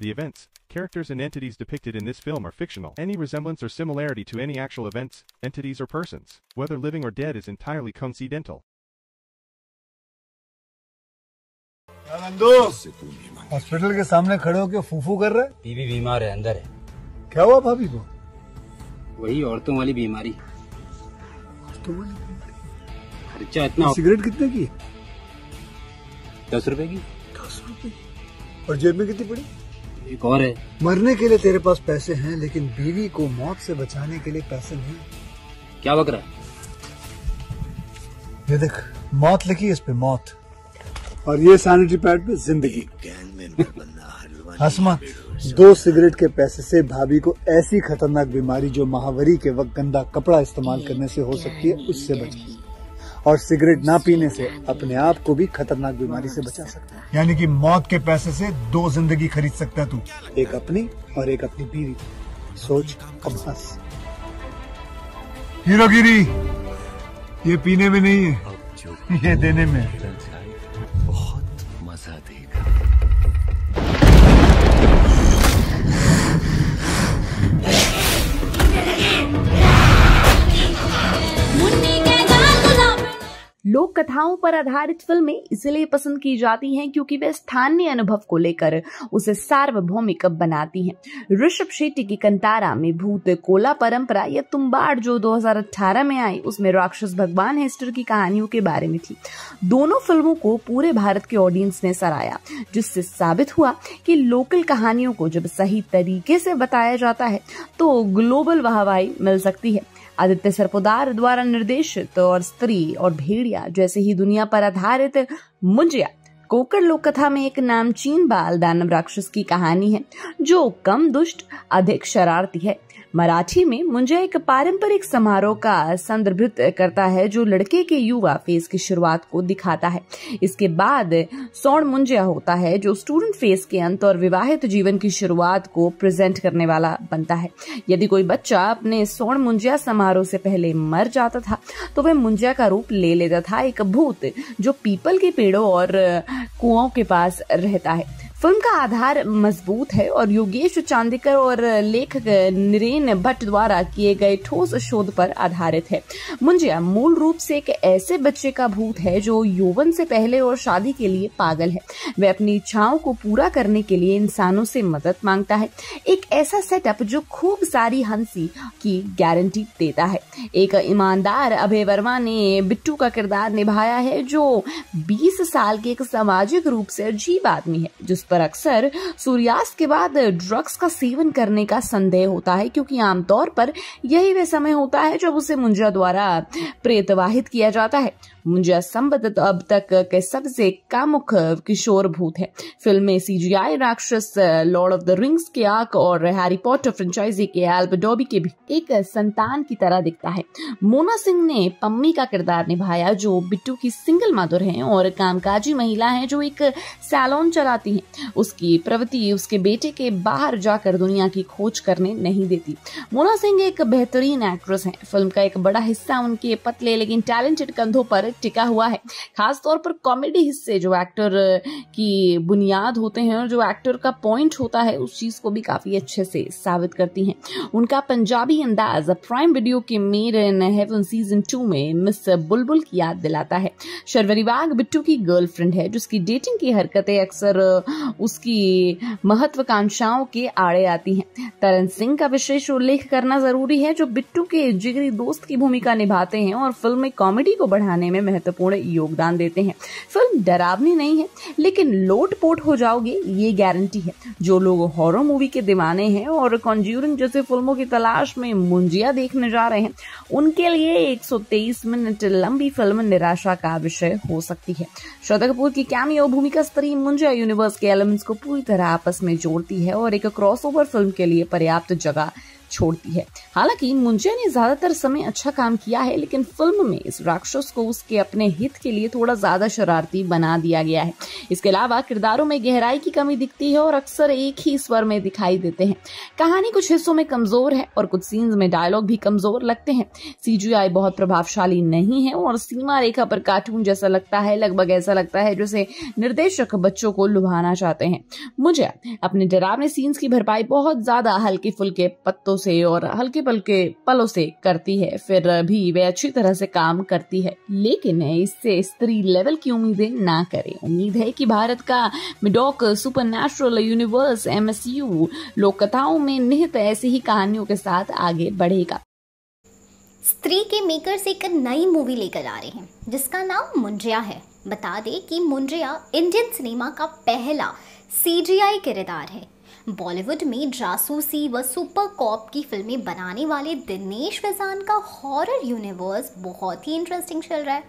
The events, characters and entities depicted in this film are fictional. Any resemblance or similarity to any actual events, entities or persons, whether living or dead is entirely coincidental. Hospital के सामने खड़े होकर फूफू कर रहे बीवी बीमार है अंदर है क्या हुआ भाभी को वही औरतों वाली बीमारी तो खर्चा इतना सिगरेट कितने की दस रुपए की दस रुपए और जेब में कितनी पड़ी एक और है। मरने के लिए तेरे पास पैसे हैं लेकिन बीवी को मौत से बचाने के लिए पैसे नहीं। क्या बक रहा है? ये देख मौत लिखी है इस पे मौत। और ये सैनिटरी पैड पे ज़िंदगी। हसमत दो सिगरेट के पैसे से भाभी को ऐसी खतरनाक बीमारी जो महावरी के वक्त गंदा कपड़ा इस्तेमाल करने से हो सकती है? उससे बचा। और सिगरेट ना पीने से अपने आप को भी खतरनाक बीमारी से बचा सकता है। यानी कि मौत के पैसे से दो ज़िंदगी खरीद सकता है तू। एक अपनी और एक अपनी बीवी। सोच हंस हीरोगिरी ये पीने में नहीं है ये देने में लोक कथाओं पर आधारित फ़िल्में इसलिए पसंद की जाती हैं क्योंकि वे स्थानीय अनुभव को लेकर उसे सार्वभौमिक बनाती हैं। ऋषभ शेट्टी की कंतारा में भूत कोला परंपरा या तुम्बाड़ जो 2018 में आई, उसमें राक्षस भगवान हेस्टर की कहानियों के बारे में थी। दोनों फ़िल्मों को पूरे भारत के ऑडियंस ने सराया जिससे साबित हुआ कि लोकल कहानियों को जब सही तरीके से बताया जाता है तो ग्लोबल वाहवाही मिल सकती है। आदित्य सरपोदार द्वारा निर्देशित और स्त्री और भेड़िया जैसे ही दुनिया पर आधारित मुंजिया, कोकर लोक कथा में एक नामचीन बाल दानव राक्षस की कहानी है, जो कम दुष्ट, अधिक शरारती है। मराठी में मुंजिया एक पारंपरिक समारोह का संदर्भित करता है, जो लड़के के युवा फ़ेज़ की शुरुआत को दिखाता है। इसके बाद सौण मुंजिया होता है, जो स्टूडेंट फ़ेज़ के अंत और विवाहित जीवन की शुरुआत को प्रेजेंट करने वाला बनता है। यदि कोई बच्चा अपने सौण मुंजिया समारोह से पहले मर जाता था तो वह मुंजिया का रूप ले लेता था, एक भूत, जो पीपल के पेड़ों और कुओं के पास रहता है। फ़िल्म का आधार मज़बूत है और योगेश चांदिकर और लेखक निरेन भट्ट द्वारा किए गए ठोस शोध पर आधारित है। मुंजिया, मूल रूप से एक ऐसे बच्चे का भूत है जो यौवन से पहले और शादी के लिए पागल है। वह अपनी इच्छाओं को पूरा करने के लिए इंसानों से मदद माँगता है। एक ऐसा सेटअप जो खूब सारी हँसी की गारंटी देता है। एक ईमानदार अभय वर्मा ने बिट्टू का किरदार निभाया है जो 20 साल के एक सामाजिक रूप से अजीब आदमी है जिस पर अक्सर सूर्यास्त के बाद ड्रग्स का सेवन करने का संदेह होता है, क्योंकि आमतौर पर यही वह समय होता है जब उसे मुंजा द्वारा प्रेतवाहित किया जाता है। मुंजा संबंधित अब तक के सबसे कामुक किशोर भूत है। फ़िल्म में सीजीआई राक्षस, लॉर्ड ऑफ़ द रिंग्स के आक और हैरी पॉटर फ्रेंचाइजी के एल्बडोबी के भी एक संतान की तरह दिखता है। मोना सिंह ने पम्मी का किरदार निभाया, जो बिट्टू की सिंगल मदर है और कामकाजी महिला है जो एक सैलून चलाती है। उसकी प्रवृत्ति उसके बेटे के बाहर जाकर दुनिया की खोज करने नहीं देती। मोना सिंह एक बेहतरीन एक्ट्रेस है। फ़िल्म का एक बड़ा हिस्सा उनके पतले लेकिन टैलेंटेड कंधों पर टिका हुआ है। खास तौर पर कॉमेडी हिस्से जो एक्टर की बुनियाद होते हैं और जो एक्टर का पॉइंट होता है, उस चीज़ को भी काफ़ी अच्छे से साबित करती हैं। उनका पंजाबी अंदाज प्राइम वीडियो के made in heaven season two में मिस बुलबुल की याद दिलाता है। शर्वरी बाग बिट्टू की गर्लफ्रेंड है, जिसकी डेटिंग की हरकतें अक्सर उसकी महत्वाकांक्षाओं के आड़े आती हैं। तरन सिंह का विशेष उल्लेख करना ज़रूरी है, जो बिट्टू के जिगरी दोस्त की भूमिका निभाते हैं और फ़िल्म में कॉमेडी को बढ़ाने में महत्वपूर्ण योगदान देते हैं। फ़िल्म डरावनी नहीं है, लेकिन लोटपोट हो जाओगे, ये गारंटी है। जो लोग हॉरर मूवी के दीवाने हैं और कॉन्ज्यूरिंग जैसे फ़िल्मों की तलाश में मुंजिया देखने जा रहे हैं, उनके लिए 123 मिनट लंबी फ़िल्म निराशा का विषय हो सकती है। श्रद्धा कपूर की कैमियो भूमिका स्तरीय मुंजिया यूनिवर्स के एलिमेंट्स को पूरी तरह आपस में जोड़ती है और एक क्रॉसओवर फ़िल्म के लिए पर्याप्त जगह छोड़ती है। हालाँकि, मुंजिया ने ज़्यादातर समय अच्छा काम किया है, लेकिन फ़िल्म में इस राक्षस को उसके अपने हित के लिए थोड़ा ज़्यादा शरारती बना दिया गया है। इसके अलावा, किरदारों में गहराई की कमी दिखती है और अक्सर एक ही स्वर में दिखाई देते हैं। कहानी कुछ हिस्सों में कमज़ोर है और कुछ सीन्स में डायलॉग भी कमज़ोर लगते हैं। सीजीआई बहुत प्रभावशाली नहीं है और सीमा रेखा पर कार्टून जैसा लगता है, लगभग ऐसा लगता है जैसे निर्देशक बच्चों को लुभाना चाहते हैं। मुझे अपने डरावने सीन्स की भरपाई बहुत ज़्यादा हल्के फुल्के पत्तों से और हल्के पलके पलों से करती है। फिर भी वे अच्छी तरह से काम करती है। लेकिन इससे स्त्री लेवल की उम्मीदें ना करें। उम्मीद है कि भारत का मिडोक सुपर नेचुरल यूनिवर्स एमएसयू लोक कथाओं में निहित ऐसी ही कहानियों के साथ आगे बढ़ेगा। स्त्री के मेकर्स एक नई मूवी लेकर आ रहे हैं, जिसका नाम मुंड्रिया है। बता दें कि मुंड्रिया इंडियन सिनेमा का पहला सीजीआई किरदार है। बॉलीवुड में जासूसी व सुपर कॉप की फ़िल्में बनाने वाले दिनेश विजान का हॉरर यूनिवर्स बहुत ही इंटरेस्टिंग चल रहा है।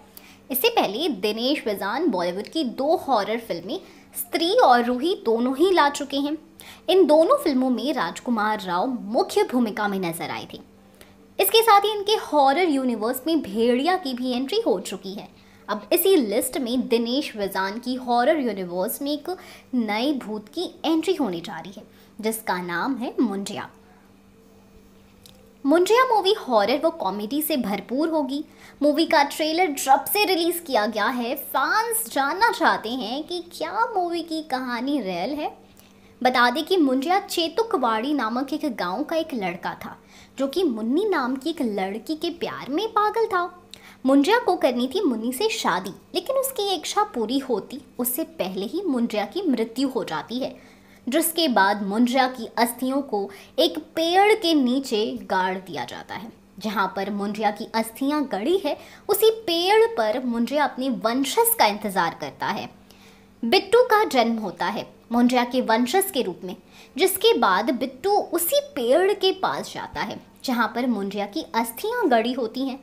इससे पहले दिनेश विजान बॉलीवुड की दो हॉरर फ़िल्में, स्त्री और रूही दोनों ही ला चुके हैं। इन दोनों फ़िल्मों में राजकुमार राव मुख्य भूमिका में नज़र आए थे। इसके साथ ही इनके हॉरर यूनिवर्स में भेड़िया की भी एंट्री हो चुकी है। अब इसी लिस्ट में दिनेश विजान की हॉरर यूनिवर्स में एक नए भूत की एंट्री होने जा रही है, जिसका नाम है मुंडिया मुंडिया मूवी हॉरर व कॉमेडी से भरपूर होगी। मूवी का ट्रेलर जब से रिलीज़ किया गया है। फैंस जानना चाहते हैं कि क्या मूवी की कहानी रियल है। बता दें कि मुंडिया चेतुकवाड़ी नामक एक गाँव का एक लड़का था, जो कि मुन्नी नाम की एक लड़की के प्यार में पागल था। मुंजिया को करनी थी मुन्नी से शादी, लेकिन उसकी इच्छा पूरी होती, उससे पहले ही मुंजिया की मृत्यु हो जाती है। जिसके बाद मुंजिया की अस्थियों को एक पेड़ के नीचे गाड़ दिया जाता है। जहाँ पर मुंजिया की अस्थियाँ गड़ी है, उसी पेड़ पर मुंजिया अपने वंशज का इंतज़ार करता है। बिट्टू का जन्म होता है मुंजिया के वंशज के रूप में, जिसके बाद बिट्टू उसी पेड़ के पास जाता है, जहाँ पर मुंजिया की अस्थियाँ गड़ी होती हैं।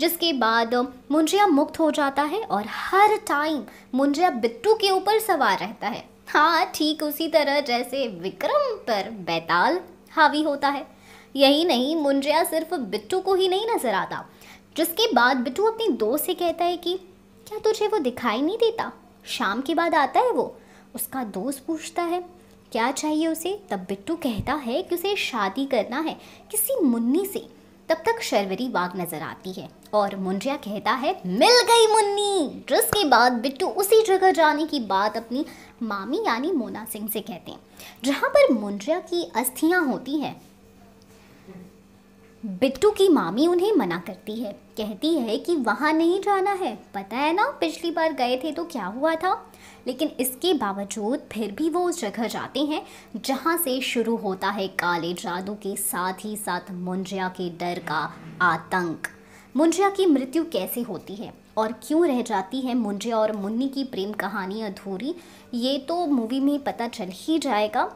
जिसके बाद मुंजिया मुक्त हो जाता है और हर टाइम मुंजिया बिट्टू के ऊपर सवार रहता है। हाँ ठीक उसी तरह जैसे विक्रम पर बैताल हावी होता है। यही नहीं, मुंजिया सिर्फ़ बिट्टू को ही नहीं नज़र आता। जिसके बाद बिट्टू अपनी दोस्त से कहता है कि, क्या तुझे वो दिखाई नहीं देता? शाम के बाद आता है वो। उसका दोस्त पूछता है, क्या चाहिए उसे? तब बिट्टू कहता है कि उसे शादी करना है किसी मुन्नी से। तब तक शर्वरी बाग नज़र आती है और मुंजिया कहता है, मिल गई मुन्नी। जिसके बाद बिट्टू उसी जगह जाने की बात अपनी मामी यानी मोना सिंह से कहते हैं, जहाँ पर मुंजिया की अस्थियाँ होती हैं। बिट्टू की मामी उन्हें मना करती है, कहती है कि वहाँ नहीं जाना है। पता है ना, पिछली बार गए थे तो क्या हुआ था? लेकिन इसके बावजूद फिर भी वो उस जगह जाते हैं जहाँ से शुरू होता है काले जादू के साथ ही साथ मुंजिया के डर का आतंक। मुंजिया की मृत्यु कैसे होती है और क्यों रह जाती है मुंजिया और मुन्नी की प्रेम कहानी अधूरी, ये तो मूवी में पता चल ही जाएगा।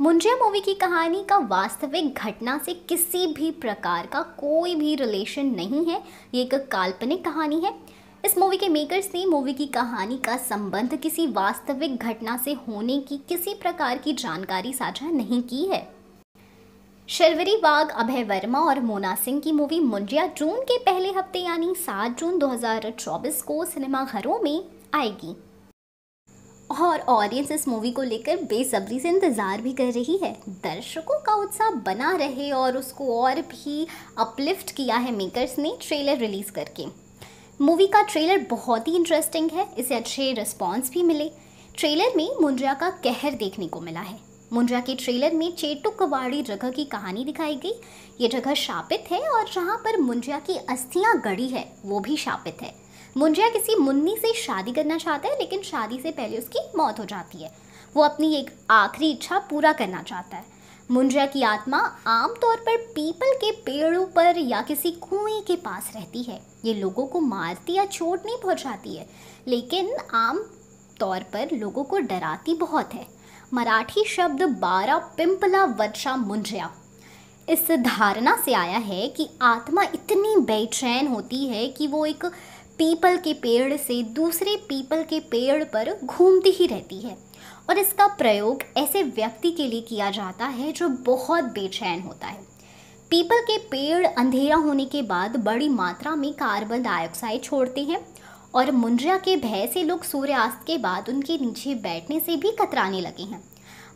मुंजिया मूवी की कहानी का वास्तविक घटना से किसी भी प्रकार का कोई भी रिलेशन नहीं है। ये एक काल्पनिक कहानी है। इस मूवी के मेकर्स ने मूवी की कहानी का संबंध किसी वास्तविक घटना से होने की किसी प्रकार की जानकारी साझा नहीं की है। शर्वरी बाग, अभय वर्मा और मोना सिंह की मूवी मुंजिया जून के पहले हफ़्ते यानी 7 जून 2024 को सिनेमाघरों में आएगी। और ऑडियंस इस मूवी को लेकर बेसब्री से इंतज़ार भी कर रही है। दर्शकों का उत्साह बना रहे और उसको और भी अपलिफ्ट किया है मेकर्स ने ट्रेलर रिलीज़ करके। मूवी का ट्रेलर बहुत ही इंटरेस्टिंग है, इसे अच्छे रिस्पॉन्स भी मिले। ट्रेलर में मुंड्रा का कहर देखने को मिला है। मुंड्रा के ट्रेलर में चेटू चेटुकवाड़ी जगह की कहानी दिखाई गई। ये जगह शापित है और जहाँ पर मुंजिया की अस्थियाँ गड़ी है, वो भी शापित है। मुंजिया किसी मुन्नी से शादी करना चाहता है, लेकिन शादी से पहले उसकी मौत हो जाती है। वो अपनी एक आखिरी इच्छा पूरा करना चाहता है। मुंजिया की आत्मा आमतौर पर पीपल के पेड़ों पर या किसी कुएँ के पास रहती है। ये लोगों को मारती या चोट नहीं पहुंचाती है, लेकिन आम तौर पर लोगों को डराती बहुत है। मराठी शब्द बारह पिंपला वर्षा मुंजिया इस धारणा से आया है कि आत्मा इतनी बेचैन होती है कि वो एक पीपल के पेड़ से दूसरे पीपल के पेड़ पर घूमती ही रहती है। और इसका प्रयोग ऐसे व्यक्ति के लिए किया जाता है जो बहुत बेचैन होता है। पीपल के पेड़ अंधेरा होने के बाद बड़ी मात्रा में कार्बन डाइऑक्साइड छोड़ते हैं और मुंजिया के भय से लोग सूर्यास्त के बाद उनके नीचे बैठने से भी कतराने लगे हैं।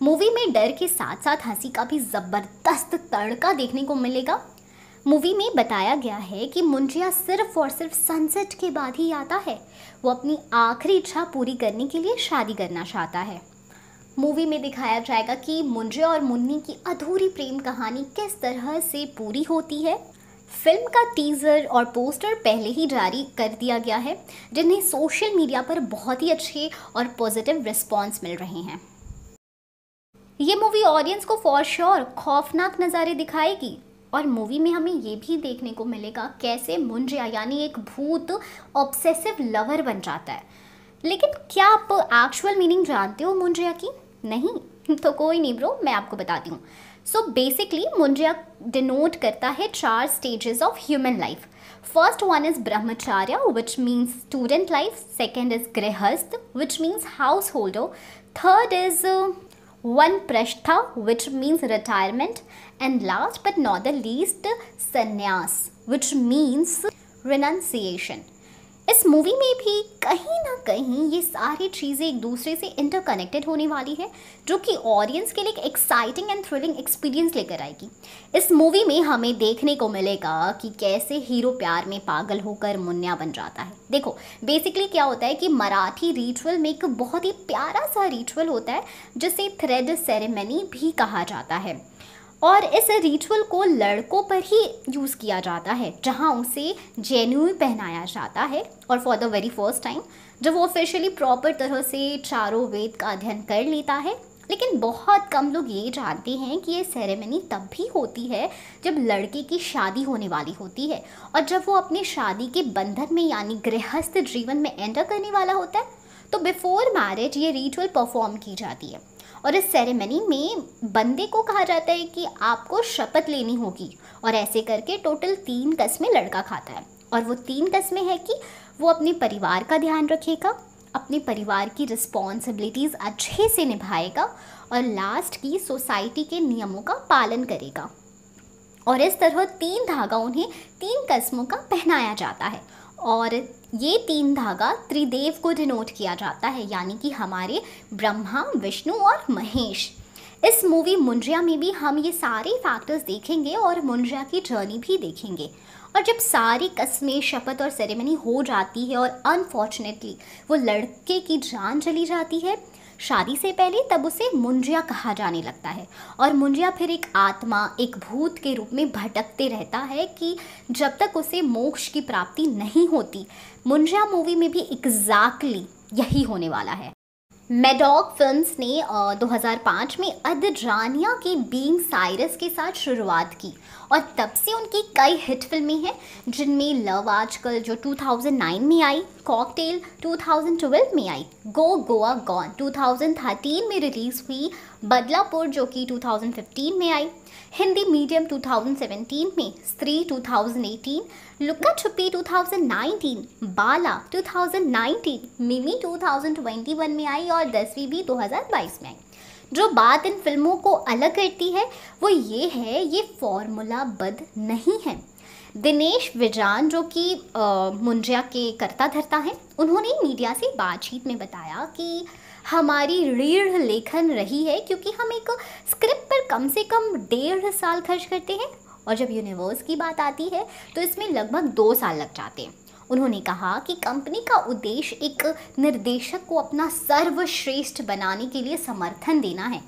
मूवी में डर के साथ साथ हँसी का भी ज़बरदस्त तड़का देखने को मिलेगा। मूवी में बताया गया है कि मुंजिया सिर्फ़ और सिर्फ़ सनसेट के बाद ही आता है। वो अपनी आखिरी इच्छा पूरी करने के लिए शादी करना चाहता है। मूवी में दिखाया जाएगा कि मुंजिया और मुन्नी की अधूरी प्रेम कहानी किस तरह से पूरी होती है। फ़िल्म का टीज़र और पोस्टर पहले ही जारी कर दिया गया है, जिन्हें सोशल मीडिया पर बहुत ही अच्छे और पॉजिटिव रिस्पॉन्स मिल रहे हैं। ये मूवी ऑडियंस को फॉर श्योर खौफनाक नज़ारे दिखाएगी। और मूवी में हमें ये भी देखने को मिलेगा कैसे मुंजिया यानी एक भूत ऑब्सेसिव लवर बन जाता है। लेकिन क्या आप एक्चुअल मीनिंग जानते हो मुंजिया की? नहीं तो कोई नहीं ब्रो, मैं आपको बताती हूँ। सो बेसिकली मुंजिया डिनोट करता है चार stages of human life first one is Brahmacharya which means student life second is Grihastha which means householder third is one prashtha, which means retirement. And last but not the least, sannyas, which means renunciation. इस movie में भी कहीं ना कहीं ये सारी चीज़ें एक दूसरे से इंटरकनेक्टेड होने वाली है, जो कि ऑडियंस के लिए एक एक्साइटिंग एंड थ्रिलिंग एक्सपीरियंस लेकर आएगी। इस मूवी में हमें देखने को मिलेगा कि कैसे हीरो प्यार में पागल होकर मुन्या बन जाता है। देखो बेसिकली क्या होता है कि मराठी रिचुअल में एक बहुत ही प्यारा सा रिचुअल होता है, जिसे थ्रेड सेरेमनी भी कहा जाता है। और इस रिचुअल को लड़कों पर ही यूज़ किया जाता है, जहाँ उसे जेन्यू पहनाया जाता है और for the very first time जब वो ऑफिशियली प्रॉपर तरह से चारों वेद का अध्ययन कर लेता है। लेकिन बहुत कम लोग ये जानते हैं कि ये सेरेमनी तब भी होती है जब लड़के की शादी होने वाली होती है और जब वो अपने शादी के बंधन में यानी गृहस्थ जीवन में एंटर करने वाला होता है। तो बिफोर मैरिज ये रिचुअल परफॉर्म की जाती है। और इस सेरेमनी में बंदे को कहा जाता है कि आपको शपथ लेनी होगी। और ऐसे करके टोटल तीन कस्में लड़का खाता है। और वो तीन कस्में हैं कि वो अपने परिवार का ध्यान रखेगा, अपने परिवार की रिस्पॉन्सिबिलिटीज़ अच्छे से निभाएगा और लास्ट की सोसाइटी के नियमों का पालन करेगा। और इस तरह तीन धागा उन्हें तीन कस्मों का पहनाया जाता है। और ये तीन धागा त्रिदेव को डिनोट किया जाता है, यानी कि हमारे ब्रह्मा, विष्णु और महेश। इस मूवी मुंड्रिया में भी हम ये सारे फैक्टर्स देखेंगे और मुंड्रिया की जर्नी भी देखेंगे। और जब सारी कस्में, शपथ और सेरेमनी हो जाती है और अनफॉर्चुनेटली वो लड़के की जान चली जाती है शादी से पहले तब उसे मुंजिया कहा जाने लगता है। और मुंजिया फिर एक आत्मा, एक भूत के रूप में भटकते रहता है कि जब तक उसे मोक्ष की प्राप्ति नहीं होती, मुंजिया मूवी में भी एग्जैक्टली यही होने वाला है। मेडॉग फिल्म्स ने 2005 में अदरानिया की बींग साइरस के साथ शुरुआत की और तब से उनकी कई हिट फ़िल्में हैं, जिनमें लव आजकल जो 2009 में आई, कॉकटेल 2012 में आई, गो गोवा गॉन 2013 में रिलीज़ हुई, बदलापुर जो कि 2015 में आई। हिंदी मीडियम 2017 में, स्त्री 2018 लुक्का छुपी 2019 बाला 2019 मिमी 2021 में आई और दसवीं भी 2022 में आई। जो बात इन फ़िल्मों को अलग करती है, वो ये है, ये फॉर्मूला बद नहीं है। दिनेश विजान, जो कि मुंजिया के करता धरता हैं, उन्होंने मीडिया से बातचीत में बताया कि हमारी रीढ़ लेखन रही है, क्योंकि हम एक स्क्रिप्ट पर कम से कम डेढ़ साल खर्च करते हैं। और जब यूनिवर्स की बात आती है तो इसमें लगभग दो साल लग जाते हैं। उन्होंने कहा कि कंपनी का उद्देश्य एक निर्देशक को अपना सर्वश्रेष्ठ बनाने के लिए समर्थन देना है।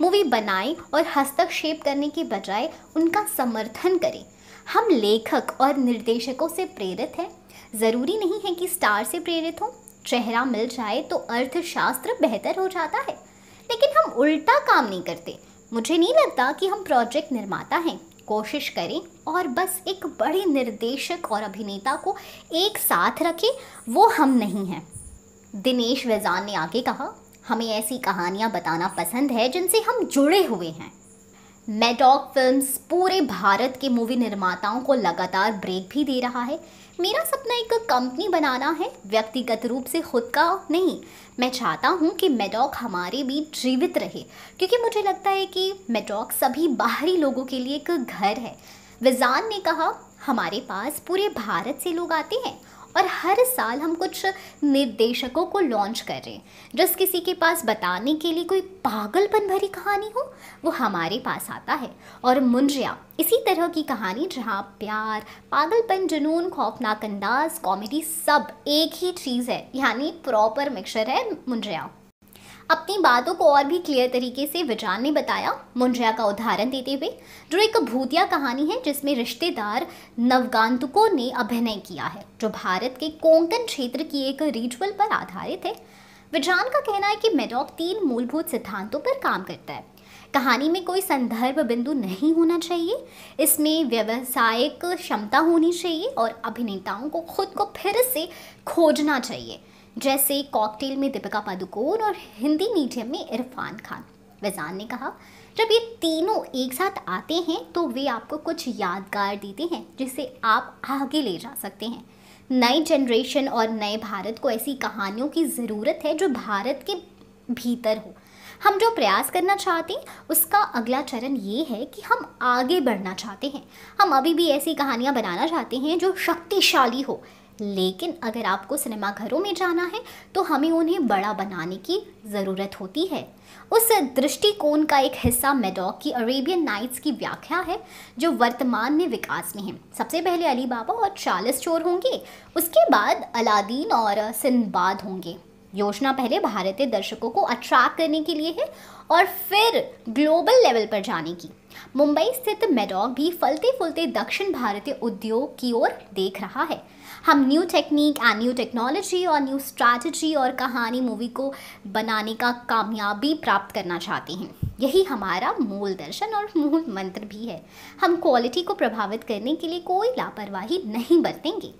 मूवी बनाए और हस्तक्षेप करने के बजाय उनका समर्थन करें। हम लेखक और निर्देशकों से प्रेरित हैं। ज़रूरी नहीं है कि स्टार से प्रेरित हों। चेहरा मिल जाए तो अर्थशास्त्र बेहतर हो जाता है। लेकिन हम उल्टा काम नहीं करते। मुझे नहीं लगता कि हम प्रोजेक्ट निर्माता हैं। कोशिश करें और बस एक बड़े निर्देशक और अभिनेता को एक साथ रखें, वो हम नहीं हैं। दिनेश वैजान ने आगे कहा, हमें ऐसी कहानियाँ बताना पसंद है जिनसे हम जुड़े हुए हैं। मेडॉक फिल्म्स पूरे भारत के मूवी निर्माताओं को लगातार ब्रेक भी दे रहा है। मेरा सपना एक कंपनी बनाना है, व्यक्तिगत रूप से खुद का नहीं। मैं चाहता हूँ कि मेडॉक हमारे बीच जीवित रहे, क्योंकि मुझे लगता है कि मेडॉक सभी बाहरी लोगों के लिए एक घर है। विजान ने कहा, हमारे पास पूरे भारत से लोग आते हैं और हर साल हम कुछ निर्देशकों को लॉन्च कर। रहे हैं जिस किसी के पास बताने के लिए कोई पागलपन भरी कहानी हो, वो हमारे पास आता है। और मुंजिया, इसी तरह की कहानी जहाँ प्यार, पागलपन, जुनून, खौफनाक अंदाज कॉमेडी सब एक ही चीज़ है, यानी प्रॉपर मिक्सर है मुंजिया। अपनी बातों को और भी क्लियर तरीके से विजान ने बताया मुंजिया का उदाहरण देते हुए, जो एक भूतिया कहानी है जिसमें रिश्तेदार नवगांतुकों ने अभिनय किया है, जो भारत के कोंकण क्षेत्र की एक रिचुअल पर आधारित है। विजान का कहना है कि मेडॉक तीन मूलभूत सिद्धांतों पर काम करता है। कहानी में कोई संदर्भ बिंदु नहीं होना चाहिए, इसमें व्यवसायिक क्षमता होनी चाहिए और अभिनेताओं को खुद को फिर से खोजना चाहिए। जैसे कॉकटेल में दीपिका पादुकोण और हिंदी मीडियम में इरफान खान। वैजान ने कहा, जब ये तीनों एक साथ आते हैं तो वे आपको कुछ यादगार देते हैं, जिसे आप आगे ले जा सकते हैं। नई जनरेशन और नए भारत को ऐसी कहानियों की ज़रूरत है जो भारत के भीतर हो। हम जो प्रयास करना चाहते हैं, उसका अगला चरण ये है कि हम आगे बढ़ना चाहते हैं। हम अभी भी ऐसी कहानियाँ बनाना चाहते हैं जो शक्तिशाली हो लेकिन अगर आपको सिनेमाघरों में जाना है तो हमें उन्हें बड़ा बनाने की ज़रूरत होती है। उस दृष्टिकोण का एक हिस्सा मेडॉक की अरेबियन नाइट्स की व्याख्या है, जो वर्तमान में विकास में है। सबसे पहले अली बाबा और चालीस चोर होंगे, उसके बाद अलादीन और सिंदबाद होंगे। योजना पहले भारतीय दर्शकों को अट्रैक्ट करने के लिए है और फिर ग्लोबल लेवल पर जाने की। मुंबई स्थित मेडॉक भी फलते फूलते दक्षिण भारतीय उद्योग की ओर देख रहा है। हम new technique and new technology और न्यू स्ट्रैटेजी और कहानी मूवी को बनाने का कामयाबी प्राप्त करना चाहते हैं। यही हमारा मूल दर्शन और मूल मंत्र भी है। हम क्वालिटी को प्रभावित करने के लिए कोई लापरवाही नहीं बरतेंगे।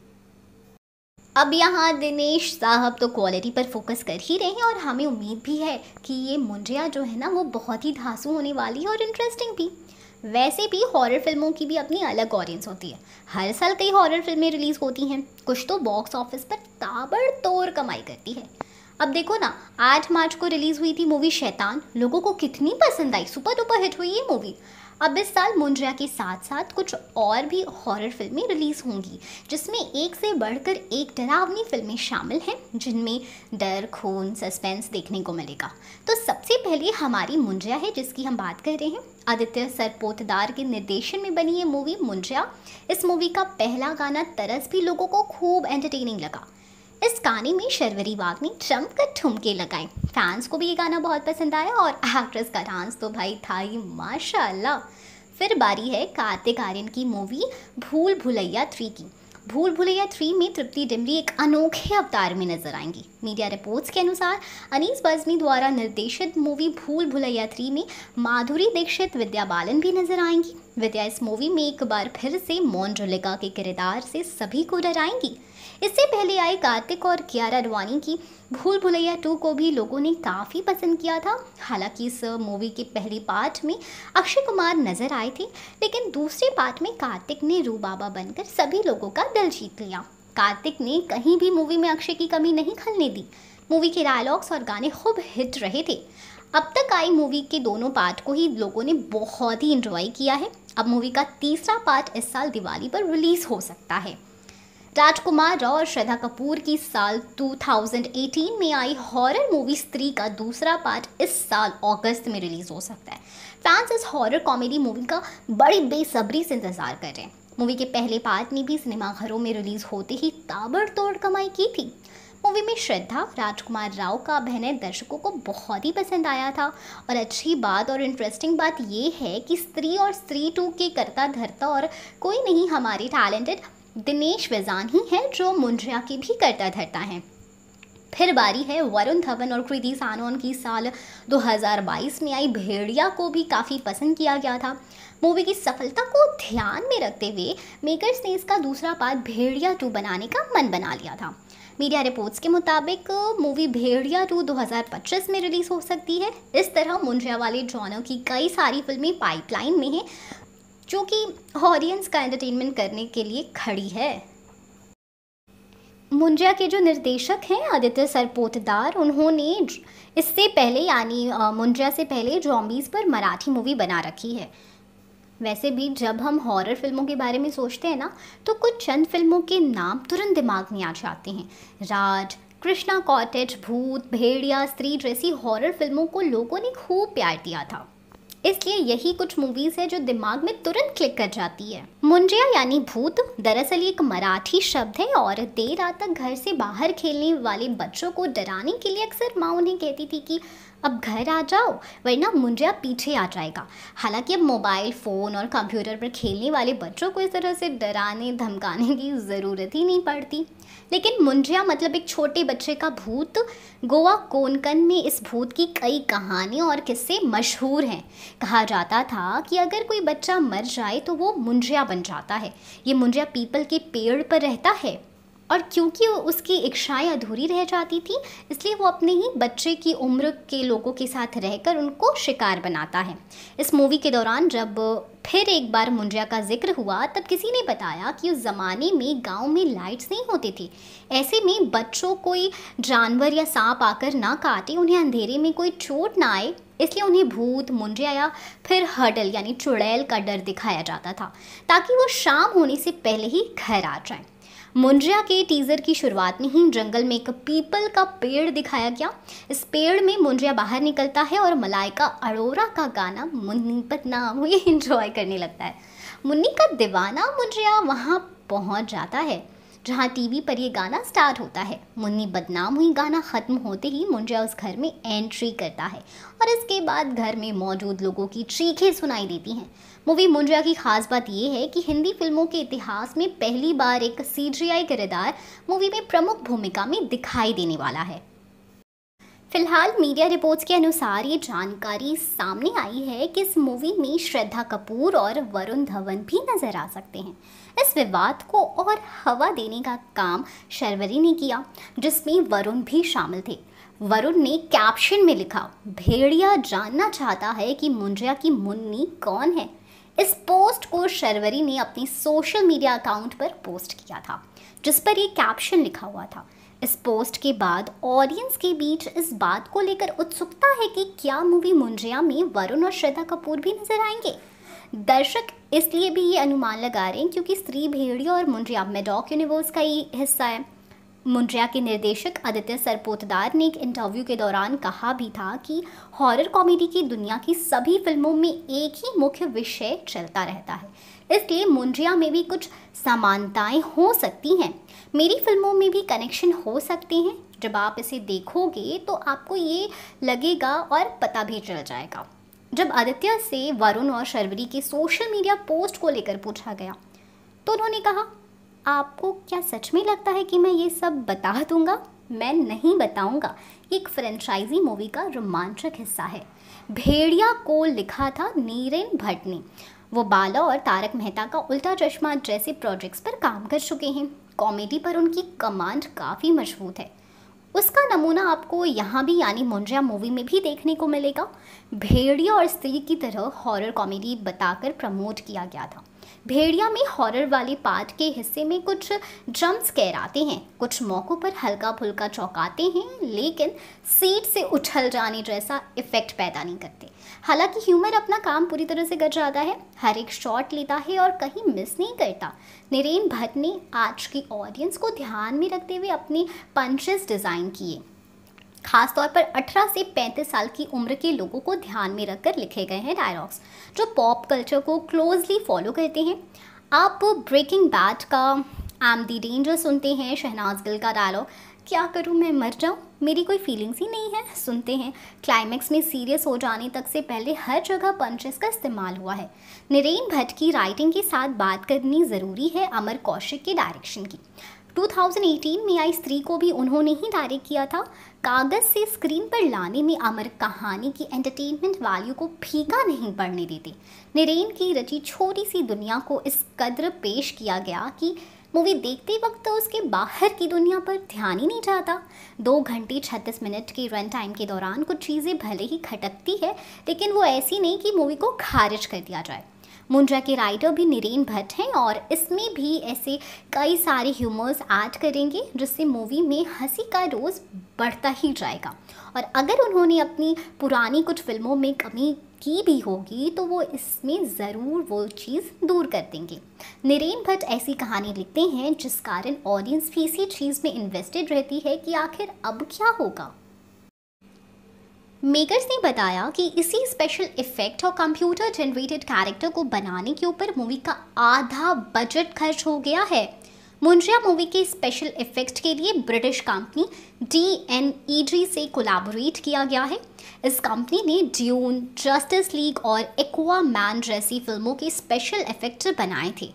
अब यहाँ दिनेश साहब तो क्वालिटी पर फोकस कर ही रहे हैं और हमें उम्मीद भी है कि ये मुंजिया जो है ना, वो बहुत ही धांसू होने वाली है और इंटरेस्टिंग भी। वैसे भी हॉरर फ़िल्मों की भी अपनी अलग ऑडियंस होती है। हर साल कई हॉरर फ़िल्में रिलीज़ होती हैं। कुछ तो बॉक्स ऑफ़िस पर ताबड़तोड़ कमाई करती है। अब देखो ना, आठ मार्च को रिलीज़ हुई थी मूवी शैतान। लोगों को कितनी पसंद आई? सुपर डुपर हिट हुई ये मूवी अब इस साल मुंजिया के साथ साथ कुछ और भी हॉरर फ़िल्में रिलीज़ होंगी, जिसमें एक से बढ़कर एक डरावनी फ़िल्में शामिल हैं, जिनमें डर, खून सस्पेंस देखने को मिलेगा। तो सबसे पहले हमारी मुंजिया है, जिसकी हम बात कर रहे हैं। आदित्य सरपोतदार के निर्देशन में बनी ये मूवी मुंजिया इस मूवी का पहला गाना तरस भी लोगों को खूब एंटरटेनिंग लगा। इस गाने में शर्वरी वाग ने चमकर ठुमके लगाए। फैंस को भी ये गाना बहुत पसंद आया और एक्ट्रेस का डांस तो भाई था ही, माशाल्लाह। फिर बारी है कार्तिक आर्यन की मूवी भूल भुलैया थ्री की। भूल भुलैया थ्री में तृप्ति डिमरी एक अनोखे अवतार में नज़र आएँगी। मीडिया रिपोर्ट्स के अनुसार अनीस बजमी द्वारा निर्देशित मूवी भूल भुलैया थ्री में माधुरी दीक्षित, विद्या बालन भी नज़र आएँगी। विद्या इस मूवी में एक बार फिर से मोन रुलिका के किरदार से सभी को डराएँगी। इससे पहले आई कार्तिक और कियारा अडवाणी की भूल भुलैया टू को भी लोगों ने काफ़ी पसंद किया था। हालाँकि इस मूवी के पहली पार्ट में अक्षय कुमार नज़र आए थे, लेकिन दूसरे पार्ट में कार्तिक ने रू बाबा बनकर सभी लोगों का दिल जीत लिया। कार्तिक ने कहीं भी मूवी में अक्षय की कमी नहीं खलने दी। मूवी के डायलॉग्स और गाने खूब हिट रहे थे। अब तक आई मूवी के दोनों पार्ट को ही लोगों ने बहुत ही इंजॉय किया है। अब मूवी का तीसरा पार्ट इस साल दिवाली पर रिलीज़ हो सकता है। राजकुमार राव और श्रद्धा कपूर की साल 2018 में आई हॉरर मूवी स्त्री का दूसरा पार्ट इस साल अगस्त में रिलीज़ हो सकता है। फैंस इस हॉरर कॉमेडी मूवी का बड़ी बेसब्री से इंतज़ार कर रहे हैं। मूवी के पहले पार्ट ने भी सिनेमाघरों में रिलीज़ होते ही ताबड़तोड़ कमाई की थी। मूवी में श्रद्धा, राजकुमार राव का अभिनय दर्शकों को बहुत ही पसंद आया था। और अच्छी बात और इंटरेस्टिंग बात यह है कि स्त्री और स्त्री टू के करता धरता और कोई नहीं हमारे टैलेंटेड दिनेश वेजान ही है जो मुंजिया की भी करता धरता है। फिर बारी है वरुण धवन और कृति सानोन की साल 2022 में आई। भेड़िया को भी काफ़ी पसंद किया गया था। मूवी की सफलता को ध्यान में रखते हुए मेकर्स ने इसका दूसरा पार्ट भेड़िया टू बनाने का मन बना लिया था। मीडिया रिपोर्ट्स के मुताबिक मूवी भेड़िया टू 2025 में रिलीज़ हो सकती है। इस तरह मुंजिया वाले जॉनर की कई सारी फ़िल्में पाइपलाइन में हैं। जो कि ऑडियंस का एंटरटेनमेंट करने के लिए खड़ी है। मुंजिया के जो निर्देशक हैं, आदित्य सरपोतदार, उन्होंने इससे पहले यानी मुंजिया से पहले जॉम्बीज पर मराठी मूवी बना रखी है। वैसे भी जब हम हॉरर फ़िल्मों के बारे में सोचते हैं ना तो कुछ चंद फ़िल्मों के नाम तुरंत दिमाग में आ जाते हैं। राज, कृष्णा कॉटेज भूत, भेड़िया, स्त्री जैसी हॉरर फ़िल्मों को लोगों ने खूब प्यार दिया था। इसलिए यही कुछ मूवीज़ है जो दिमाग में तुरंत क्लिक कर जाती है। मुंजिया यानी भूत, दरअसल एक मराठी शब्द है और देर रात तक घर से बाहर खेलने वाले बच्चों को डराने के लिए अक्सर माँ उन्हें कहती थी कि, अब घर आ जाओ, वरना मुंजिया पीछे आ जाएगा। हालाँकि अब मोबाइल फ़ोन और कंप्यूटर पर खेलने वाले बच्चों को इस तरह से डराने, धमकाने की ज़रूरत ही नहीं पड़ती। लेकिन मुंजिया मतलब एक छोटे बच्चे का भूत। गोवा कोनकन में इस भूत की कई कहानियाँ और किस्से मशहूर हैं। कहा जाता था कि अगर कोई बच्चा मर जाए तो वो मुंजिया बन जाता है। ये मुंजिया पीपल के पेड़ पर रहता है। और क्योंकि उसकी इच्छाएँ अधूरी रह जाती थी, इसलिए वो अपने ही बच्चे की उम्र के लोगों के साथ रहकर उनको शिकार बनाता है। इस मूवी के दौरान जब फिर एक बार मुंजिया का ज़िक्र हुआ, तब किसी ने बताया कि उस ज़माने में गाँव में लाइट्स नहीं होती थी। ऐसे में बच्चों कोई जानवर या सांप आकर ना काटे, उन्हें अंधेरे में कोई चोट ना आए, इसलिए उन्हें भूत, मुंजिया या फिर हडल यानी चुड़ैल का डर दिखाया जाता था, ताकि वो शाम होने से पहले ही घर आ जाए। मुंजिया के टीजर की शुरुआत में ही जंगल में एक पीपल का पेड़ दिखाया गया। इस पेड़ में मुंजिया बाहर निकलता है और मलाइका अरोरा का गाना मुन्नी बदनाम हुए इंजॉय करने लगता है। मुन्नी का दीवाना मुंजिया वहाँ पहुँच जाता है, जहाँ टीवी पर ये गाना स्टार्ट होता है। मुन्नी बदनाम हुई गाना ख़त्म होते ही मुंजिया उस घर में एंट्री करता है और इसके बाद घर में मौजूद लोगों की चीखें सुनाई देती हैं। मूवी मुंजिया की खास बात यह है कि हिंदी फ़िल्मों के इतिहास में पहली बार एक सीजीआई किरदार मूवी में प्रमुख भूमिका में दिखाई देने वाला है। फ़िलहाल मीडिया रिपोर्ट्स के अनुसार ये जानकारी सामने आई है कि इस मूवी में श्रद्धा कपूर और वरुण धवन भी नज़र आ सकते हैं। इस विवाद को और हवा देने का काम शर्वरी ने किया, जिसमें वरुण भी शामिल थे। वरुण ने कैप्शन में लिखा, भेड़िया, जानना चाहता है कि मुंजिया की मुन्नी कौन है? इस पोस्ट को शर्वरी ने अपनी सोशल मीडिया अकाउंट पर पोस्ट किया था, जिस पर ये कैप्शन लिखा हुआ था। इस पोस्ट के बाद ऑडियंस के बीच इस बात को लेकर उत्सुकता है कि क्या मूवी मुंजिया में वरुण और श्रद्धा कपूर भी नज़र आएँगे। दर्शक इसलिए भी ये अनुमान लगा रहे हैं क्योंकि स्त्री भेड़िया और मुंजिया मेडॉक यूनिवर्स का ही हिस्सा है। मुंड्रिया के निर्देशक आदित्य सरपोतदार ने एक इंटरव्यू के दौरान कहा भी था कि हॉरर कॉमेडी की दुनिया की सभी फ़िल्मों में एक ही मुख्य विषय चलता रहता है। इसलिए मुंड्रिया में भी कुछ समानताएँ हो सकती हैं। मेरी फ़िल्मों में भी कनेक्शन हो सकते हैं। जब आप इसे देखोगे तो आपको ये लगेगा और पता भी चल जाएगा। जब आदित्य से वरुण और शर्वरी के सोशल मीडिया पोस्ट को लेकर पूछा गया तो उन्होंने कहा आपको क्या सच में लगता है कि मैं ये सब बता दूँगा? मैं नहीं बताऊँगा। एक फ्रेंचाइजी मूवी का रोमांचक हिस्सा है। भेड़िया को लिखा था नीरेन भट्ट ने वो बाला और तारक मेहता का उल्टा चश्मा जैसे प्रोजेक्ट्स पर काम कर चुके हैं। कॉमेडी पर उनकी कमांड काफ़ी मज़बूत है। उसका नमूना आपको यहाँ भी, यानी मुंजिया मूवी में भी देखने को मिलेगा। भेड़िया और स्त्री की तरह हॉरर कॉमेडी बताकर प्रमोट किया गया था। भेड़िया में हॉरर वाले पार्ट के हिस्से में कुछ जम्प स्केयर आते हैं। कुछ मौक़ों पर हल्का फुल्का चौंकाते हैं, लेकिन सीट से उछल जाने जैसा इफ़ेक्ट पैदा नहीं करते। हालाँकि ह्यूमर अपना काम पूरी तरह से कर जाता है। हर एक शॉट लेता है और कहीं मिस नहीं करता। नरेन भट्ट ने आज की ऑडियंस को ध्यान में रखते हुए अपने पंचेस डिज़ाइन किए। खासतौर पर 18 से 35 साल की उम्र के लोगों को ध्यान में रखकर लिखे गए हैं डायलॉग्स जो पॉप कल्चर को क्लोजली फॉलो करते हैं। आप ब्रेकिंग बैट का एम दी डेंजर सुनते हैं, शहनाज गिल का डायलॉग क्या करूँ मैं, मर जाऊँ? मेरी कोई फीलिंग्स ही नहीं है, सुनते हैं। क्लाइमैक्स में सीरियस हो जाने तक से पहले हर जगह पंचेस का इस्तेमाल हुआ है। नरेन भट्ट की राइटिंग के साथ बात करनी ज़रूरी है अमर कौशिक के डायरेक्शन की। 2018 में आई स्त्री को भी उन्होंने ही डायरेक्ट किया था। कागज़ से स्क्रीन पर लाने में अमर कहानी की एंटरटेनमेंट वैल्यू को फीका नहीं पड़ने देते। नरेन की रची छोटी सी दुनिया को इस कदर पेश किया गया कि मूवी देखते वक्त तो उसके बाहर की दुनिया पर ध्यान ही नहीं जाता। दो घंटे छत्तीस मिनट के रन टाइम के दौरान कुछ चीज़ें भले ही खटकती है, लेकिन वो ऐसी नहीं कि मूवी को खारिज कर दिया जाए। मुंड्रा के राइटर भी निरेन भट्ट हैं और इसमें भी ऐसे कई सारे ह्यूमर्स ऐड करेंगे, जिससे मूवी में हँसी का रोज़ बढ़ता ही जाएगा। और अगर उन्होंने अपनी पुरानी कुछ फ़िल्मों में कमी की भी होगी तो वो इसमें ज़रूर वो चीज़ दूर कर देंगे। निरेन भट्ट ऐसी कहानी लिखते हैं जिस कारण ऑडियंस भी इसी चीज़ में इन्वेस्टेड रहती है कि आखिर अब क्या होगा? मेकर्स ने बताया कि इसी स्पेशल इफ़ेक्ट और कंप्यूटर जनरेटेड कैरेक्टर को बनाने के ऊपर मूवी का आधा बजट खर्च हो गया है। मुंजिया मूवी के स्पेशल इफ़ेक्ट के लिए British company D N E G से कोलैबोरेट किया गया है। इस कंपनी ने ड्यून जस्टिस लीग और एक्वा मैन जैसी फ़िल्मों के स्पेशल इफ़ेक्ट बनाए थे।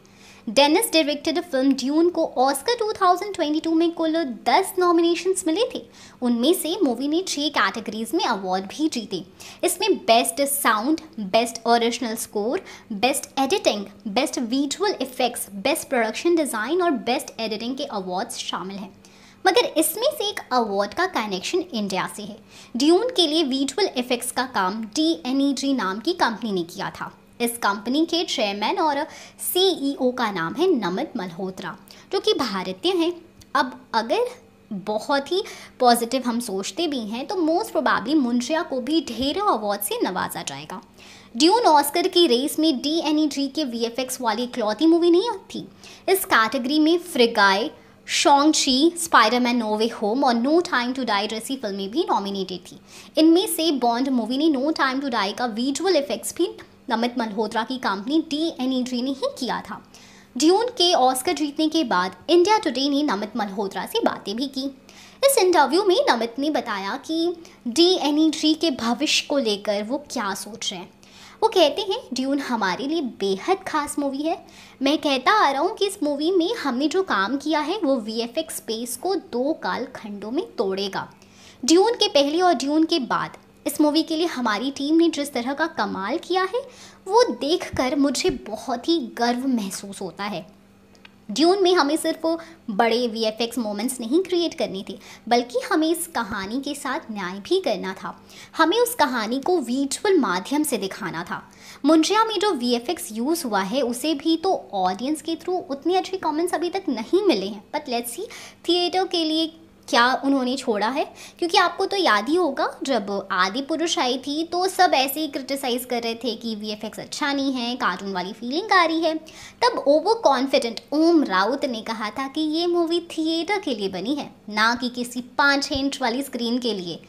डेनिस डायरेक्टेड फ़िल्म ड्यून को ऑस्कर 2022 में कुल 10 नॉमिनेशंस मिले थे। उनमें से मूवी ने छह कैटेगरीज में अवार्ड भी जीते। इसमें best sound best original score best editing best visual effects best production design और बेस्ट एडिटिंग के अवार्ड्स शामिल हैं। मगर इसमें से एक अवार्ड का कनेक्शन इंडिया से है। ड्यून के लिए विजुअल इफेक्ट्स का काम DNEG नाम की कंपनी ने किया था। इस कंपनी के चेयरमैन और सीईओ का नाम है नमित मल्होत्रा, जो कि भारतीय हैं। अब अगर बहुत ही पॉजिटिव हम सोचते भी हैं तो मोस्ट प्रोबेबली मुंशिया को भी ढेरों अवार्ड से नवाजा जाएगा। ड्यून ऑस्कर की रेस में डी एन ई जी के वी एफ़ एक्स वाली इकलौती मूवी नहीं थी इस कैटेगरी में Free Guy Shang Chi Spiderman no way home और नो टाइम टू डाई जैसी फ़िल्में भी नॉमिनेटेड थी। इनमें से बॉन्ड मूवी ने नो टाइम टू डाई का विजुअल इफेक्ट्स भी नमित मल्होत्रा की कंपनी डी एन ने ही किया था। ड्यून के ऑस्कर जीतने के बाद इंडिया टुडे ने नमित मल्होत्रा से बातें भी की। इस इंटरव्यू में नमित ने बताया कि डी एन के भविष्य को लेकर वो क्या सोच रहे हैं। वो कहते हैं ड्यून हमारे लिए बेहद खास मूवी है। मैं कहता आ रहा हूँ कि इस मूवी में हमने जो काम किया है, वो वी एफ़ एक्स स्पेस को दो काल खंडों में तोड़ेगा। ड्यून के पहले और ड्यून के बाद इस मूवी के लिए हमारी टीम ने जिस तरह का कमाल किया है, वो देखकर मुझे बहुत ही गर्व महसूस होता है। ड्यून में हमें सिर्फ़ वो बड़े वी एफ़ एक्स मोमेंट्स नहीं क्रिएट करनी थी, बल्कि हमें इस कहानी के साथ न्याय भी करना था। हमें उस कहानी को विजुअल माध्यम से दिखाना था। मुंजिया में जो वी एफ़ एक्स यूज़ हुआ है, उसे भी तो ऑडियंस के थ्रू उतने अच्छे कमेंट्स अभी तक नहीं मिले हैं। बट लेट्स सी थिएटर के लिए क्या उन्होंने छोड़ा है? क्योंकि आपको तो याद ही होगा, जब आदि पुरुष आई थी तो सब ऐसे ही क्रिटिसाइज़ कर रहे थे कि वीएफएक्स अच्छा नहीं है कार्टून वाली फीलिंग आ रही है। तब ओवर कॉन्फिडेंट ओम राउत ने कहा था कि ये मूवी थिएटर के लिए बनी है, ना कि किसी पाँच इंच वाली स्क्रीन के लिए।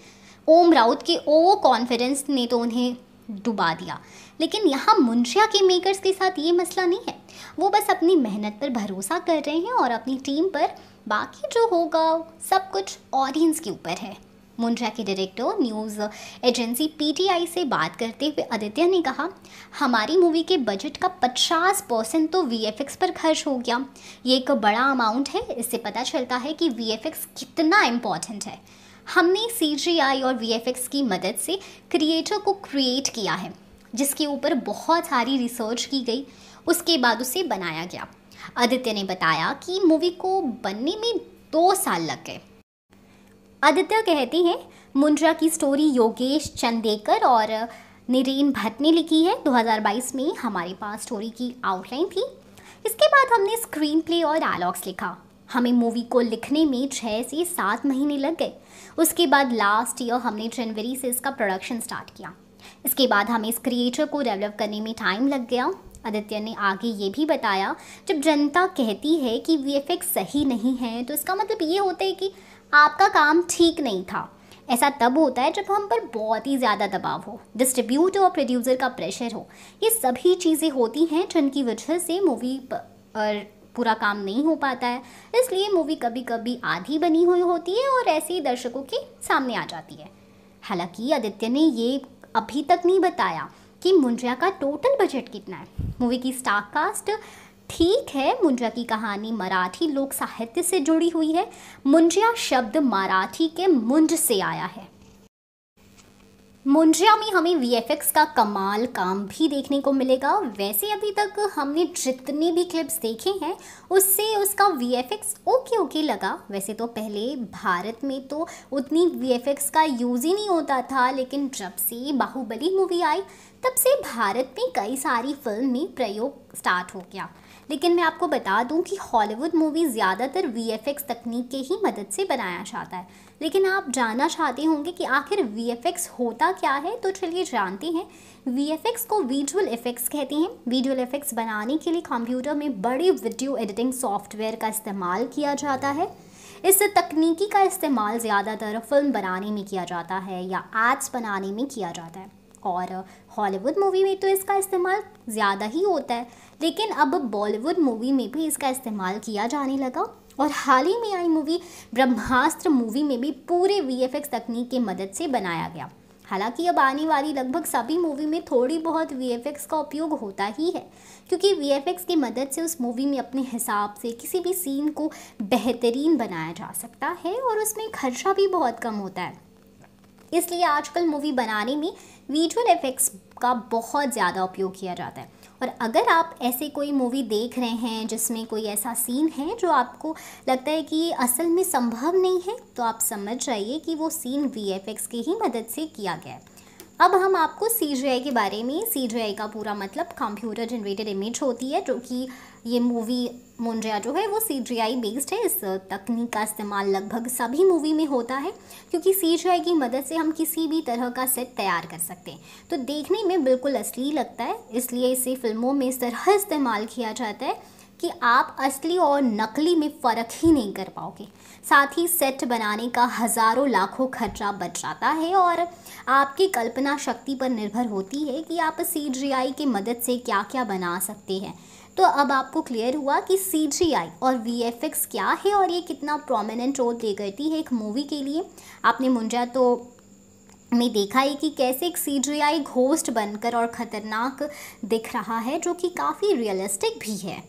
ओम राउत के ओवर कॉन्फिडेंस ने तो उन्हें डुबा दिया। लेकिन यहाँ मुंशिया के मेकर्स के साथ ये मसला नहीं है। वो बस अपनी मेहनत पर भरोसा कर रहे हैं और अपनी टीम पर बाकी जो होगा, सब कुछ ऑडियंस के ऊपर है। मुंड्रा के डायरेक्टर न्यूज़ एजेंसी पीटीआई से बात करते हुए आदित्य ने कहा, हमारी मूवी के बजट का 50 परसेंट तो वीएफएक्स पर खर्च हो गया। ये एक बड़ा अमाउंट है। इससे पता चलता है कि वीएफएक्स कितना इंपॉर्टेंट है। हमने सीजीआई और वीएफएक्स की मदद से क्रिएटर को क्रिएट किया है, जिसके ऊपर बहुत सारी रिसर्च की गई। उसके बाद उसे बनाया गया। आदित्य ने बताया कि मूवी को बनने में दो साल लग गए। आदित्य कहते हैं मुंड्रा की स्टोरी योगेश चंदेकर और निरीन भट्ट ने लिखी है। 2022 में हमारे पास स्टोरी की आउटलाइन थी। इसके बाद हमने स्क्रीन प्ले और डायलॉग्स लिखा। हमें मूवी को लिखने में छः से सात महीने लग गए। उसके बाद लास्ट ईयर हमने जनवरी से इसका प्रोडक्शन स्टार्ट किया। इसके बाद हमें इस क्रिएटर को डेवलप करने में टाइम लग गया। आदित्य ने आगे ये भी बताया, जब जनता कहती है कि वी सही नहीं है तो इसका मतलब ये होता है कि आपका काम ठीक नहीं था। ऐसा तब होता है जब हम पर बहुत ही ज़्यादा दबाव हो डिस्ट्रीब्यूटर और प्रोड्यूसर का प्रेशर हो। ये सभी चीज़ें होती हैं जिनकी वजह से मूवी पर पूरा काम नहीं हो पाता है। इसलिए मूवी कभी कभी आधी बनी हुई होती है और ऐसे ही दर्शकों के सामने आ जाती है। हालाँकि आदित्य ने ये अभी तक नहीं बताया कि मुंजिया का टोटल बजट कितना है? मूवी की स्टार कास्ट ठीक है मुंजिया की कहानी मराठी लोक साहित्य से जुड़ी हुई है। मुंजिया शब्द मराठी के मुंज से आया है। मुंजिया में हमें वीएफएक्स का कमाल काम भी देखने को मिलेगा। वैसे अभी तक हमने जितने भी क्लिप्स देखे हैं, उससे उसका वीएफएक्स ओके ओके लगा। वैसे तो पहले भारत में तो उतनी वीएफएक्स का यूज़ ही नहीं होता था, लेकिन जब से बाहुबली मूवी आई तब से भारत में कई सारी फ़िल्म में प्रयोग स्टार्ट हो गया। लेकिन मैं आपको बता दूँ कि हॉलीवुड मूवी ज़्यादातर वीएफएक्स तकनीक के ही मदद से बनाया जाता है। लेकिन आप जानना चाहते होंगे कि आखिर वीएफएक्स होता क्या है तो चलिए जानते हैं। वीएफएक्स को विजुअल इफ़ेक्ट्स कहते हैं। विजुअल इफ़ेक्ट्स बनाने के लिए कंप्यूटर में बड़े वीडियो एडिटिंग सॉफ्टवेयर का इस्तेमाल किया जाता है। इस तकनीकी का इस्तेमाल ज़्यादातर फ़िल्म बनाने में किया जाता है या एड्स बनाने में किया जाता है। और हॉलीवुड मूवी में तो इसका इस्तेमाल ज़्यादा ही होता है। लेकिन अब बॉलीवुड मूवी में भी इसका इस्तेमाल किया जाने लगा और हाल ही में आई मूवी, ब्रह्मास्त्र मूवी में भी पूरे वीएफएक्स तकनीक की मदद से बनाया गया। हालाँकि अब आने वाली लगभग सभी मूवी में थोड़ी बहुत वीएफएक्स का उपयोग होता ही है, क्योंकि वीएफएक्स की मदद से उस मूवी में अपने हिसाब से किसी भी सीन को बेहतरीन बनाया जा सकता है और उसमें खर्चा भी बहुत कम होता है। इसलिए आजकल मूवी बनाने में विजुअल इफेक्ट्स का बहुत ज़्यादा उपयोग किया जाता है। और अगर आप ऐसे कोई मूवी देख रहे हैं जिसमें कोई ऐसा सीन है जो आपको लगता है कि असल में संभव नहीं है तो आप समझ जाइए कि वो सीन वी के ही मदद से किया गया है। अब हम आपको CGI के बारे में CGI का पूरा मतलब कंप्यूटर जनरेटेड इमेज होती है, जो कि ये मूवी मुंड्रिया जो है, वो CGI बेस्ड है। इस तकनीक का इस्तेमाल लगभग सभी मूवी में होता है, क्योंकि CGI की मदद से हम किसी भी तरह का सेट तैयार कर सकते हैं। तो देखने में बिल्कुल असली लगता है, इसलिए इसे फ़िल्मों में इस तरह इस्तेमाल किया जाता है कि आप असली और नकली में फ़र्क ही नहीं कर पाओगे। साथ ही सेट बनाने का हज़ारों लाखों खर्चा बच जाता है और आपकी कल्पना शक्ति पर निर्भर होती है कि आप सीजीआई की मदद से क्या क्या बना सकते हैं। तो अब आपको क्लियर हुआ कि सीजीआई और वीएफएक्स क्या है और ये कितना प्रोमिनेंट रोल प्ले करती है एक मूवी के लिए। आपने मुंजा तो में देखा है कि कैसे एक सी जी घोस्ट बनकर और ख़तरनाक दिख रहा है, जो कि काफ़ी रियलिस्टिक भी है।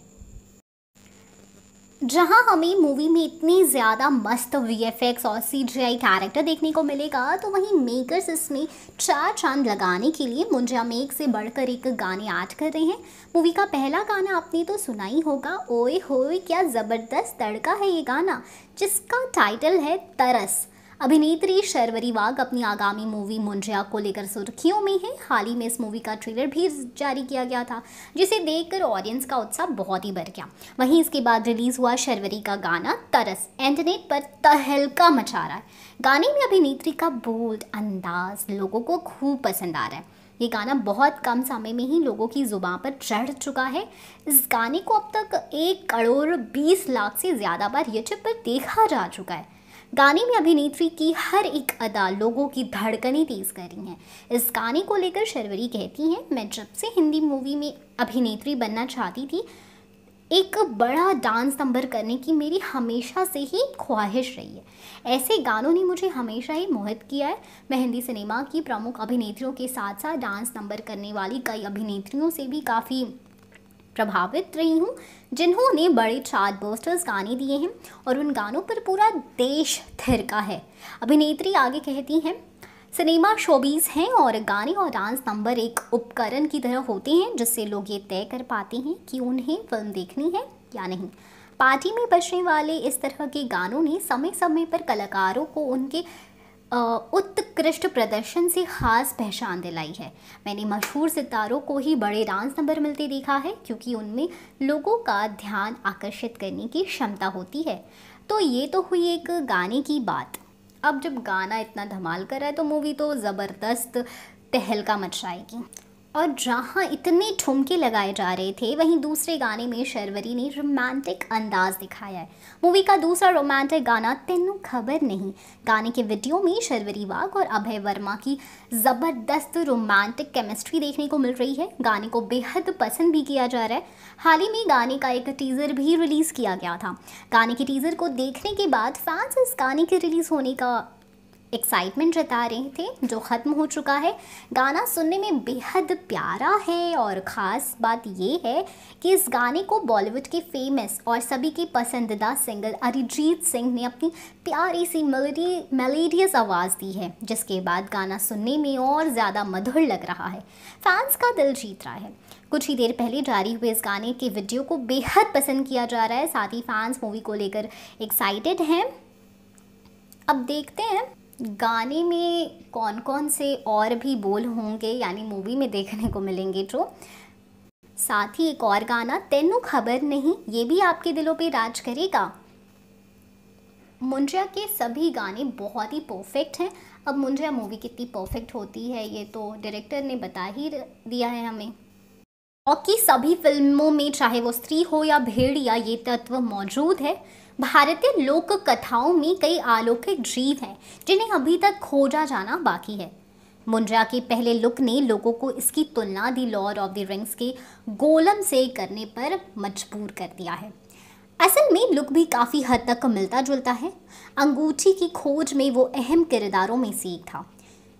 जहाँ हमें मूवी में इतनी ज़्यादा मस्त वीएफएक्स और सीजीआई कैरेक्टर देखने को मिलेगा तो वहीं मेकर्स इसमें चार चाँद लगाने के लिए मुंजा मेक से बढ़कर एक गाने ऐड कर रहे हैं। मूवी का पहला गाना आपने तो सुना ही होगा, ओए होए, क्या ज़बरदस्त तड़का है ये गाना, जिसका टाइटल है तरस। अभिनेत्री शर्वरी वाग अपनी आगामी मूवी मुंजिया को लेकर सुर्खियों में है। हाल ही में इस मूवी का ट्रेलर भी जारी किया गया था, जिसे देखकर ऑडियंस का उत्साह बहुत ही बढ़ गया। वहीं इसके बाद रिलीज़ हुआ शर्वरी का गाना, तरस इंटरनेट पर तहलका मचा रहा है। गाने में अभिनेत्री का बोल्ड अंदाज लोगों को खूब पसंद आ रहा है। ये गाना बहुत कम समय में ही लोगों की ज़ुबान पर चढ़ चुका है। इस गाने को अब तक एक करोड़ बीस लाख से ज़्यादा बार यूट्यूब पर देखा जा चुका है। गाने में अभिनेत्री की हर एक अदा लोगों की धड़कनें तेज कर रही हैं। इस गाने को लेकर शर्वरी कहती हैं, मैं जब से हिंदी मूवी में अभिनेत्री बनना चाहती थी, एक बड़ा डांस नंबर करने की मेरी हमेशा से ही ख्वाहिश रही है। ऐसे गानों ने मुझे हमेशा ही मोहित किया है। मैं हिंदी सिनेमा की प्रमुख अभिनेत्रियों के साथ साथ डांस नंबर करने वाली कई अभिनेत्रियों से भी काफ़ी प्रभावित रही हूँ, जिन्होंने बड़े चार्ट बर्स्टर्स गाने दिए हैं और उन गानों पर पूरा देश थिरका है। अभिनेत्री आगे कहती हैं, सिनेमा शोबीज़ हैं और गाने और डांस नंबर एक उपकरण की तरह होते हैं, जिससे लोग ये तय कर पाते हैं कि उन्हें फ़िल्म देखनी है या नहीं। पार्टी में बजने वाले इस तरह के गानों ने समय समय पर कलाकारों को उनके उत्कृष्ट प्रदर्शन से खास पहचान दिलाई है। मैंने मशहूर सितारों को ही बड़े डांस नंबर मिलते देखा है, क्योंकि उनमें लोगों का ध्यान आकर्षित करने की क्षमता होती है। तो ये तो हुई एक गाने की बात। अब जब गाना इतना धमाल कर रहा है तो मूवी तो ज़बरदस्त तहलका मचाएगी और जहाँ इतने ठुमके लगाए जा रहे थे, वहीं दूसरे गाने में शर्वरी ने रोमांटिक अंदाज दिखाया है। मूवी का दूसरा रोमांटिक गाना तेनू खबर नहीं। गाने के वीडियो में शर्वरी वाग और अभय वर्मा की ज़बरदस्त रोमांटिक केमिस्ट्री देखने को मिल रही है। गाने को बेहद पसंद भी किया जा रहा है। हाल ही में गाने का एक टीज़र भी रिलीज़ किया गया था। गाने के टीज़र को देखने के बाद फैंस इस गाने के रिलीज़ होने का एक्साइटमेंट जता रहे थे, जो ख़त्म हो चुका है। गाना सुनने में बेहद प्यारा है और ख़ास बात ये है कि इस गाने को बॉलीवुड के फ़ेमस और सभी के पसंदीदा सिंगर अरिजीत सिंह ने अपनी प्यारी सी मेलोडी मेलेडियस आवाज़ दी है, जिसके बाद गाना सुनने में और ज़्यादा मधुर लग रहा है। फैंस का दिल जीत रहा है। कुछ ही देर पहले जारी हुए इस गाने के वीडियो को बेहद पसंद किया जा रहा है। साथ ही फैंस मूवी को लेकर एक्साइटेड हैं। अब देखते हैं गाने में कौन कौन से और भी बोल होंगे, यानी मूवी में देखने को मिलेंगे जो साथ ही एक और गाना, तेनू खबर नहीं, ये भी आपके दिलों पे राज करेगा। मुंजिया के सभी गाने बहुत ही परफेक्ट हैं। अब मुंजिया मूवी कितनी परफेक्ट होती है, ये तो डायरेक्टर ने बता ही दिया है हमें। और कि सभी फ़िल्मों में, चाहे वो स्त्री हो या भेड़िया, ये तत्व मौजूद है। भारतीय लोक कथाओं में कई अलौकिक जीव हैं, जिन्हें अभी तक खोजा जाना बाकी है। मुंड्रा के पहले लुक ने लोगों को इसकी तुलना the lord of the rings के गोलम से करने पर मजबूर कर दिया है। असल में लुक भी काफ़ी हद तक मिलता जुलता है। अंगूठी की खोज में वो अहम किरदारों में से एक था।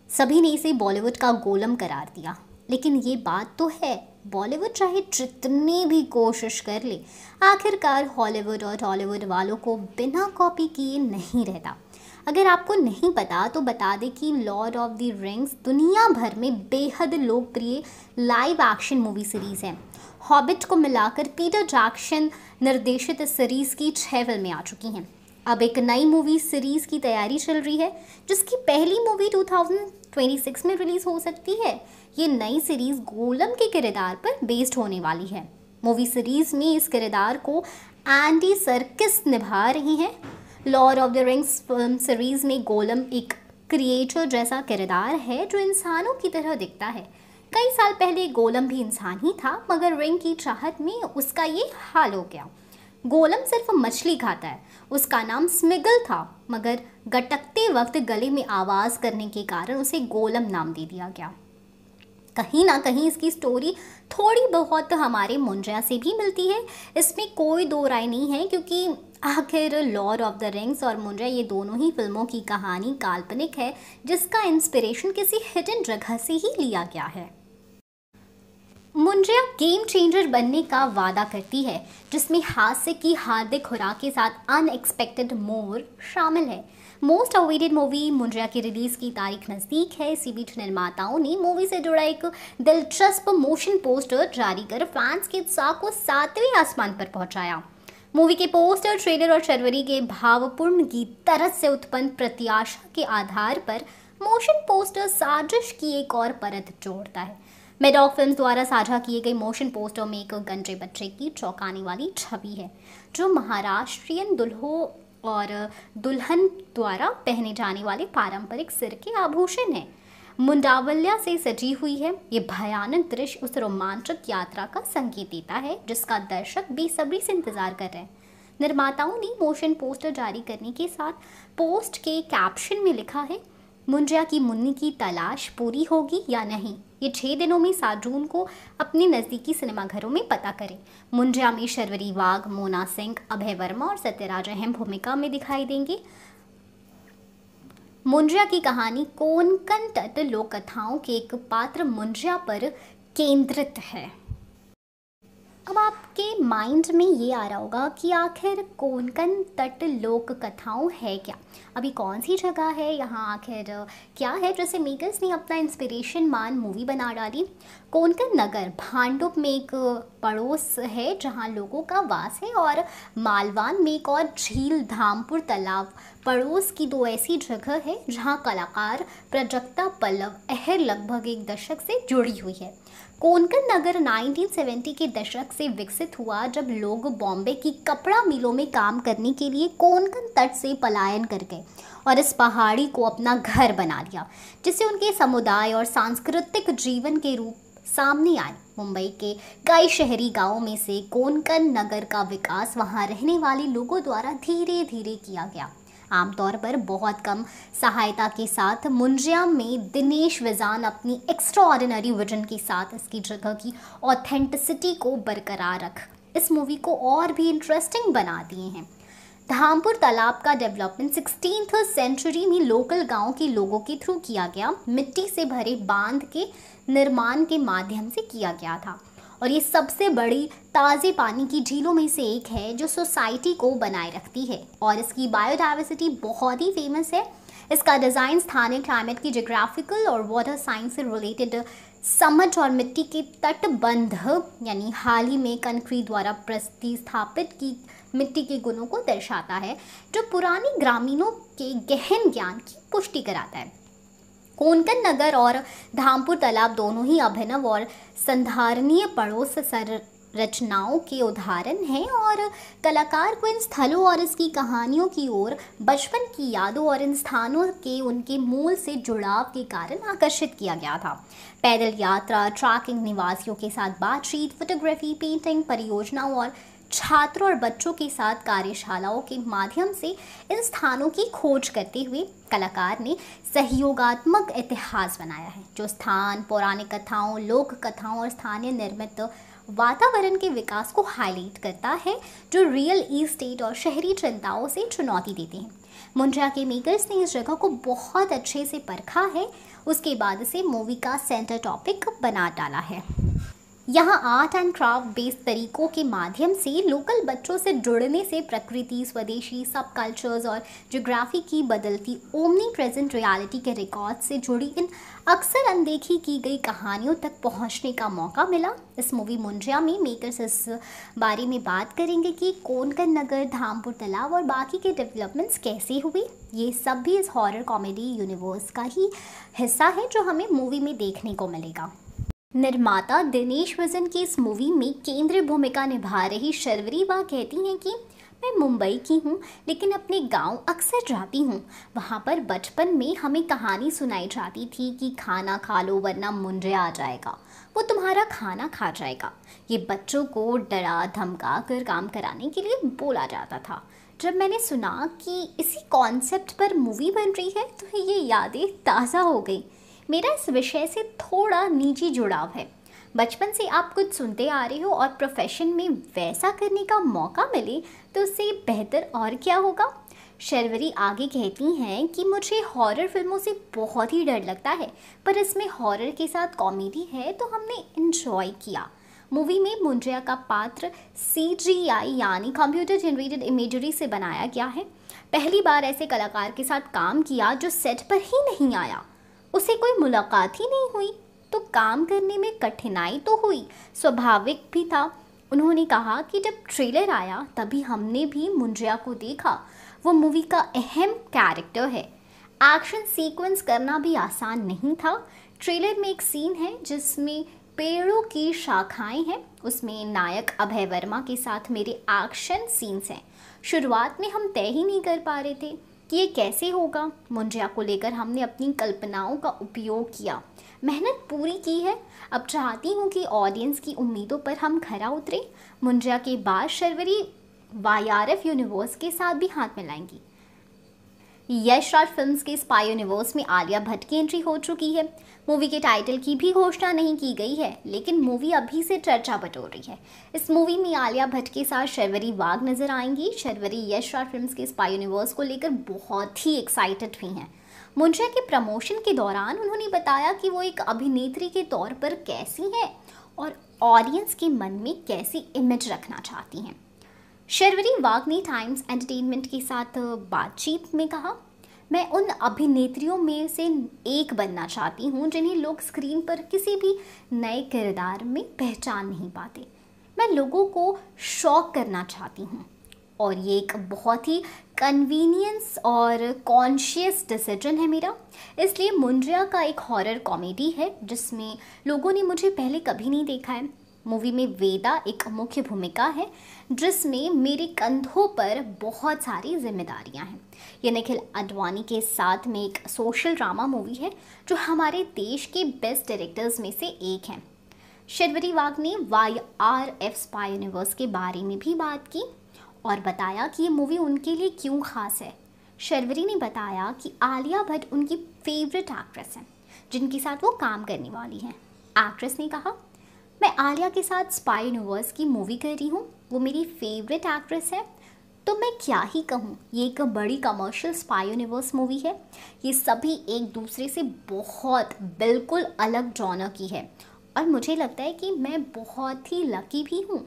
सभी ने इसे बॉलीवुड का गोलम करार दिया। लेकिन ये बात तो है, बॉलीवुड चाहे जितनी भी कोशिश कर ले, आखिरकार हॉलीवुड और टॉलीवुड वालों को बिना कॉपी किए नहीं रहता। अगर आपको नहीं पता तो बता दें कि लॉर्ड ऑफ़ द रिंग्स दुनिया भर में बेहद लोकप्रिय लाइव एक्शन मूवी सीरीज़ है। हॉबिट को मिलाकर पीटर जैक्सन निर्देशित इस सीरीज़ की छः फ़िल्में आ चुकी हैं। अब एक नई मूवी सीरीज़ की तैयारी चल रही है, जिसकी पहली मूवी 2026 में रिलीज़ हो सकती है। ये नई सीरीज़ गोलम के किरदार पर बेस्ड होने वाली है। मूवी सीरीज़ में इस किरदार को एंडी सर्किस निभा रही हैं। Lord of the rings film series में गोलम एक क्रिएटर जैसा किरदार है जो इंसानों की तरह दिखता है। कई साल पहले गोलम भी इंसान ही था, मगर रिंग की चाहत में उसका ये हाल हो गया। गोलम सिर्फ़ मछली खाता है, उसका नाम स्मिगल था, मगर गटकते वक्त गले में आवाज़ करने के कारण उसे गोलम नाम दे दिया गया। कहीं ना कहीं इसकी स्टोरी थोड़ी बहुत हमारे मुंजिया से भी मिलती है। इसमें कोई दो राय नहीं है, क्योंकि आखिर लॉर्ड ऑफ़ द रिंग्स और मुंजिया ये दोनों ही फ़िल्मों की कहानी काल्पनिक है, जिसका इंस्पिरेशन किसी हिडन जगह से ही लिया गया है। मुंजिया गेम चेंजर बनने का वादा करती है, जिसमें हास्य की हार्दिक खुराक के साथ अनएक्सपेक्टेड मोर शामिल है। मोस्ट अवेटेड मूवी मुंजिया की रिलीज़ की तारीख नज़दीक है। इसी बीच निर्माताओं ने मूवी से जुड़ा एक दिलचस्प मोशन पोस्टर जारी कर फैंस के उत्साह को सातवें आसमान पर पहुँचाया। मूवी के पोस्टर ट्रेलर और शर्वरी के भावपूर्ण गीत तरस से उत्पन्न प्रत्याशा के आधार पर मोशन पोस्टर साजिश की एक और परत जोड़ता है। मेडॉक फ़िल्म द्वारा साझा किए गए मोशन पोस्टर में एक गंजे बच्चे की चौंकाने वाली छवि है, जो महाराष्ट्रियन दुल्हो और दुल्हन द्वारा पहने जाने वाले पारंपरिक सिर के आभूषण है। मुंडावल्या से सजी हुई है। ये भयानक दृश्य उस रोमांचक यात्रा का संकेत देता है, जिसका दर्शक बेसब्री से इंतज़ार कर रहे हैं। निर्माताओं ने मोशन पोस्टर जारी करने के साथ पोस्ट के कैप्शन में लिखा है मुंजिया की मुन्नी की तलाश पूरी होगी या नहीं? ये छः दिनों में सात जून को अपने नज़दीकी सिनेमाघरों में पता करें। मुंजिया में शर्वरी वाघ, मोना सिंह, अभय वर्मा और सत्यराज अहम भूमिका में दिखाई देंगे। मुंजिया की कहानी कोनकन तट लोक कथाओं के एक पात्र मुंजिया पर केंद्रित है। अब आपके माइंड में ये आ रहा होगा कि आखिर कोनकन तट लोक कथाओं है क्या? अभी कौन सी जगह है? यहाँ आखिर क्या है? जैसे मेकर्स ने अपना इंस्पिरेशन मान मूवी बना डाली। कोनकन नगर, भांडुप में एक पड़ोस है जहाँ लोगों का वास है और मालवान में एक और झील, धामपुर तालाब, पड़ोस की दो ऐसी जगह है जहाँ कलाकार, प्रजक्ता पल्लव, अहर लगभग एक दशक से जुड़ी हुई है। कोनकन नगर 1970 के दशक से विकसित हुआ जब लोग बॉम्बे की कपड़ा मिलों में काम करने के लिए कोनकन तट से पलायन कर गए और इस पहाड़ी को अपना घर बना लिया जिससे उनके समुदाय और सांस्कृतिक जीवन के रूप सामने आए। मुंबई के कई शहरी गाँवों में से कोनकन नगर का विकास वहाँ रहने वाले लोगों द्वारा धीरे धीरे किया गया। आमतौर पर बहुत कम सहायता के साथ। मुंजिया में दिनेश विजान अपनी एक्स्ट्रा ऑर्डिनरी विजन के साथ इसकी जगह की ऑथेंटिसिटी को बरकरार रख। इस मूवी को और भी इंटरेस्टिंग बना दिए हैं। धामपुर तालाब का डेवलपमेंट सिक्सटीन सेंचुरी में लोकल गाँव के लोगों के थ्रू किया गया। मिट्टी से भरे बाँध के निर्माण के माध्यम से किया गया था। और ये सबसे बड़ी ताज़े पानी की झीलों में से एक है जो सोसाइटी को बनाए रखती है। और इसकी बायोडाइवर्सिटी बहुत ही फ़ेमस है। इसका डिज़ाइन स्थानीय क्लाइमेट की जोग्राफिकल और वाटर साइंस से रिलेटेड समझ और मिट्टी के तटबंध, यानी हाल ही में कंक्रीट द्वारा प्रतिस्थापित की मिट्टी के गुणों को दर्शाता है, जो पुरानी ग्रामीणों के गहन ज्ञान की पुष्टि कराता है। कोनकन नगर और धामपुर तालाब दोनों ही अभिनव और संधारणीय पड़ोस संरचनाओं के उदाहरण हैं और कलाकार को इन स्थलों और इसकी कहानियों की ओर, बचपन की यादों और इन स्थानों के उनके मूल से जुड़ाव के कारण आकर्षित किया गया था। पैदल यात्रा ट्रैकिंग निवासियों के साथ बातचीत फोटोग्राफी पेंटिंग परियोजनाओं और छात्रों और बच्चों के साथ कार्यशालाओं के माध्यम से इन स्थानों की खोज करते हुए कलाकार ने सहयोगात्मक इतिहास बनाया है, जो स्थान, पौराणिक कथाओं, लोक कथाओं और स्थानीय निर्मित वातावरण के विकास को हाईलाइट करता है, जो रियल ईस्टेट और शहरी चिंताओं से चुनौती देते हैं। मुंड्रा के मेकर्स ने इस जगह को बहुत अच्छे से परखा है, उसके बाद इसे मूवी का सेंटर टॉपिक बना डाला है। यहाँ आर्ट एंड क्राफ्ट बेस्ड तरीकों के माध्यम से लोकल बच्चों से जुड़ने से प्रकृति, स्वदेशी, सब कल्चर्स और जोग्राफी की बदलती ओमनी प्रेजेंट रियलिटी के रिकॉर्ड से जुड़ी इन अक्सर अनदेखी की गई कहानियों तक पहुँचने का मौका मिला। इस मूवी मुंजिया में मेकर्स इस बारे में बात करेंगे कि कोनकन नगर, धामपुर तालाब और बाकी के डेवलपमेंट्स कैसे हुए। ये सब भी इस हॉरर कॉमेडी यूनिवर्स का ही हिस्सा है जो हमें मूवी में देखने को मिलेगा। निर्माता दिनेश विजन की इस मूवी में केंद्रीय भूमिका निभा रही शर्वरी वाह कहती हैं कि मैं मुंबई की हूँ, लेकिन अपने गाँव अक्सर जाती हूँ। वहाँ पर बचपन में हमें कहानी सुनाई जाती थी कि खाना खा लो वरना मुंडे आ जाएगा। वो तुम्हारा खाना खा जाएगा। ये बच्चों को डरा धमका कर काम कराने के लिए बोला जाता था। जब मैंने सुना कि इसी कॉन्सेप्ट पर मूवी बन रही है तो ये यादें ताज़ा हो गई। मेरा इस विषय से थोड़ा निजी जुड़ाव है। बचपन से आप कुछ सुनते आ रहे हो और प्रोफेशन में वैसा करने का मौका मिले तो उससे बेहतर और क्या होगा? शर्वरी आगे कहती हैं कि मुझे हॉरर फ़िल्मों से बहुत ही डर लगता है, पर इसमें हॉरर के साथ कॉमेडी है तो हमने इन्जॉय किया। मूवी में मुंजिया का पात्र सी जी आई यानी कंप्यूटर जनरेटेड इमेजरी से बनाया गया है। पहली बार ऐसे कलाकार के साथ काम किया जो सेट पर ही नहीं आया। उसे कोई मुलाकात ही नहीं हुई। तो काम करने में कठिनाई तो हुई, स्वाभाविक भी था। उन्होंने कहा कि जब ट्रेलर आया, तभी हमने भी मुंजिया को देखा। वो मूवी का अहम कैरेक्टर है। एक्शन सीक्वेंस करना भी आसान नहीं था। ट्रेलर में एक सीन है, जिसमें पेड़ों की शाखाएँ हैं। उसमें नायक अभय वर्मा के साथ मेरे एक्शन सीन्स हैं। शुरुआत में हम तय ही नहीं कर पा रहे थे। कि ये कैसे होगा? मुंजिया को लेकर हमने अपनी कल्पनाओं का उपयोग किया। मेहनत पूरी की है। अब चाहती हूँ कि ऑडियंस की उम्मीदों पर हम खरा उतरे। मुंजिया के बाद शर्वरी वाई यूनिवर्स के साथ भी हाथ मिलाएँगी। यश राज फ़िल्म के स्पाई यूनिवर्स में आलिया भट्ट की एंट्री हो चुकी है। मूवी के टाइटल की भी घोषणा नहीं की गई है, लेकिन मूवी अभी से चर्चा बटोर रही है। इस मूवी में आलिया भट्ट के साथ शर्वरी वाघ नज़र आएँगी। शर्वरी यश राज फिल्म्स के स्पाई यूनिवर्स को लेकर बहुत ही एक्साइटेड हुई हैं। मुंशिया के प्रमोशन के दौरान उन्होंने बताया कि वो एक अभिनेत्री के तौर पर कैसी हैं और ऑडियंस के मन में कैसी इमेज रखना चाहती हैं। शर्वरी वाघ ने टाइम्स एंटरटेनमेंट के साथ बातचीत में कहा मैं उन अभिनेत्रियों में से एक बनना चाहती हूँ, जिन्हें लोग स्क्रीन पर किसी भी नए किरदार में पहचान नहीं पाते। मैं लोगों को शॉक करना चाहती हूँ और ये एक बहुत ही कन्वीनियंस और कॉन्शियस डिसीज़न है मेरा। इसलिए मुंड्रिया का एक हॉरर कॉमेडी है, जिसमें लोगों ने मुझे पहले कभी नहीं देखा है। मूवी में वेदा एक मुख्य भूमिका है, जिसमें मेरे कंधों पर बहुत सारी जिम्मेदारियाँ हैं। ये निखिल अडवाणी के साथ में एक सोशल ड्रामा मूवी है, जो हमारे देश के बेस्ट डायरेक्टर्स में से एक हैं। शर्वरी वाघ ने Y R F spy universe के बारे में भी बात की और बताया कि ये मूवी उनके लिए क्यों खास है। शर्वरी ने बताया कि आलिया भट्ट उनकी फेवरेट एक्ट्रेस हैं, जिनके साथ वो काम करने वाली हैं। एक्ट्रेस ने कहा, मैं आलिया के साथ स्पाई यूनिवर्स की मूवी कर रही हूँ, वो मेरी फेवरेट एक्ट्रेस है तो मैं क्या ही कहूँ, ये एक बड़ी कमर्शियल स्पाई यूनिवर्स मूवी है। ये सभी एक दूसरे से बहुत बिल्कुल अलग जॉनर की है। और मुझे लगता है कि मैं बहुत ही लकी भी हूँ।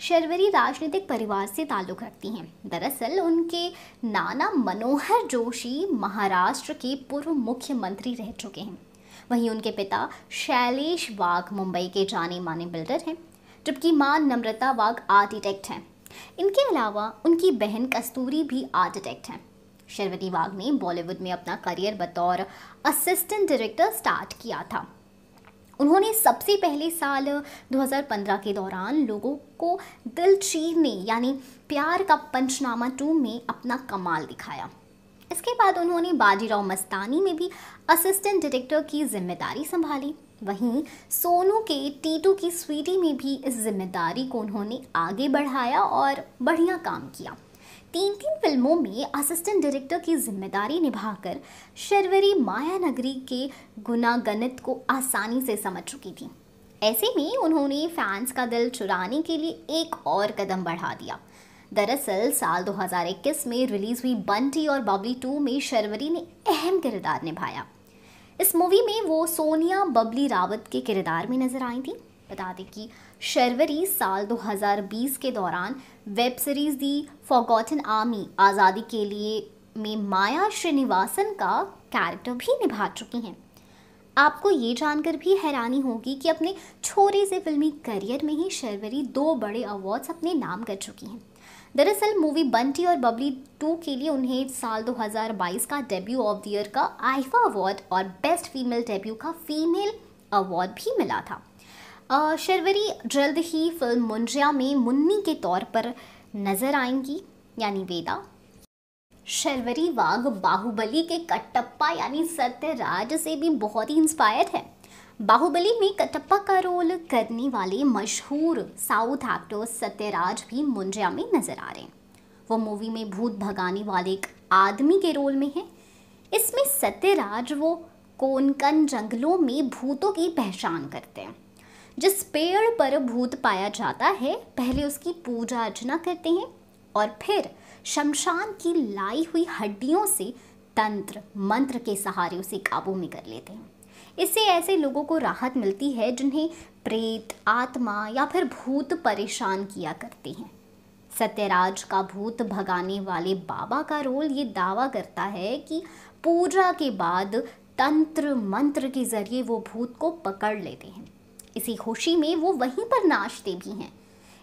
शर्वरी राजनीतिक परिवार से ताल्लुक़ रखती हैं। दरअसल उनके नाना मनोहर जोशी महाराष्ट्र के पूर्व मुख्यमंत्री रह चुके हैं। वहीं उनके पिता शैलेश वाघ मुंबई के जाने माने बिल्डर हैं, जबकि माँ नम्रता वाघ आर्किटेक्ट हैं। इनके अलावा उनकी बहन कस्तूरी भी आर्ट आर्किटेक्ट हैं। शर्वती वाघ ने बॉलीवुड में अपना करियर बतौर असिस्टेंट डायरेक्टर स्टार्ट किया था। उन्होंने सबसे पहले साल 2015 के दौरान लोगों को दिल चीरने यानी प्यार का पंचनामा टू में अपना कमाल दिखाया। इसके बाद उन्होंने बाजीराव मस्तानी में भी असिस्टेंट डायरेक्टर की ज़िम्मेदारी संभाली। वहीं सोनू के टीटू की स्वीटी में भी इस ज़िम्मेदारी को उन्होंने आगे बढ़ाया और बढ़िया काम किया। तीन तीन फ़िल्मों में असिस्टेंट डायरेक्टर की ज़िम्मेदारी निभाकर शर्वरी माया नगरी के गुनागणित को आसानी से समझ चुकी थी। ऐसे में उन्होंने फैंस का दिल चुराने के लिए एक और कदम बढ़ा दिया। दरअसल, साल 2021 में रिलीज़ हुई बंटी और बबली टू में शर्वरी ने अहम किरदार निभाया। इस मूवी में वो सोनिया बबली रावत के किरदार में नज़र आई थी। बता दें कि शर्वरी साल 2020 के दौरान web series the forgotten army आज़ादी के लिए में माया श्रीनिवासन का कैरेक्टर भी निभा चुकी हैं। आपको ये जानकर भी हैरानी होगी कि अपने छोटे से फिल्मी करियर में ही शर्वरी दो बड़े अवार्ड्स अपने नाम कर चुकी हैं। दरअसल मूवी बंटी और बबली टू के लिए उन्हें साल 2022 का डेब्यू ऑफ़ द ईयर का आइफा अवार्ड और बेस्ट फीमेल डेब्यू का फीमेल अवार्ड भी मिला था। शर्वरी जल्द ही फ़िल्म मुंजिया में मुन्नी के तौर पर नज़र आएँगी, यानी वेदा। शर्वरी वाघ बाहुबली के कटप्पा, यानी सत्यराज से भी बहुत ही इंस्पायर्ड है। बाहुबली में कटप्पा का रोल करने वाले मशहूर साउथ एक्टर सत्यराज भी मुंजिया में नज़र आ रहे हैं। वो मूवी में भूत भगाने वाले एक आदमी के रोल में है। इसमें सत्यराज वो कोनकन जंगलों में भूतों की पहचान करते हैं। जिस पेड़ पर भूत पाया जाता है, पहले उसकी पूजा अर्चना करते हैं और फिर शमशान की लाई हुई हड्डियों से तंत्र, मंत्र के सहारे उसे काबू में कर लेते हैं। इससे ऐसे लोगों को राहत मिलती है जिन्हें प्रेत, आत्मा या फिर भूत परेशान किया करते हैं। सत्यराज का भूत भगाने वाले बाबा का रोल ये दावा करता है कि पूजा के बाद तंत्र मंत्र के ज़रिए वो भूत को पकड़ लेते हैं। इसी खुशी में वो वहीं पर नाचते भी हैं।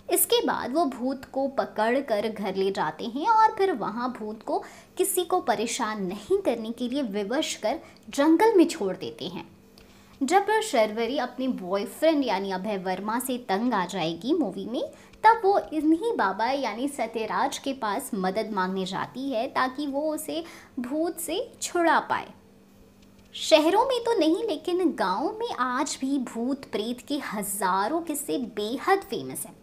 इसके बाद वो भूत को पकड़ कर घर ले जाते हैं और फिर वहाँ भूत को किसी को परेशान नहीं करने के लिए विवश कर जंगल में छोड़ देते हैं। जब शर्वरी अपने बॉयफ्रेंड यानी अभय वर्मा से तंग आ जाएगी मूवी में, तब वो इन्हीं बाबा यानी सत्यराज के पास मदद मांगने जाती है ताकि वो उसे भूत से छुड़ा पाए। शहरों में तो नहीं, लेकिन गाँव में आज भी भूत प्रेत के हज़ारों किस्से बेहद फ़ेमस हैं।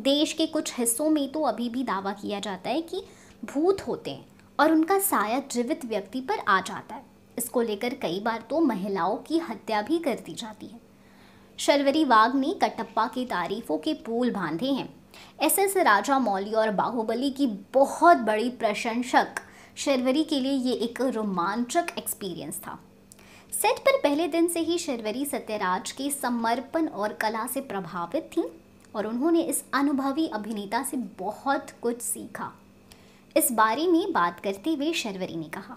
देश के कुछ हिस्सों में तो अभी भी दावा किया जाता है कि भूत होते हैं और उनका साया जीवित व्यक्ति पर आ जाता है। इसको लेकर कई बार तो महिलाओं की हत्या भी कर दी जाती है। शर्वरी वाघ ने कटप्पा की तारीफों के पुल बांधे हैं। एस एस राजा मौली और बाहुबली की बहुत बड़ी प्रशंसक। शर्वरी के लिए ये एक रोमांचक एक्सपीरियंस था। सेट पर पहले दिन से ही शर्वरी सत्यराज के समर्पण और कला से प्रभावित थी और उन्होंने इस अनुभवी अभिनेता से बहुत कुछ सीखा। इस बारे में बात करते हुए शर्वरी ने कहा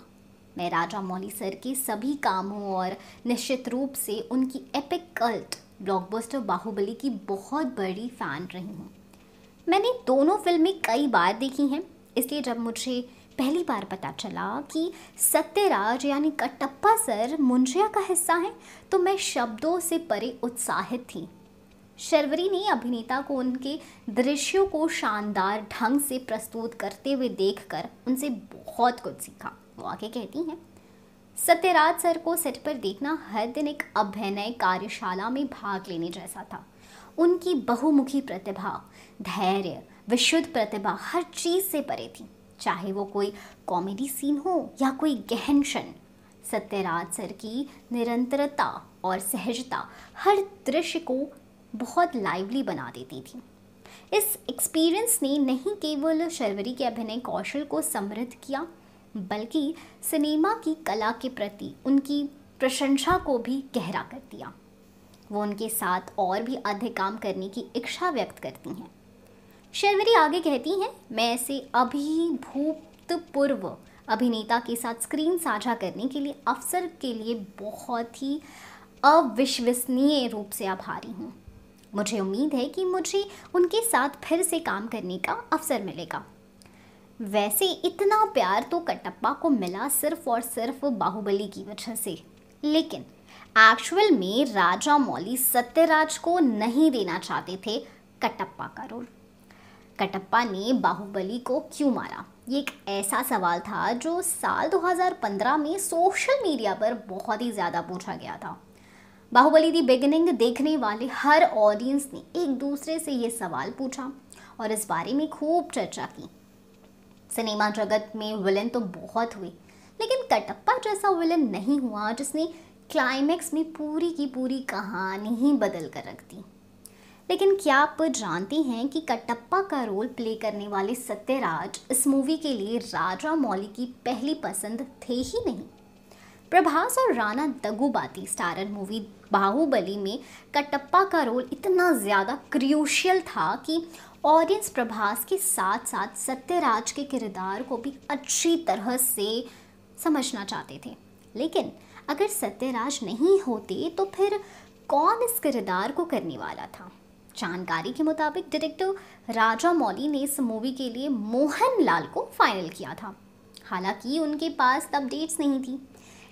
मैं राजा मौली सर के सभी कामों और निश्चित रूप से उनकी एपिक कल्ट ब्लॉकबस्टर बाहुबली की बहुत बड़ी फ़ैन रही हूँ। मैंने दोनों फ़िल्में कई बार देखी हैं, इसलिए जब मुझे पहली बार पता चला कि सत्यराज यानी कटप्पा सर मुंशिया का हिस्सा हैं तो मैं शब्दों से परे उत्साहित थी। शर्वरी ने अभिनेता को उनके दृश्यों को शानदार ढंग से प्रस्तुत करते हुए देखकर उनसे बहुत कुछ सीखा। वो आगे कहती हैं, सत्यराज सर को सेट पर देखना हर दिन एक अभिनय कार्यशाला में भाग लेने जैसा था। उनकी बहुमुखी प्रतिभा, धैर्य, विशुद्ध प्रतिभा हर चीज़ से परे थी। चाहे वो कोई कॉमेडी सीन हो या कोई गहन क्षण, सत्यराज सर की निरंतरता और सहजता हर दृश्य को बहुत लाइवली बना देती थी। इस एक्सपीरियंस ने नहीं केवल शर्वरी के अभिनय कौशल को समृद्ध किया बल्कि सिनेमा की कला के प्रति उनकी प्रशंसा को भी गहरा कर दिया। वो उनके साथ और भी अधिक काम करने की इच्छा व्यक्त करती हैं। शर्वरी आगे कहती हैं, मैं ऐसे अभिभूतपूर्व अभिनेता के साथ स्क्रीन साझा करने के लिए, अवसर के लिए बहुत ही अविश्वसनीय रूप से आभारी हूँ। मुझे उम्मीद है कि मुझे उनके साथ फिर से काम करने का अवसर मिलेगा। वैसे इतना प्यार तो कटप्पा को मिला सिर्फ़ और सिर्फ़ बाहुबली की वजह से। लेकिन एक्चुअल में राजा मौली सत्यराज को नहीं देना चाहते थे कटप्पा का रोल। कटप्पा ने बाहुबली को क्यों मारा? ये एक ऐसा सवाल था जो साल 2015 में सोशल मीडिया पर बहुत ही ज़्यादा पूछा गया था। बाहुबली दी बिगिनिंग देखने वाले हर ऑडियंस ने एक दूसरे से ये सवाल पूछा और इस बारे में खूब चर्चा की। सिनेमा जगत में विलन तो बहुत हुए लेकिन कटप्पा जैसा विलन नहीं हुआ जिसने क्लाइमैक्स में पूरी की पूरी कहानी ही बदल कर रख दी। लेकिन क्या आप जानते हैं कि कटप्पा का रोल प्ले करने वाले सत्यराज इस मूवी के लिए राजा मौली की पहली पसंद थे ही नहीं? प्रभास और राणा दगुबाती स्टारर मूवी बाहुबली में कटप्पा का रोल इतना ज़्यादा क्रूशियल था कि ऑडियंस प्रभास के साथ साथ सत्यराज के किरदार को भी अच्छी तरह से समझना चाहते थे। लेकिन अगर सत्यराज नहीं होते तो फिर कौन इस किरदार को करने वाला था? जानकारी के मुताबिक डायरेक्टर राजा मौली ने इस मूवी के लिए मोहन लाल को फाइनल किया था। हालाँकि उनके पास तब डेट्स नहीं थी,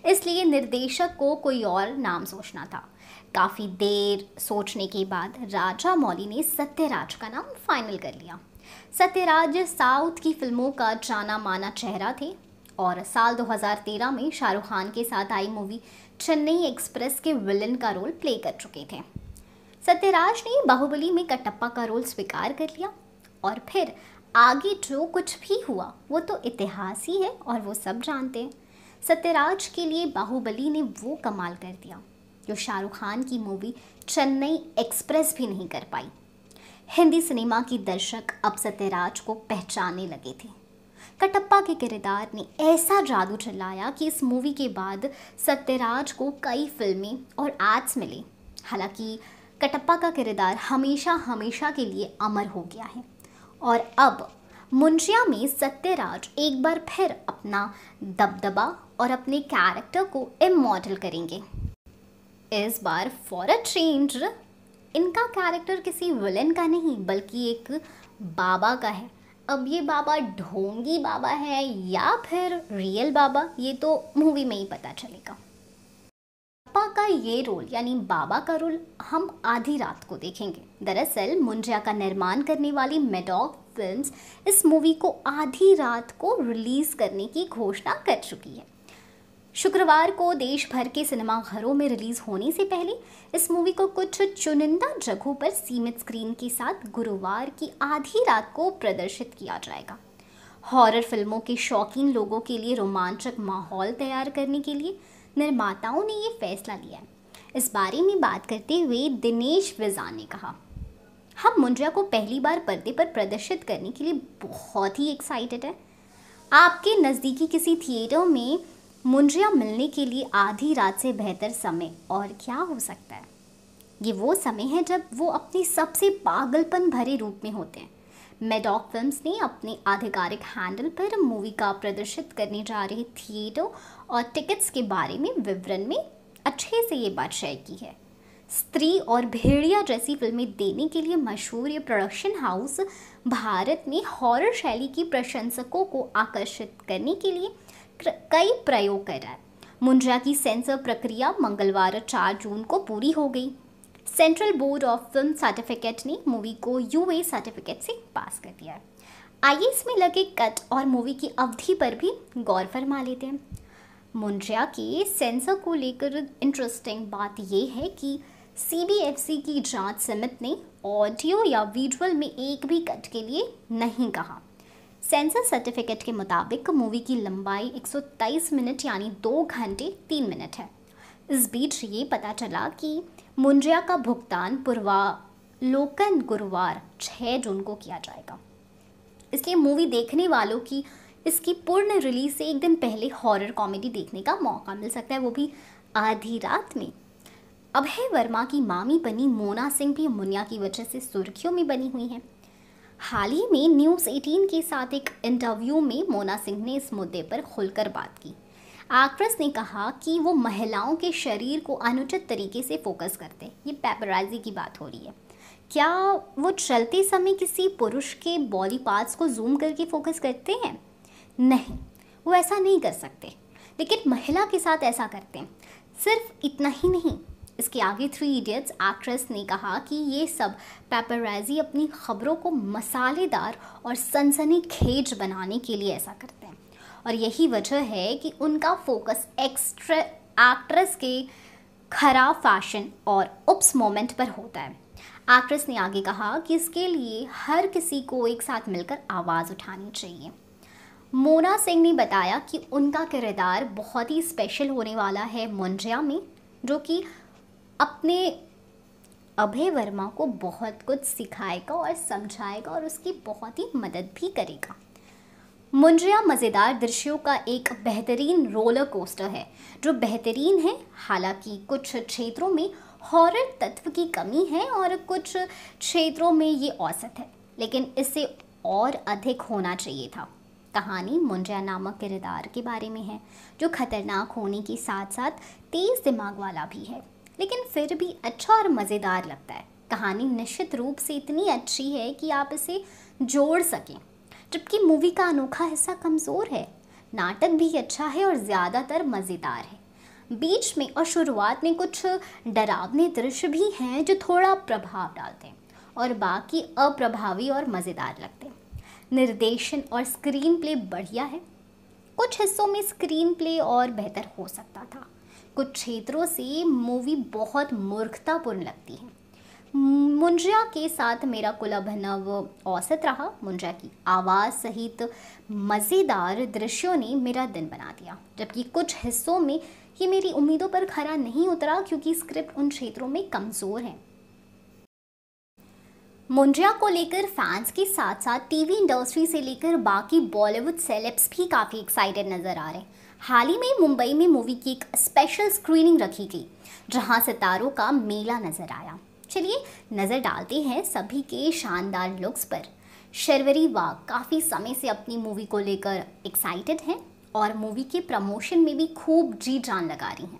इसलिए निर्देशक को कोई और नाम सोचना था। काफ़ी देर सोचने के बाद राजा मौली ने सत्यराज का नाम फाइनल कर लिया। सत्यराज साउथ की फ़िल्मों का जाना माना चेहरा थे और साल 2013 में शाहरुख खान के साथ आई मूवी चेन्नई एक्सप्रेस के विलन का रोल प्ले कर चुके थे। सत्यराज ने बाहुबली में कटप्पा का रोल स्वीकार कर लिया और फिर आगे जो कुछ भी हुआ, वो तो इतिहास ही है और वो सब जानते हैं। सत्यराज के लिए बाहुबली ने वो कमाल कर दिया। जो शाहरुख खान की मूवी चेन्नई एक्सप्रेस भी नहीं कर पाई। हिंदी सिनेमा की दर्शक अब सत्यराज को पहचानने लगे थे। कटप्पा के किरदार ने ऐसा जादू चलाया कि इस मूवी के बाद सत्यराज को कई फ़िल्में और एड्स मिले। हालाँकि कटप्पा का किरदार हमेशा हमेशा के लिए अमर हो गया है। और अब मुंशिया में सत्यराज एक बार फिर अपना दबदबा और अपने कैरेक्टर को इमोटल करेंगे। इस बार फॉर अ चेंज इनका कैरेक्टर किसी विलन का नहीं, बल्कि एक बाबा का है। अब ये बाबा ढोंगी बाबा है या फिर रियल बाबा, ये तो मूवी में ही पता चलेगा। पापा का ये रोल यानी बाबा का रोल हम आधी रात को देखेंगे। दरअसल मुंजिया का निर्माण करने वाली मेडॉक फिल्म्स इस मूवी को आधी रात को रिलीज़ करने की घोषणा कर चुकी है। शुक्रवार को देश भर के सिनेमाघरों में रिलीज़ होने से पहले इस मूवी को कुछ चुनिंदा जगहों पर सीमित स्क्रीन के साथ गुरुवार की आधी रात को प्रदर्शित किया जाएगा। हॉरर फ़िल्मों के शौकीन लोगों के लिए रोमांचक माहौल तैयार करने के लिए निर्माताओं ने ये फैसला लिया है। इस बारे में बात करते हुए दिनेश विजान ने कहा, हम मुंड्रा को पहली बार पर्दे पर प्रदर्शित करने के लिए बहुत ही एक्साइटेड है। आपके नज़दीकी किसी थिएटर में मुंड्रिया मिलने के लिए आधी रात से बेहतर समय। और क्या हो सकता है? ये वो समय है जब वो अपनी सबसे पागलपन भरे रूप में होते हैं। मेडॉक फिल्म्स ने अपने आधिकारिक हैंडल पर मूवी का प्रदर्शित करने जा रहे थिएटर और टिकट्स के बारे में विवरण में अच्छे से ये बात शेयर की है। स्त्री और भेड़िया जैसी फ़िल्में देने के लिए मशहूर ये प्रोडक्शन हाउस भारत में हॉरर शैली की प्रशंसकों को आकर्षित करने के लिए कई प्रयोग कर। रहा है मुंड्रा की सेंसर प्रक्रिया मंगलवार 4 जून को पूरी हो गई। Central board of film certificate ने मूवी को यूए सर्टिफिकेट से पास कर दिया। है आइए इसमें लगे कट और मूवी की अवधि पर भी गौर फरमा लेते हैं। मुंड्रिया के सेंसर को लेकर इंटरेस्टिंग बात यह है कि सी की जाँच समिति ने ऑडियो या विजुअल में एक भी कट के लिए नहीं कहा। सेंसर सर्टिफिकेट के मुताबिक मूवी की लंबाई 123 मिनट यानी दो घंटे तीन मिनट है। इस बीच ये पता चला कि मुंजिया का भुगतान पूर्वा लोकन गुरुवार 6 जून को किया जाएगा। इसलिए मूवी देखने वालों की इसकी पूर्ण रिलीज़ से एक दिन पहले हॉरर कॉमेडी देखने का मौका मिल सकता है, वो भी आधी रात में। अभय वर्मा की मामी बनी मोना सिंह भी मुनिया की वजह से सुर्खियों में बनी हुई हैं। हाल ही में न्यूज़ 18 के साथ एक इंटरव्यू में मोना सिंह ने इस मुद्दे पर खुलकर बात की। एक्ट्रेस ने कहा कि वो महिलाओं के शरीर को अनुचित तरीके से फोकस करते ये पेपराइजी की बात हो रही है। क्या वो चलते समय किसी पुरुष के बॉडी पार्ट्स को जूम करके फोकस करते हैं? नहीं, वो ऐसा नहीं कर सकते। लेकिन महिला के साथ ऐसा करते हैं। सिर्फ़ इतना ही नहीं इसके आगे थ्री इडियट्स एक्ट्रेस ने कहा कि ये सब पेपराइजी अपनी खबरों को मसालेदार और सनसनी खेज बनाने के लिए ऐसा करते हैं। और यही वजह है कि उनका फोकस एक्स्ट्रा एक्ट्रेस के खराब फ़ैशन और उप्स मोमेंट पर होता है। एक्ट्रेस ने आगे कहा कि इसके लिए हर किसी को एक साथ मिलकर आवाज़ उठानी चाहिए। मोना सिंह ने बताया कि उनका किरदार बहुत ही स्पेशल होने वाला है मुंजिया में, जो कि अपने अभय वर्मा को बहुत कुछ सिखाएगा और समझाएगा और उसकी बहुत ही मदद भी करेगा। मुंजिया मज़ेदार दृश्यों का एक बेहतरीन रोलर कोस्टर है, जो बेहतरीन है, हालाँकि कुछ क्षेत्रों में हॉरर तत्व की कमी है और कुछ क्षेत्रों में ये औसत है, लेकिन इससे और अधिक होना चाहिए था। कहानी मुंजिया नामक किरदार के बारे में है, जो खतरनाक होने के साथ साथ तेज़ दिमाग वाला भी है। लेकिन फिर भी अच्छा और मज़ेदार लगता है। कहानी निश्चित रूप से इतनी अच्छी है कि आप इसे जोड़ सकें, जबकि मूवी का अनोखा हिस्सा कमज़ोर है। नाटक भी अच्छा है और ज़्यादातर मज़ेदार है। बीच में और शुरुआत में कुछ डरावने दृश्य भी हैं जो थोड़ा प्रभाव डालते हैं और बाकी अप्रभावी और मज़ेदार लगते हैं। निर्देशन और स्क्रीन प्ले बढ़िया है। कुछ हिस्सों में स्क्रीन प्ले और बेहतर हो सकता था। कुछ क्षेत्रों से मूवी बहुत मूर्खतापूर्ण लगती है। मुंजिया के साथ मेरा कुल अभिनव औसत रहा। मुंजिया की आवाज़ सहित मज़ेदार दृश्यों ने मेरा दिन बना दिया। जबकि कुछ हिस्सों में ये मेरी उम्मीदों पर खरा नहीं उतरा क्योंकि स्क्रिप्ट उन क्षेत्रों में कमज़ोर है। मुंजिया को लेकर फैंस के साथ साथ टीवी इंडस्ट्री से लेकर बाकी बॉलीवुड सेलेब्स भी काफ़ी एक्साइटेड नज़र आ रहे हैं। हाल ही में मुंबई में मूवी की एक स्पेशल स्क्रीनिंग रखी गई, जहाँ सितारों का मेला नज़र आया। चलिए नज़र डालते हैं सभी के शानदार लुक्स पर। शर्वरी वाग काफ़ी समय से अपनी मूवी को लेकर एक्साइटेड हैं और मूवी के प्रमोशन में भी खूब जी जान लगा रही हैं।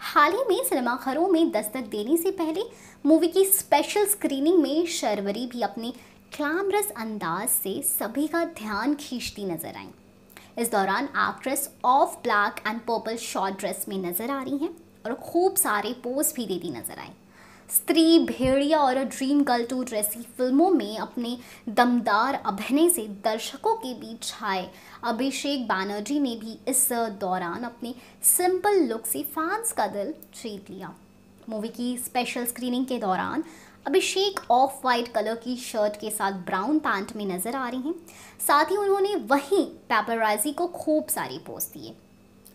हाल ही में सिनेमाघरों में दस्तक देने से पहले मूवी की स्पेशल स्क्रीनिंग में शर्वरी भी अपने क्लामरस अंदाज से सभी का ध्यान खींचती नज़र आई। इस दौरान actress off black and purple short dress में नज़र आ रही हैं और खूब सारे पोस्ट भी देती नज़र आई। स्त्री, भेड़िया और ड्रीम गर्ल टू जैसी फ़िल्मों में अपने दमदार अभिनय से दर्शकों के बीच छाए अभिषेक बैनर्जी ने भी इस दौरान अपने सिंपल लुक से फैंस का दिल जीत लिया। मूवी की स्पेशल स्क्रीनिंग के दौरान अभिषेक ऑफ़ वाइट कलर की शर्ट के साथ ब्राउन पैंट में नज़र आ रही हैं। साथ ही उन्होंने वहीं पेपराइजी को खूब सारी पोस्ट दिए।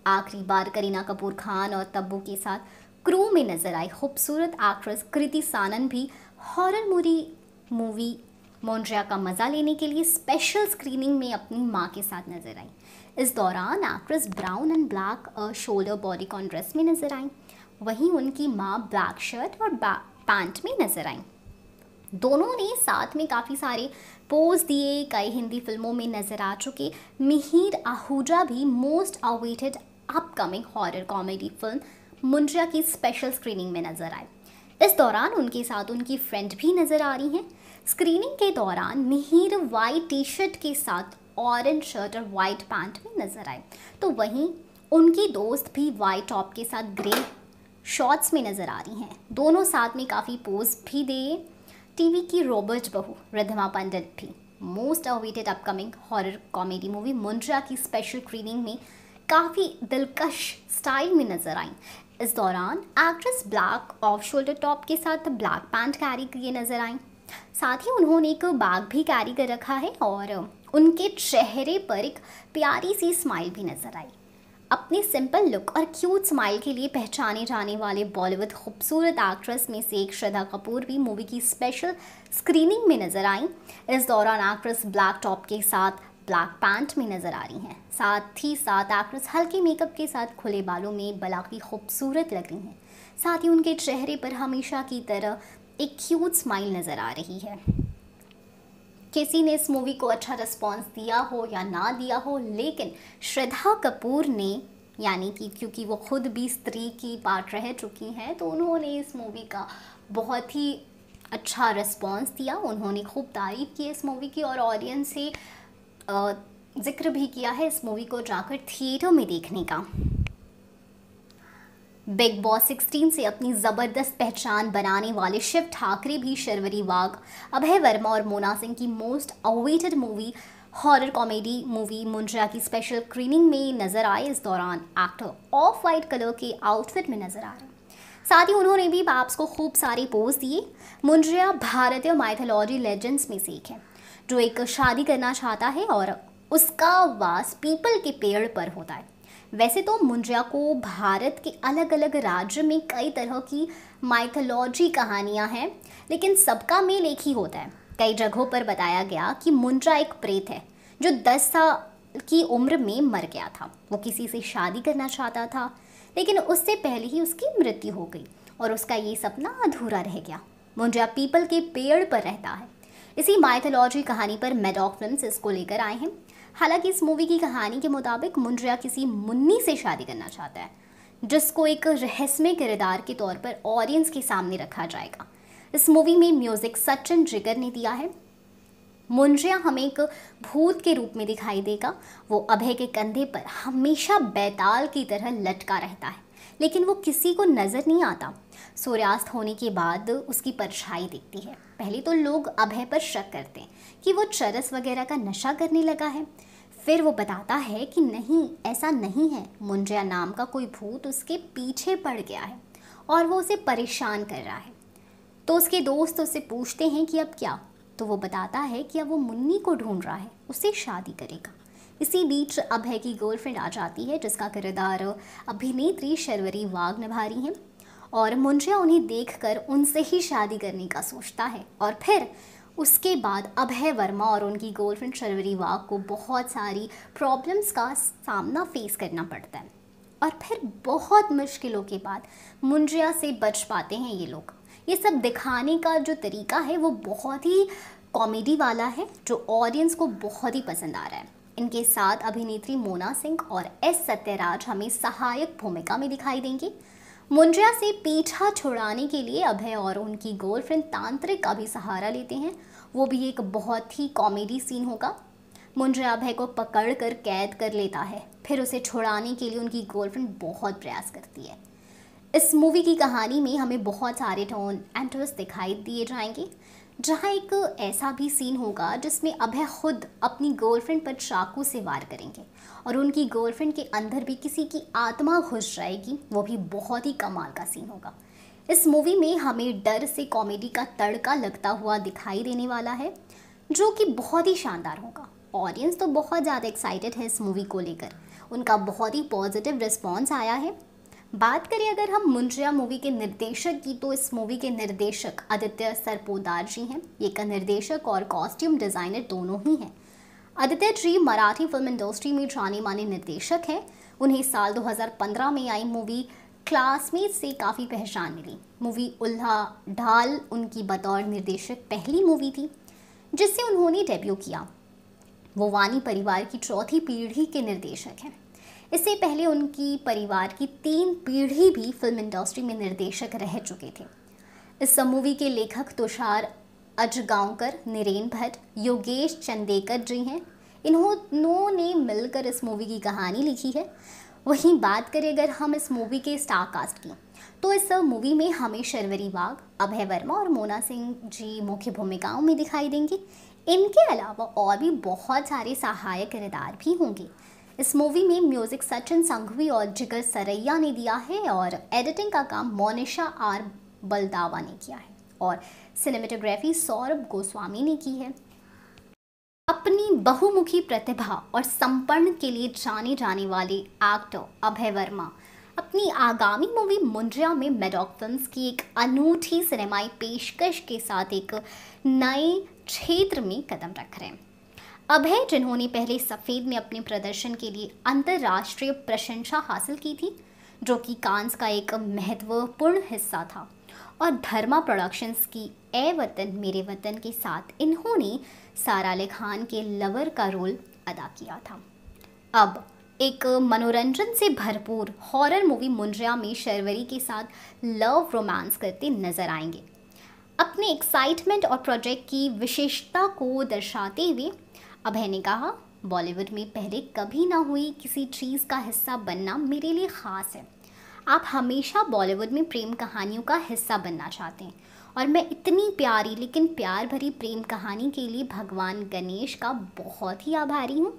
आखिरी बार करीना कपूर खान और तब्बू के साथ क्रू में नज़र आई खूबसूरत एक्ट्रेस कृति सानन भी हॉरर मूवी मूवी मोन्ड्रिया का मज़ा लेने के लिए स्पेशल स्क्रीनिंग में अपनी माँ के साथ नज़र आई। इस दौरान actress brown and black shoulder bodycon dress में नज़र आई। वहीं उनकी माँ ब्लैक शर्ट और पैंट में नज़र आई। दोनों ने साथ में काफ़ी सारे पोज दिए, कई हिंदी फ़िल्मों में नज़र आ चुके। मिहिर आहूजा भी most awaited upcoming horror comedy film Munjya की स्पेशल स्क्रीनिंग में नज़र आए। इस दौरान उनके साथ उनकी फ्रेंड भी नज़र आ रही हैं। स्क्रीनिंग के दौरान मिहिर वाइट टी शर्ट के साथ ऑरेंज शर्ट और वाइट पैंट में नज़र आए। तो वहीं उनकी दोस्त भी वाइट टॉप के साथ ग्रे शॉर्ट्स में नज़र आ रही हैं। दोनों साथ में काफ़ी पोज भी दे टीवी की रॉबर्ट बहू, रिधमा पंडित भी। Most awaited upcoming horror comedy movie Mundra की स्पेशल स्क्रीनिंग में काफ़ी दिलकश स्टाइल में नज़र आई। इस दौरान actress black off shoulder top के साथ ब्लैक पैंट कैरी किए नज़र आई। साथ ही उन्होंने एक बैग भी कैरी कर रखा है और उनके चेहरे पर एक प्यारी सी स्माइल भी नज़र आई। अपने सिंपल लुक और क्यूट स्माइल के लिए पहचाने जाने वाले बॉलीवुड खूबसूरत एक्ट्रेस में से एक श्रद्धा कपूर भी मूवी की स्पेशल स्क्रीनिंग में नज़र आई। इस दौरान एक्ट्रेस ब्लैक टॉप के साथ ब्लैक पैंट में नज़र आ रही हैं। साथ ही साथ एक्ट्रेस हल्के मेकअप के साथ खुले बालों में बलाकी खूबसूरत लग रही हैं। साथ ही उनके चेहरे पर हमेशा की तरह एक क्यूट स्माइल नज़र आ रही है। किसी ने इस मूवी को अच्छा रिस्पॉन्स दिया हो या ना दिया हो, लेकिन श्रद्धा कपूर ने, यानी कि क्योंकि वो खुद भी स्त्री की पार्ट रह चुकी हैं तो उन्होंने इस मूवी का बहुत ही अच्छा रिस्पॉन्स दिया। उन्होंने खूब तारीफ़ की इस मूवी की और ऑडियंस से ज़िक्र भी किया है इस मूवी को जाकर थिएटर में देखने का। बिग बॉस 16 से अपनी ज़बरदस्त पहचान बनाने वाले शिव ठाकरे भी शर्वरी वाघ अभय वर्मा और मोना सिंह की most awaited movie horror comedy movie Munjya की स्पेशल स्क्रीनिंग में नज़र आए इस दौरान। एक्टर ऑफ़ वाइट कलर के आउटफिट में नज़र आ रहे साथ ही उन्होंने भी बाप्स को खूब सारे पोज दिए। मुंजिया भारतीय माइथोलॉजी लेजेंड्स में से एक है, जो एक शादी करना चाहता है और उसका वास पीपल के पेड़ पर होता है। वैसे तो मुंजिया को भारत के अलग अलग राज्य में कई तरह की माइथोलॉजी कहानियाँ हैं, लेकिन सबका मेल एक ही होता है। कई जगहों पर बताया गया कि मुंजा एक प्रेत है, जो दस साल की उम्र में मर गया था। वो किसी से शादी करना चाहता था, लेकिन उससे पहले ही उसकी मृत्यु हो गई और उसका ये सपना अधूरा रह गया। मुंजा पीपल के पेड़ पर रहता है। इसी माइथोलॉजी कहानी पर मेडॉक फ़िल्म इसको लेकर आए हैं। हालाँकि इस मूवी की कहानी के मुताबिक मुंड्रिया किसी मुन्नी से शादी करना चाहता है, जिसको एक रहस्यमय किरदार के तौर पर ऑडियंस के सामने रखा जाएगा। इस मूवी में म्यूज़िक सचिन जिगर ने दिया है। मुंजिया हमें एक भूत के रूप में दिखाई देगा। वो अभय के कंधे पर हमेशा बैताल की तरह लटका रहता है, लेकिन वो किसी को नज़र नहीं आता। सूर्यास्त होने के बाद उसकी परछाई दिखती है। पहले तो लोग अभय पर शक करते हैं। कि वो चरस वगैरह का नशा करने लगा है। फिर वो बताता है कि नहीं, ऐसा नहीं है। मुंजिया नाम का कोई भूत उसके पीछे पड़ गया है और वो उसे परेशान कर रहा है। तो उसके दोस्त उससे पूछते हैं कि अब क्या? तो वो बताता है कि अब वो मुन्नी को ढूंढ रहा है, उसे शादी करेगा। इसी बीच अभय की गर्लफ्रेंड आ जाती है, जिसका किरदार अभिनेत्री शर्वरी वाघ निभा रही हैं। और मुंजिया उन्हें देखकर उनसे ही शादी करने का सोचता है और फिर उसके बाद अभय वर्मा और उनकी गर्लफ्रेंड शर्वरी वाघ को बहुत सारी प्रॉब्लम्स का सामना फेस करना पड़ता है। और फिर बहुत मुश्किलों के बाद मुंजिया से बच पाते हैं ये लोग। ये सब दिखाने का जो तरीका है, वो बहुत ही कॉमेडी वाला है, जो ऑडियंस को बहुत ही पसंद आ रहा है। इनके साथ अभिनेत्री मोना सिंह और एस सत्यराज हमें सहायक भूमिका में दिखाई देंगे। मुंजिया से पीछा छुड़ाने के लिए अभय और उनकी गर्लफ्रेंड तांत्रिक का भी सहारा लेते हैं। वो भी एक बहुत ही कॉमेडी सीन होगा। मुंड्रिया अभय को पकड़ कर कैद कर लेता है। फिर उसे छुड़ाने के लिए उनकी गर्लफ्रेंड बहुत प्रयास करती है। इस मूवी की कहानी में हमें बहुत सारे टोन एंड दिखाई दिए जाएँगे। जहाँ एक ऐसा भी सीन होगा जिसमें अभय खुद अपनी गर्लफ्रेंड पर चाकू से वार करेंगे और उनकी गर्लफ्रेंड के अंदर भी किसी की आत्मा घुस जाएगी, वो भी बहुत ही कमाल का सीन होगा। इस मूवी में हमें डर से कॉमेडी का तड़का लगता हुआ दिखाई देने वाला है, जो कि बहुत ही शानदार होगा। ऑडियंस तो बहुत ज़्यादा एक्साइटेड है इस मूवी को लेकर। उनका बहुत ही पॉजिटिव रिस्पॉन्स आया है। बात करें अगर हम मुंजिया मूवी के निर्देशक की तो इस मूवी के निर्देशक आदित्य सरपोदार जी हैं। ये का निर्देशक और कॉस्ट्यूम डिज़ाइनर दोनों ही हैं। आदित्य जी मराठी फ़िल्म इंडस्ट्री में जाने माने निर्देशक हैं। उन्हें साल 2015 में आई मूवी क्लासमेट से काफ़ी पहचान मिली। मूवी उल्हा ढाल उनकी बतौर निर्देशक पहली मूवी थी, जिससे उन्होंने डेब्यू किया। वो वानी परिवार की चौथी पीढ़ी के निर्देशक हैं। इससे पहले उनकी परिवार की तीन पीढ़ी भी फ़िल्म इंडस्ट्री में निर्देशक रह चुके थे। इस मूवी के लेखक तुषार अजगांवकर, निरेन भट्ट, योगेश चंदेकर जी हैं। इन्होंने मिलकर इस मूवी की कहानी लिखी है। वहीं बात करें अगर हम इस मूवी के स्टार कास्ट की तो इस मूवी में हमें शर्वरी वाघ अभय वर्मा और मोना सिंह जी मुख्य भूमिकाओं में दिखाई देंगे। इनके अलावा और भी बहुत सारे सहायक किरदार भी होंगे। इस मूवी में म्यूज़िक सचिन संघवी और जिगर सरैया ने दिया है और एडिटिंग का काम मोनिशा आर बलदावा ने किया है और सिनेमेटोग्राफी सौरभ गोस्वामी ने की है। अपनी बहुमुखी प्रतिभा और संपन्न के लिए जाने जाने वाले एक्टर अभय वर्मा अपनी आगामी मूवी मुंड्रिया में मेडॉक फिल्म्स की एक अनूठी सिनेमाई पेशकश के साथ एक नए क्षेत्र में कदम रख रहे हैं। अभय जिन्होंने पहले सफ़ेद में अपने प्रदर्शन के लिए अंतर्राष्ट्रीय प्रशंसा हासिल की थी, जो कि कांस का एक महत्वपूर्ण हिस्सा था। और धर्मा प्रोडक्शंस की ए वतन, मेरे वतन के साथ इन्होंने सारा अली खान के लवर का रोल अदा किया था। अब एक मनोरंजन से भरपूर हॉरर मूवी मुंड्रिया में शर्वरी के साथ लव रोमांस करते नज़र आएँगे। अपने एक्साइटमेंट और प्रोजेक्ट की विशेषता को दर्शाते हुए अभय ने कहा बॉलीवुड में पहले कभी ना हुई किसी चीज़ का हिस्सा बनना मेरे लिए ख़ास है। आप हमेशा बॉलीवुड में प्रेम कहानियों का हिस्सा बनना चाहते हैं। और मैं इतनी प्यारी लेकिन प्यार भरी प्रेम कहानी के लिए भगवान गणेश का बहुत ही आभारी हूँ।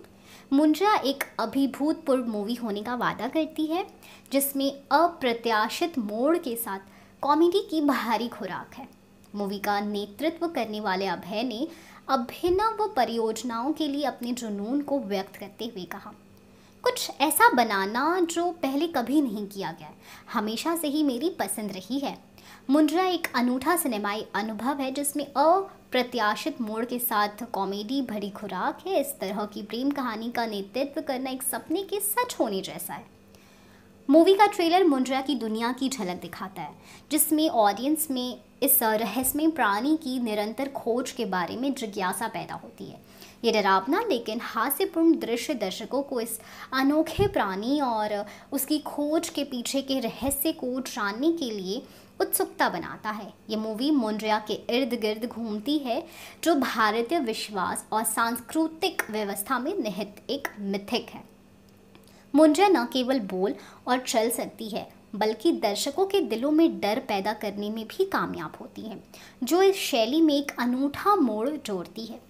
मुंजा एक अभिभूतपूर्व मूवी होने का वादा करती है, जिसमें अप्रत्याशित मोड़ के साथ कॉमेडी की भारी खुराक है। मूवी का नेतृत्व करने वाले अभय ने अभिनव परियोजनाओं के लिए अपने जुनून को व्यक्त करते हुए कहा। कुछ ऐसा बनाना जो पहले कभी नहीं किया गया। हमेशा से ही मेरी पसंद रही है। मुंड्रा एक अनूठा सिनेमाई अनुभव है जिसमें अप्रत्याशित मोड़ के साथ कॉमेडी भरी खुराक है। इस तरह की प्रेम कहानी का नेतृत्व करना एक सपने के सच होने जैसा है। मूवी का ट्रेलर मुंड्रा की दुनिया की झलक दिखाता है, जिसमें ऑडियंस में इस रहस्यमय प्राणी की निरंतर खोज के बारे में जिज्ञासा पैदा होती है। ये डरावना लेकिन हास्यपूर्ण दृश्य दर्शकों को इस अनोखे प्राणी और उसकी खोज के पीछे के रहस्य को जानने के लिए उत्सुकता बनाता है। ये मूवी मुंड्रिया के इर्द गिर्द घूमती है, जो भारतीय विश्वास और सांस्कृतिक व्यवस्था में निहित एक मिथिक है। मुंड्रिया न केवल बोल और चल सकती है बल्कि दर्शकों के दिलों में डर पैदा करने में भी कामयाब होती है, जो इस शैली में एक अनूठा मोड़ जोड़ती है।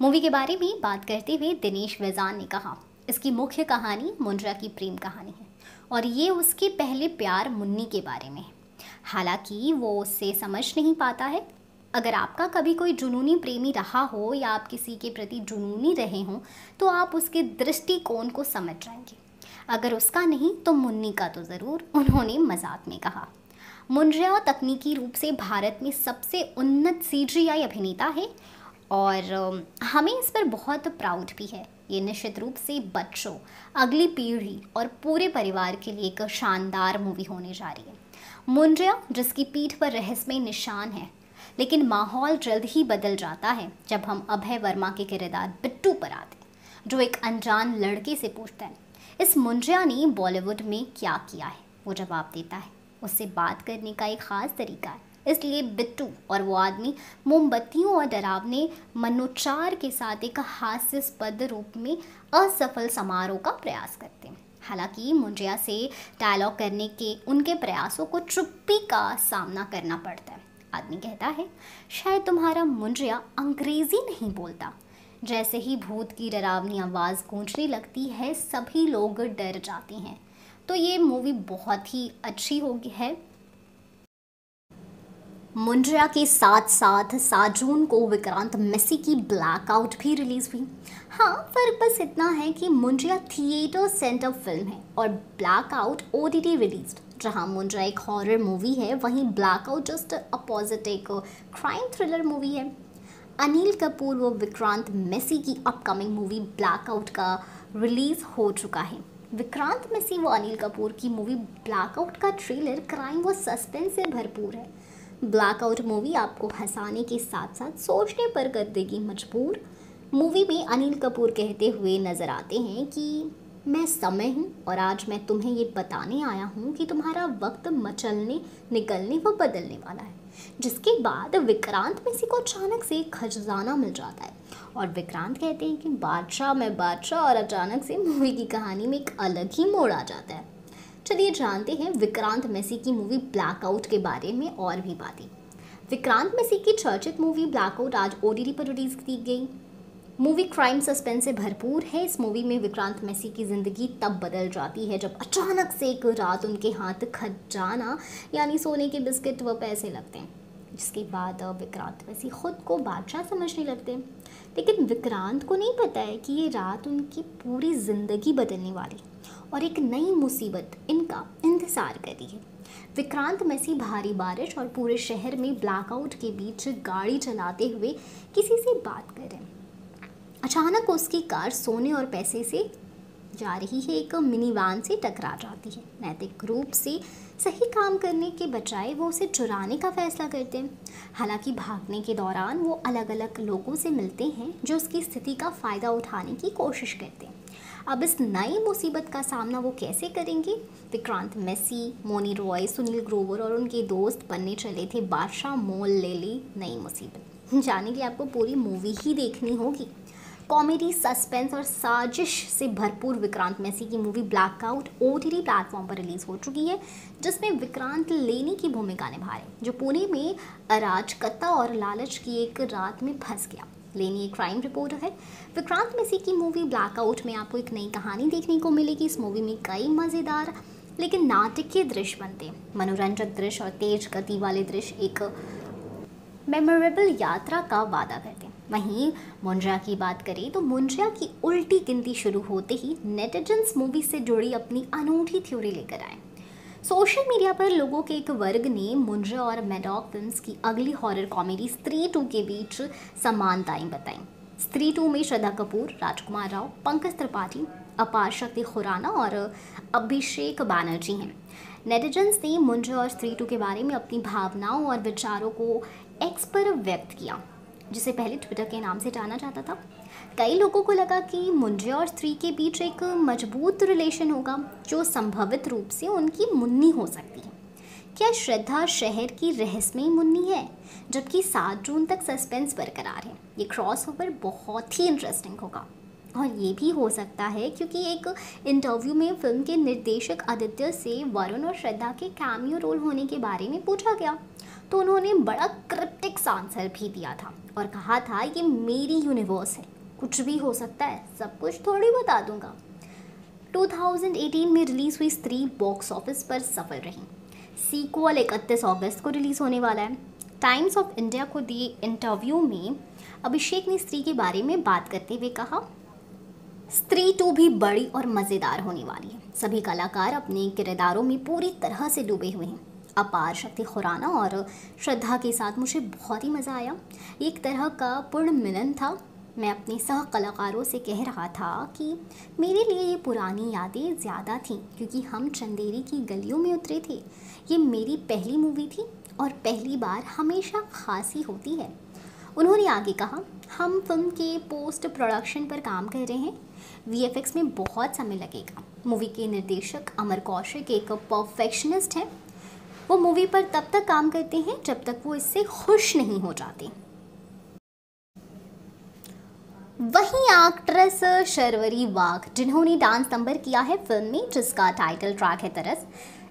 मूवी के बारे में बात करते हुए दिनेश वैजान ने कहा, इसकी मुख्य कहानी मुंड्रा की प्रेम कहानी है, और ये उसके पहले प्यार मुन्नी के बारे में है। हालाँकि वो उससे समझ नहीं पाता है। अगर आपका कभी कोई जुनूनी प्रेमी रहा हो या आप किसी के प्रति जुनूनी रहे हों तो आप उसके दृष्टिकोण को समझ जाएँगे। अगर उसका नहीं तो मुन्नी का तो ज़रूर, उन्होंने मज़ाक में कहा। मुंड्रिया तकनीकी रूप से भारत में सबसे उन्नत सी अभिनेता है और हमें इस पर बहुत प्राउड भी है। ये निश्चित रूप से बच्चों, अगली पीढ़ी और पूरे परिवार के लिए एक शानदार मूवी होने जा रही है। मुंड्रिया जिसकी पीठ पर रहस्यमय निशान है, लेकिन माहौल जल्द ही बदल जाता है जब हम अभय वर्मा के किरदार बिट्टू पर आते जो एक अनजान लड़के से पूछता है इस मुंजिया ने बॉलीवुड में क्या किया है? वो जवाब देता है, उससे बात करने का एक ख़ास तरीका है। इसलिए बिट्टू और वो आदमी मोमबत्तियों और डरावने मनोचार के साथ एक हास्यास्पद रूप में असफल समारोह का प्रयास करते हैं। हालाँकि मुंजिया से डायलॉग करने के उनके प्रयासों को चुप्पी का सामना करना पड़ता है। आदमी कहता है, शायद तुम्हारा मुंजिया अंग्रेज़ी नहीं बोलता। जैसे ही भूत की डरावनी आवाज़ गूंजने लगती है, सभी लोग डर जाते हैं। तो ये मूवी बहुत ही अच्छी होगी, है। मुंड्रिया के साथ साथ सात जून को विक्रांत मेसी की ब्लैकआउट भी रिलीज़ हुई। हाँ फ़र्क बस इतना है कि मुंड्रिया थिएटर सेंटर फ़िल्म है और ब्लैकआउट ओ टी रिलीज़ जहाँ मुंड्रिया एक हॉरर मूवी है, वहीं ब्लैकआउट जस्ट अपोजिट एक क्राइम थ्रिलर मूवी है। अनिल कपूर व विक्रांत मेसी की अपकमिंग मूवी ब्लैकआउट का रिलीज़ हो चुका है। विक्रांत मेसी व अनिल कपूर की मूवी ब्लैकआउट का ट्रेलर क्राइम व सस्पेंस से भरपूर है। ब्लैकआउट मूवी आपको हंसाने के साथ साथ सोचने पर कर देगी मजबूर। मूवी में अनिल कपूर कहते हुए नज़र आते हैं कि, मैं समय हूँ और आज मैं तुम्हें ये बताने आया हूँ कि तुम्हारा वक्त मचलने, निकलने व बदलने वाला है। जिसके बाद विक्रांत मेसी को अचानक से खजाना मिल जाता है। और विक्रांत कहते हैं कि बादशाह मैं बादशाह और अचानक से मूवी की कहानी में एक अलग ही मोड़ आ जाता है। चलिए जानते हैं विक्रांत मेसी की मूवी ब्लैकआउट के बारे में और भी बातें। विक्रांत मेसी की चर्चित मूवी ब्लैकआउट आज ओ पर रिलीज़ की गई। मूवी क्राइम सस्पेंस से भरपूर है। इस मूवी में विक्रांत मैसी की ज़िंदगी तब बदल जाती है, जब अचानक से एक रात उनके हाथ खजाना यानी सोने के बिस्किट व पैसे लगते हैं। जिसके बाद विक्रांत मैसी खुद को बादशाह समझने लगते हैं। लेकिन विक्रांत को नहीं पता है कि ये रात उनकी पूरी ज़िंदगी बदलने वाली और एक नई मुसीबत इनका इंतज़ार कर है। विक्रांत मैसी भारी बारिश और पूरे शहर में ब्लैकआउट के बीच गाड़ी चलाते हुए किसी से बात कर अचानक उसकी कार सोने और पैसे से जा रही है। एक मिनी वैन से टकरा जाती है। नैतिक रूप से सही काम करने के बजाय वो उसे चुराने का फैसला करते हैं। हालाँकि भागने के दौरान वो अलग अलग लोगों से मिलते हैं, जो उसकी स्थिति का फ़ायदा उठाने की कोशिश करते हैं। अब इस नई मुसीबत का सामना वो कैसे करेंगे? विक्रांत मेसी, मोनी रॉय, सुनील ग्रोवर और उनके दोस्त बनने चले थे बादशाह मोल ले ली नई मुसीबत। जाने के लिए आपको पूरी मूवी ही देखनी होगी। कॉमेडी, सस्पेंस और साजिश से भरपूर विक्रांत मैसी की movie blackout O T platform पर रिलीज़ हो चुकी है, जिसमें विक्रांत लेनी की भूमिका निभा रहे जो पुणे में अराजकता और लालच की एक रात में फंस गया। लेनी एक क्राइम रिपोर्टर है। विक्रांत मैसी की मूवी ब्लैकआउट में आपको एक नई कहानी देखने को मिलेगी। इस मूवी में कई मज़ेदार, लेकिन नाटकीय दृश्य बनते हैं। मनोरंजक दृश्य और तेज गति वाले दृश्य एक मेमोरेबल यात्रा का वादा करते हैं। वहीं मुंजा की बात करें तो मुंजा की उल्टी गिनती शुरू होते ही नेटिजन्स मूवी से जुड़ी अपनी अनूठी थ्योरी लेकर आए। सोशल मीडिया पर लोगों के एक वर्ग ने मुंजा और मेडॉक फ़िल्म की अगली हॉरर कॉमेडी स्त्री टू के बीच समानताएँ बताई। स्त्री टू में श्रद्धा कपूर, राजकुमार राव, पंकज त्रिपाठी, अपार शक्ति खुराना और अभिषेक बैनर्जी हैं। नेटिजन्स ने मुंजा और स्त्री टू के बारे में अपनी भावनाओं और विचारों को एक्स पर व्यक्त किया। जिसे पहले ट्विटर के नाम से जाना जाता था। कई लोगों को लगा कि मुंजे और स्त्री के बीच एक मज़बूत रिलेशन होगा, जो संभवित रूप से उनकी मुन्नी हो सकती है। क्या श्रद्धा शहर की रहस्यमयी मुन्नी है, जबकि सात जून तक सस्पेंस बरकरार है। ये क्रॉस ओवर बहुत ही इंटरेस्टिंग होगा। और ये भी हो सकता है क्योंकि एक इंटरव्यू में फ़िल्म के निर्देशक आदित्य से वरुण और श्रद्धा के कैमियो रोल होने के बारे में पूछा गया। तो उन्होंने बड़ा क्रिप्टिक्स आंसर भी दिया था और कहा था, ये मेरी यूनिवर्स है। कुछ भी हो सकता है। सब कुछ थोड़ी बता दूँगा। 2018 में रिलीज़ हुई स्त्री बॉक्स ऑफ़िस पर सफल रही। सीक्वल इकतीस अगस्त को रिलीज़ होने वाला है। टाइम्स ऑफ़ इंडिया को दिए इंटरव्यू में अभिषेक ने स्त्री के बारे में बात करते हुए कहा, स्त्री टू भी बड़ी और मज़ेदार होने वाली है। सभी कलाकार अपने किरदारों में पूरी तरह से डूबे हुए हैं। अपार शक्ति खुराना और श्रद्धा के साथ मुझे बहुत ही मज़ा आया। एक तरह का पूर्ण मिलन था। मैं अपने सह कलाकारों से कह रहा था कि मेरे लिए ये पुरानी यादें ज़्यादा थीं क्योंकि हम चंदेरी की गलियों में उतरे थे। ये मेरी पहली मूवी थी और पहली बार हमेशा खासी होती है। उन्होंने आगे कहा, हम फ़िल्म के पोस्ट प्रोडक्शन पर काम कर रहे हैं। वीएफएक्स में बहुत समय लगेगा। मूवी के निर्देशक अमर कौशिक एक परफेक्शनिस्ट हैं। वो मूवी पर तब तक काम करते हैं जब तक वो इससे खुश नहीं हो जाते। वहीं एक्ट्रेस शर्वरी वाघ, जिन्होंने डांस नंबर किया है फ़िल्म में, जिसका टाइटल ट्रैक है तरस,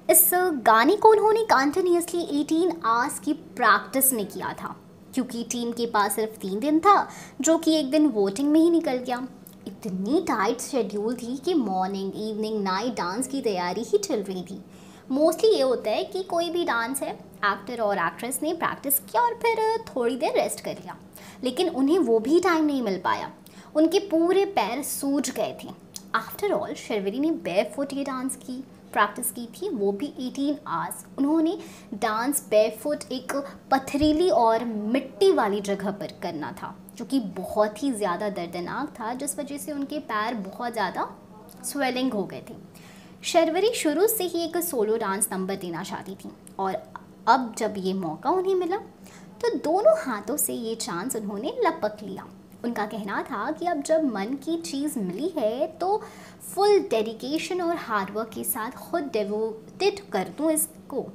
इस गाने को उन्होंने कंटिन्यूसली 18 आवर्स की प्रैक्टिस में किया था, क्योंकि टीम के पास सिर्फ़ तीन दिन था, जो कि एक दिन वोटिंग में ही निकल गया। इतनी टाइट शेड्यूल थी कि मॉर्निंग इवनिंग नाइट डांस की तैयारी ही चल रही थी। मोस्टली ये होता है कि कोई भी डांस है एक्टर और एक्ट्रेस ने प्रैक्टिस किया और फिर थोड़ी देर रेस्ट कर लिया। लेकिन उन्हें वो भी टाइम नहीं मिल पाया। उनके पूरे पैर सूज गए थे। आफ्टर ऑल शर्वरी ने बेयर फुट ये डांस की प्रैक्टिस की थी। वो भी 18 आवर्स उन्होंने डांस बेयर फुट एक पथरीली और मिट्टी वाली जगह पर करना था, जो कि बहुत ही ज़्यादा दर्दनाक था, जिस वजह से उनके पैर बहुत ज़्यादा स्वेलिंग हो गए थे। शर्वरी शुरू से ही एक सोलो डांस नंबर देना चाहती थी। और अब जब ये मौका उन्हें मिला तो दोनों हाथों से ये चांस उन्होंने लपक लिया। उनका कहना था कि अब जब मन की चीज़ मिली है तो फुल डेडिकेशन और हार्डवर्क के साथ खुद डेवोटेड कर दूँ इसको।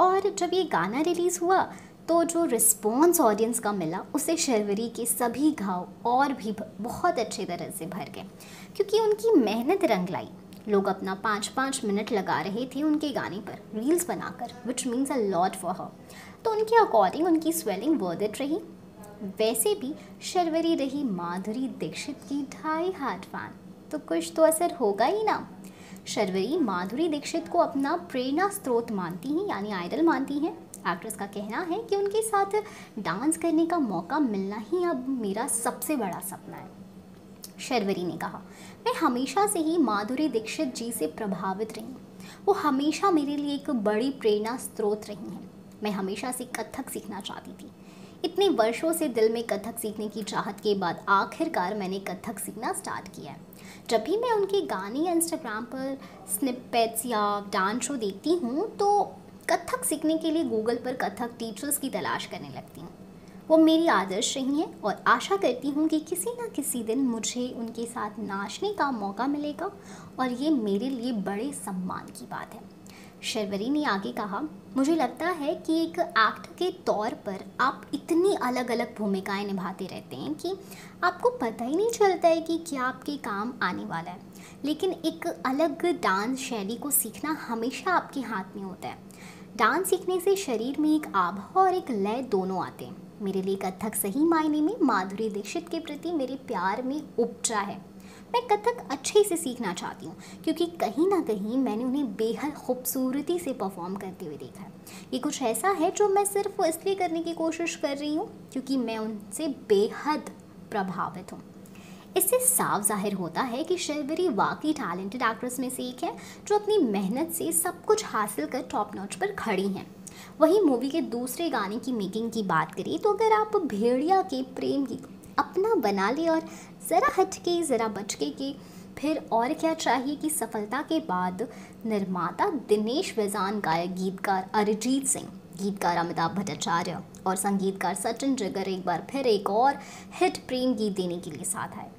और जब ये गाना रिलीज़ हुआ तो जो रिस्पॉन्स ऑडियंस का मिला, उसे शर्वरी के सभी घाव और भी बहुत अच्छे तरह से भर गए। क्योंकि उनकी मेहनत रंग लाई। लोग अपना पाँच पाँच मिनट लगा रहे थे उनके गाने पर रील्स बनाकर which means a lot for her तो उनके अकॉर्डिंग उनकी स्वेलिंग वर्दिट रही। वैसे भी शर्वरी रही माधुरी दीक्षित की ढाई हाथ फ़ैन तो कुछ तो असर होगा ही ना। शर्वरी माधुरी दीक्षित को अपना प्रेरणा स्रोत मानती हैं, यानी आइडल मानती हैं। एक्ट्रेस का कहना है कि उनके साथ डांस करने का मौका मिलना ही अब मेरा सबसे बड़ा सपना है। शर्वरी ने कहा मैं हमेशा से ही माधुरी दीक्षित जी से प्रभावित रही हूँ। वो हमेशा मेरे लिए एक बड़ी प्रेरणा स्रोत रही हैं। मैं हमेशा से कथक सीखना चाहती थी। इतने वर्षों से दिल में कथक सीखने की चाहत के बाद आखिरकार मैंने कथक सीखना स्टार्ट किया है। जब भी मैं उनके गाने या इंस्टाग्राम पर स्निपेट्स या डांस शो देखती हूँ तो कथक सीखने के लिए गूगल पर कथक टीचर्स की तलाश करने लगती हूँ। वो मेरी आदर्श रही हैं और आशा करती हूँ कि किसी न किसी दिन मुझे उनके साथ नाचने का मौका मिलेगा और ये मेरे लिए बड़े सम्मान की बात है। शर्वरी ने आगे कहा, मुझे लगता है कि एक एक्टर के तौर पर आप इतनी अलग अलग भूमिकाएँ निभाते रहते हैं कि आपको पता ही नहीं चलता है कि क्या आपके काम आने वाला है। लेकिन एक अलग डांस शैली को सीखना हमेशा आपके हाथ में होता है। डांस सीखने से शरीर में एक आभा और एक लय दोनों आते हैं। मेरे लिए कथक सही मायने में माधुरी दीक्षित के प्रति मेरे प्यार में उपजा है। मैं कथक अच्छे से सीखना चाहती हूँ, क्योंकि कहीं ना कहीं मैंने उन्हें बेहद खूबसूरती से परफॉर्म करते हुए देखा है। ये कुछ ऐसा है जो मैं सिर्फ़ इसलिए करने की कोशिश कर रही हूँ, क्योंकि मैं उनसे बेहद प्रभावित हूँ। इससे साफ़ ज़ाहिर होता है कि शर्वरी वाकई टैलेंटेड एक्ट्रेस में से एक है, जो अपनी मेहनत से सब कुछ हासिल कर टॉप नॉच पर खड़ी हैं। वहीं मूवी के दूसरे गाने की मेकिंग की बात करें तो अगर आप भेड़िया के प्रेम गीत अपना बना ले और ज़रा हटके, ज़रा बचके के, फिर और क्या चाहिए कि सफलता के बाद निर्माता दिनेश वैजान गायक गीतकार अरिजीत सिंह, गीतकार अमिताभ भट्टाचार्य और संगीतकार सचिन जगर एक बार फिर एक और हिट प्रेम गीत देने के लिए साथ आए।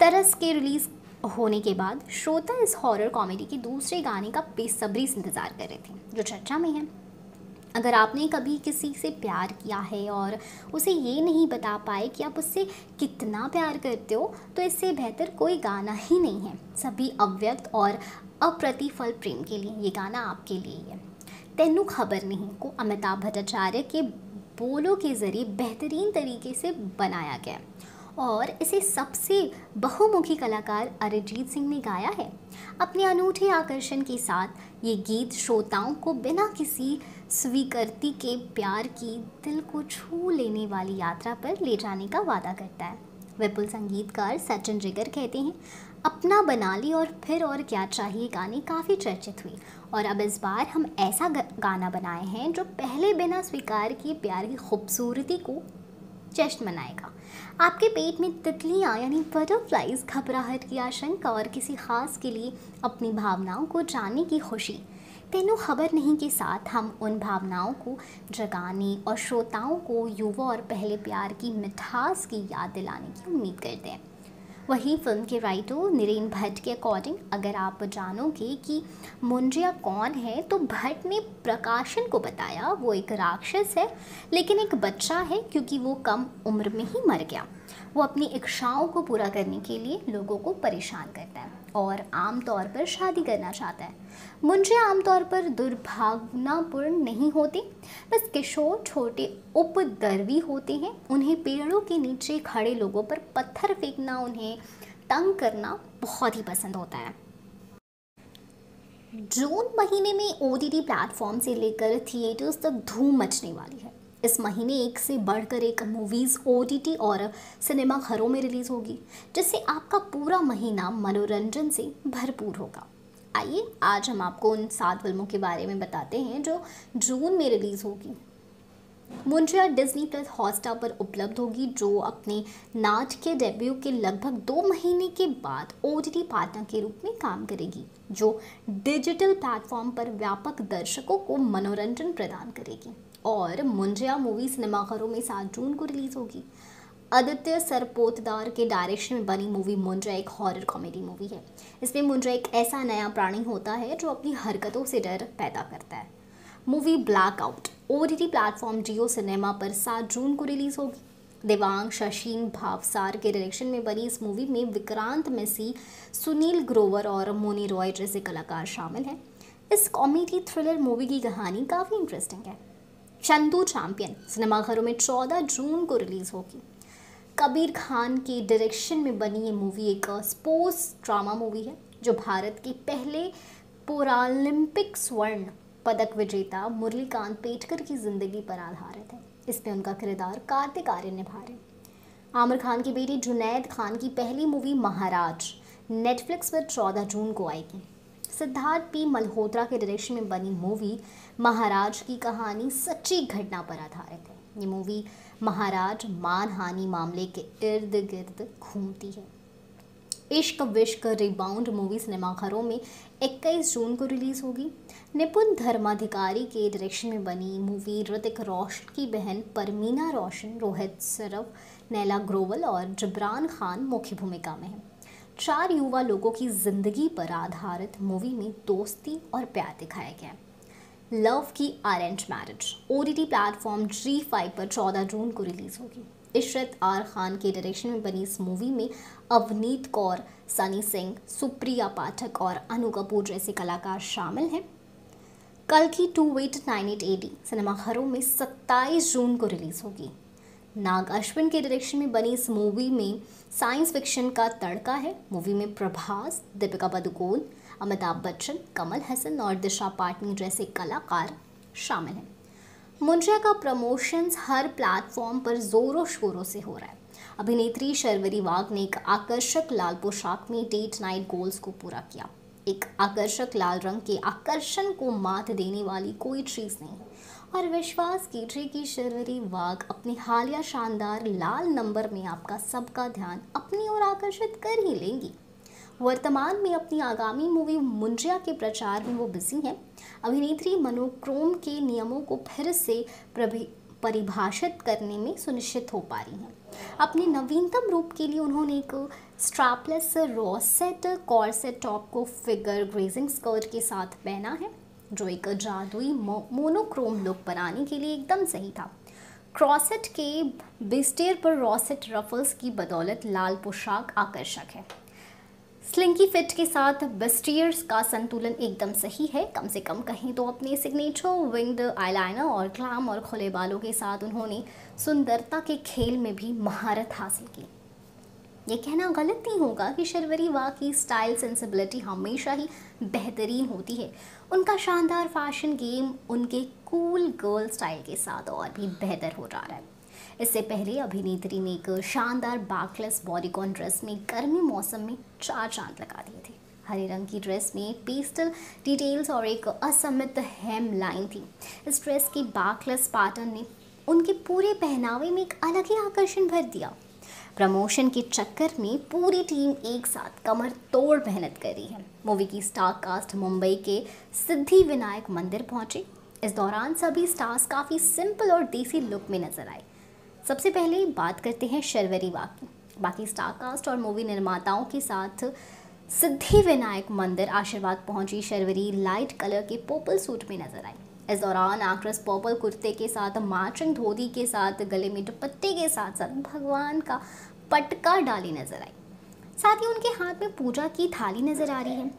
तरस के रिलीज़ होने के बाद श्रोता इस हॉरर कॉमेडी के दूसरे गाने का बेसब्री से इंतज़ार कर रहे थे, जो चर्चा में है। अगर आपने कभी किसी से प्यार किया है और उसे ये नहीं बता पाए कि आप उससे कितना प्यार करते हो तो इससे बेहतर कोई गाना ही नहीं है। सभी अव्यक्त और अप्रतिफल प्रेम के लिए ये गाना आपके लिए है तेनू खबर नहीं को अमिताभ भट्टाचार्य के बोलों के ज़रिए बेहतरीन तरीके से बनाया गया और इसे सबसे बहुमुखी कलाकार अरिजीत सिंह ने गाया है। अपने अनूठे आकर्षण के साथ ये गीत श्रोताओं को बिना किसी स्वीकृति के प्यार की दिल को छू लेने वाली यात्रा पर ले जाने का वादा करता है। विपुल संगीतकार सचिन जिगर कहते हैं, अपना बना ली और फिर और क्या चाहिए? गाने काफ़ी चर्चित हुई और अब इस बार हम ऐसा गाना बनाए हैं जो पहले बिना स्वीकार किए प्यार की खूबसूरती को जश्न मनाएगा। आपके पेट में तितलियाँ, यानी बटरफ्लाइज घबराहट की आशंका और किसी खास के लिए अपनी भावनाओं को जानने की खुशी। तेनों खबर नहीं के साथ हम उन भावनाओं को, जगाने और श्रोताओं को युवा और पहले प्यार की मिठास की याद दिलाने की उम्मीद करते हैं। वहीं फ़िल्म के राइटर नीरेन भट्ट के अकॉर्डिंग अगर आप जानोगे कि मुंजिया कौन है तो भट्ट ने प्रकाशन को बताया, वो एक राक्षस है, लेकिन एक बच्चा है क्योंकि वो कम उम्र में ही मर गया। वो अपनी इच्छाओं को पूरा करने के लिए लोगों को परेशान करता है। और आम तौर पर शादी करना चाहता है। मुंजे आमतौर पर दुर्भावनापूर्ण नहीं होते, बस किशोर छोटे उपद्रवी होते हैं। उन्हें पेड़ों के नीचे खड़े लोगों पर पत्थर फेंकना, उन्हें तंग करना बहुत ही पसंद होता है। जून महीने में ओ प्लेटफॉर्म से लेकर थिएटर्स तक धूम मचने वाली है। इस महीने एक से बढ़कर एक मूवीज़ ओ और सिनेमा घरों में रिलीज़ होगी, जिससे आपका पूरा महीना मनोरंजन से भरपूर होगा। आइए, आज हम आपको उन सात फ़िल्मों के बारे में बताते हैं जो जून में रिलीज़ होगी। मुंशिया डिज्नी प्लस हॉटस्टार पर उपलब्ध होगी, जो अपने नाच के डेब्यू के लगभग दो महीने के बाद ओ पार्टनर के रूप में काम करेगी, जो डिजिटल प्लेटफॉर्म पर व्यापक दर्शकों को मनोरंजन प्रदान करेगी। और मुंजिया मूवी सिनेमाघरों में सात जून को रिलीज़ होगी। आदित्य सरपोतदार के डायरेक्शन में बनी मूवी मुंजा एक हॉरर कॉमेडी मूवी है। इसमें मुंजा एक ऐसा नया प्राणी होता है जो अपनी हरकतों से डर पैदा करता है। Movie blackout O platform Jio cinema पर सात जून को रिलीज़ होगी। देवांग, शशीन, भावसार के डायरेक्शन में बनी इस मूवी में विक्रांत मेसी, सुनील ग्रोवर और मोनी रॉय जैसे कलाकार शामिल हैं। इस कॉमेडी थ्रिलर मूवी की कहानी काफ़ी इंटरेस्टिंग है। चंदू चैंपियन सिनेमाघरों में 14 जून को रिलीज़ होगी। कबीर खान के डायरेक्शन में बनी ये मूवी एक स्पोर्ट्स ड्रामा मूवी है, जो भारत के पहले पोरालिम्पिक स्वर्ण पदक विजेता मुरलीकांत पेटकर की ज़िंदगी पर आधारित है। इसमें उनका किरदार कार्तिक आर्यन निभा रहे आमिर खान की बेटी जुनैद खान की पहली मूवी महाराज नेटफ्लिक्स पर 14 जून को आएगी। सिद्धार्थ पी मल्होत्रा के डायरेक्शन में बनी मूवी महाराज की कहानी सच्ची घटना पर आधारित है। ये मूवी महाराज मानहानि मामले के इर्द गिर्द घूमती है। इश्क विश्क रिबाउंड मूवी सिनेमाघरों में 21 जून को रिलीज़ होगी। निपुण धर्माधिकारी के डायरेक्शन में बनी मूवी ऋतिक रोशन की बहन परमीना रोशन, रोहित सरफ नैला ग्रोवल और जबरान खान मुख्य भूमिका में है। चार युवा लोगों की ज़िंदगी पर आधारित मूवी में दोस्ती और प्यार दिखाया गया है। लव की arrange marriage O platform Zee five पर 14 जून को रिलीज़ होगी। इशरत आर खान के डायरेक्शन में बनी इस मूवी में अवनीत कौर, सनी सिंह, सुप्रिया पाठक और अनु कपूर जैसे कलाकार शामिल हैं। कल की two eight nine eight A D सिनेमाघरों में 27 जून को रिलीज़ होगी। नाग अश्विन के डायरेक्शन में बनी इस मूवी में साइंस फिक्शन का तड़का है। मूवी में प्रभास, दीपिका पदुकोण अमिताभ बच्चन, कमल हसन और दिशा पाटनी जैसे कलाकार शामिल हैं। मुंशिया का प्रमोशंस हर प्लेटफॉर्म पर जोरों शोरों से हो रहा है। अभिनेत्री शर्वरी वाघ ने एक आकर्षक लाल पोशाक में डेट नाइट गोल्स को पूरा किया। एक आकर्षक लाल रंग के आकर्षण को मात देने वाली कोई चीज़ नहीं। और विश्वास कीजिए कि शर्वरी वाघ अपने हालिया शानदार लाल नंबर में आपका सबका ध्यान अपनी ओर आकर्षित कर ही लेंगी। वर्तमान में अपनी आगामी मूवी मुंजिया के प्रचार में वो बिज़ी हैं। अभिनेत्री मनोक्रोम के नियमों को फिर से परिभाषित करने में सुनिश्चित हो पा रही हैं। अपने नवीनतम रूप के लिए उन्होंने एक स्ट्रैपलेस रॉसेट कॉर्सेट टॉप को फिगर ग्रेजिंग स्कर्ट के साथ पहना है जो एक जादुई मो, मोनोक्रोम लुक बनाने के लिए एकदम सही था। क्रॉसेट के बिस्टेर पर रॉसेट रफल्स की बदौलत लाल पोशाक आकर्षक है। स्लिंकी फिट के साथ बेस्टियर्स का संतुलन एकदम सही है। कम से कम कहीं तो अपने सिग्नेचर विंग्ड आईलाइनर और ग्लाम और खुले बालों के साथ उन्होंने सुंदरता के खेल में भी महारत हासिल की। ये कहना गलत नहीं होगा कि शर्वरी वाह की स्टाइल सेंसिबिलिटी हमेशा ही बेहतरीन होती है। उनका शानदार फ़ैशन गेम उनके कूल गर्ल स्टाइल के साथ और भी बेहतर हो जा रहा है। इससे पहले अभिनेत्री ने एक शानदार बाकलेस बॉडीकॉन ड्रेस में गर्मी मौसम में चार चाँद लगा दिए थे। हरे रंग की ड्रेस में पेस्टल डिटेल्स और एक असमित हेम लाइन थी। इस ड्रेस की बाकलेस पैटर्न ने उनके पूरे पहनावे में एक अलग ही आकर्षण भर दिया। प्रमोशन के चक्कर में पूरी टीम एक साथ कमर तोड़ मेहनत कर रही है। मूवी की स्टार कास्ट मुंबई के सिद्धि विनायक मंदिर पहुँचे। इस दौरान सभी स्टार्स काफ़ी सिंपल और देसी लुक में नज़र आए। सबसे पहले बात करते हैं शर्वरी वाक की बाकी स्टारकास्ट और मूवी निर्माताओं के साथ सिद्धि विनायक मंदिर आशीर्वाद पहुँची, शर्वरी लाइट कलर के पर्पल सूट में नज़र आई। इस दौरान एक्ट्रेस पर्पल कुर्ते के साथ मैचिंग धोती के साथ, गले में दुपट्टे के साथ साथ भगवान का पटका डाली नज़र आई। साथ ही उनके हाथ में पूजा की थाली नज़र आ रही है।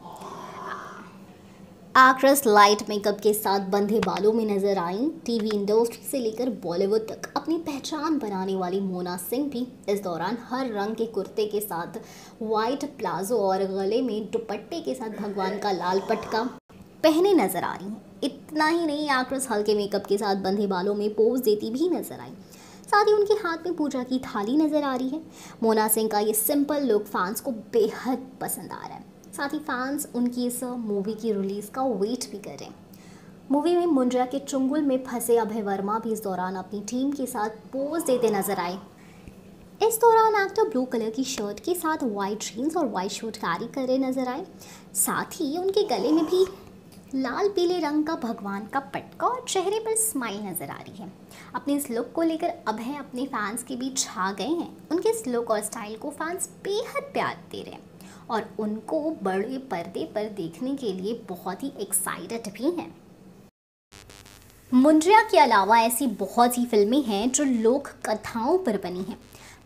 एक्ट्रेस लाइट मेकअप के साथ बंधे बालों में नज़र आई। टीवी इंडस्ट्री से लेकर बॉलीवुड तक अपनी पहचान बनाने वाली मोना सिंह भी इस दौरान हर रंग के कुर्ते के साथ वाइट प्लाजो और गले में दुपट्टे के साथ भगवान का लाल पटका पहने नज़र आ रही हैं इतना ही नहीं एक्ट्रेस हल्के मेकअप के साथ बंधे बालों में पोज देती भी नज़र आई। साथ ही उनके हाथ में पूजा की थाली नज़र आ रही है। मोना सिंह का ये सिंपल लुक फैंस को बेहद पसंद आ रहा है। साथ ही फैंस उनकी इस मूवी की रिलीज़ का वेट भी करें। मूवी में मुंड्रा के चुंगुल में फंसे अभय वर्मा भी इस दौरान अपनी टीम के साथ पोज देते नज़र आए। इस दौरान एक्टर ब्लू कलर की शर्ट के साथ वाइट जीन्स और वाइट शर्ट कैरी करे नज़र आए। साथ ही उनके गले में भी लाल पीले रंग का भगवान का पटका और चेहरे पर स्माइल नज़र आ रही है। अपने इस लुक को लेकर अभय अपने फैंस के बीच छा गए हैं। उनके इस लुक और स्टाइल को फैंस बेहद प्यार दे रहे हैं। और उनको बड़े पर्दे पर देखने के लिए बहुत ही एक्साइटेड भी हैं। मुंड्रिया के अलावा ऐसी बहुत सी फ़िल्में हैं जो लोक कथाओं पर बनी हैं।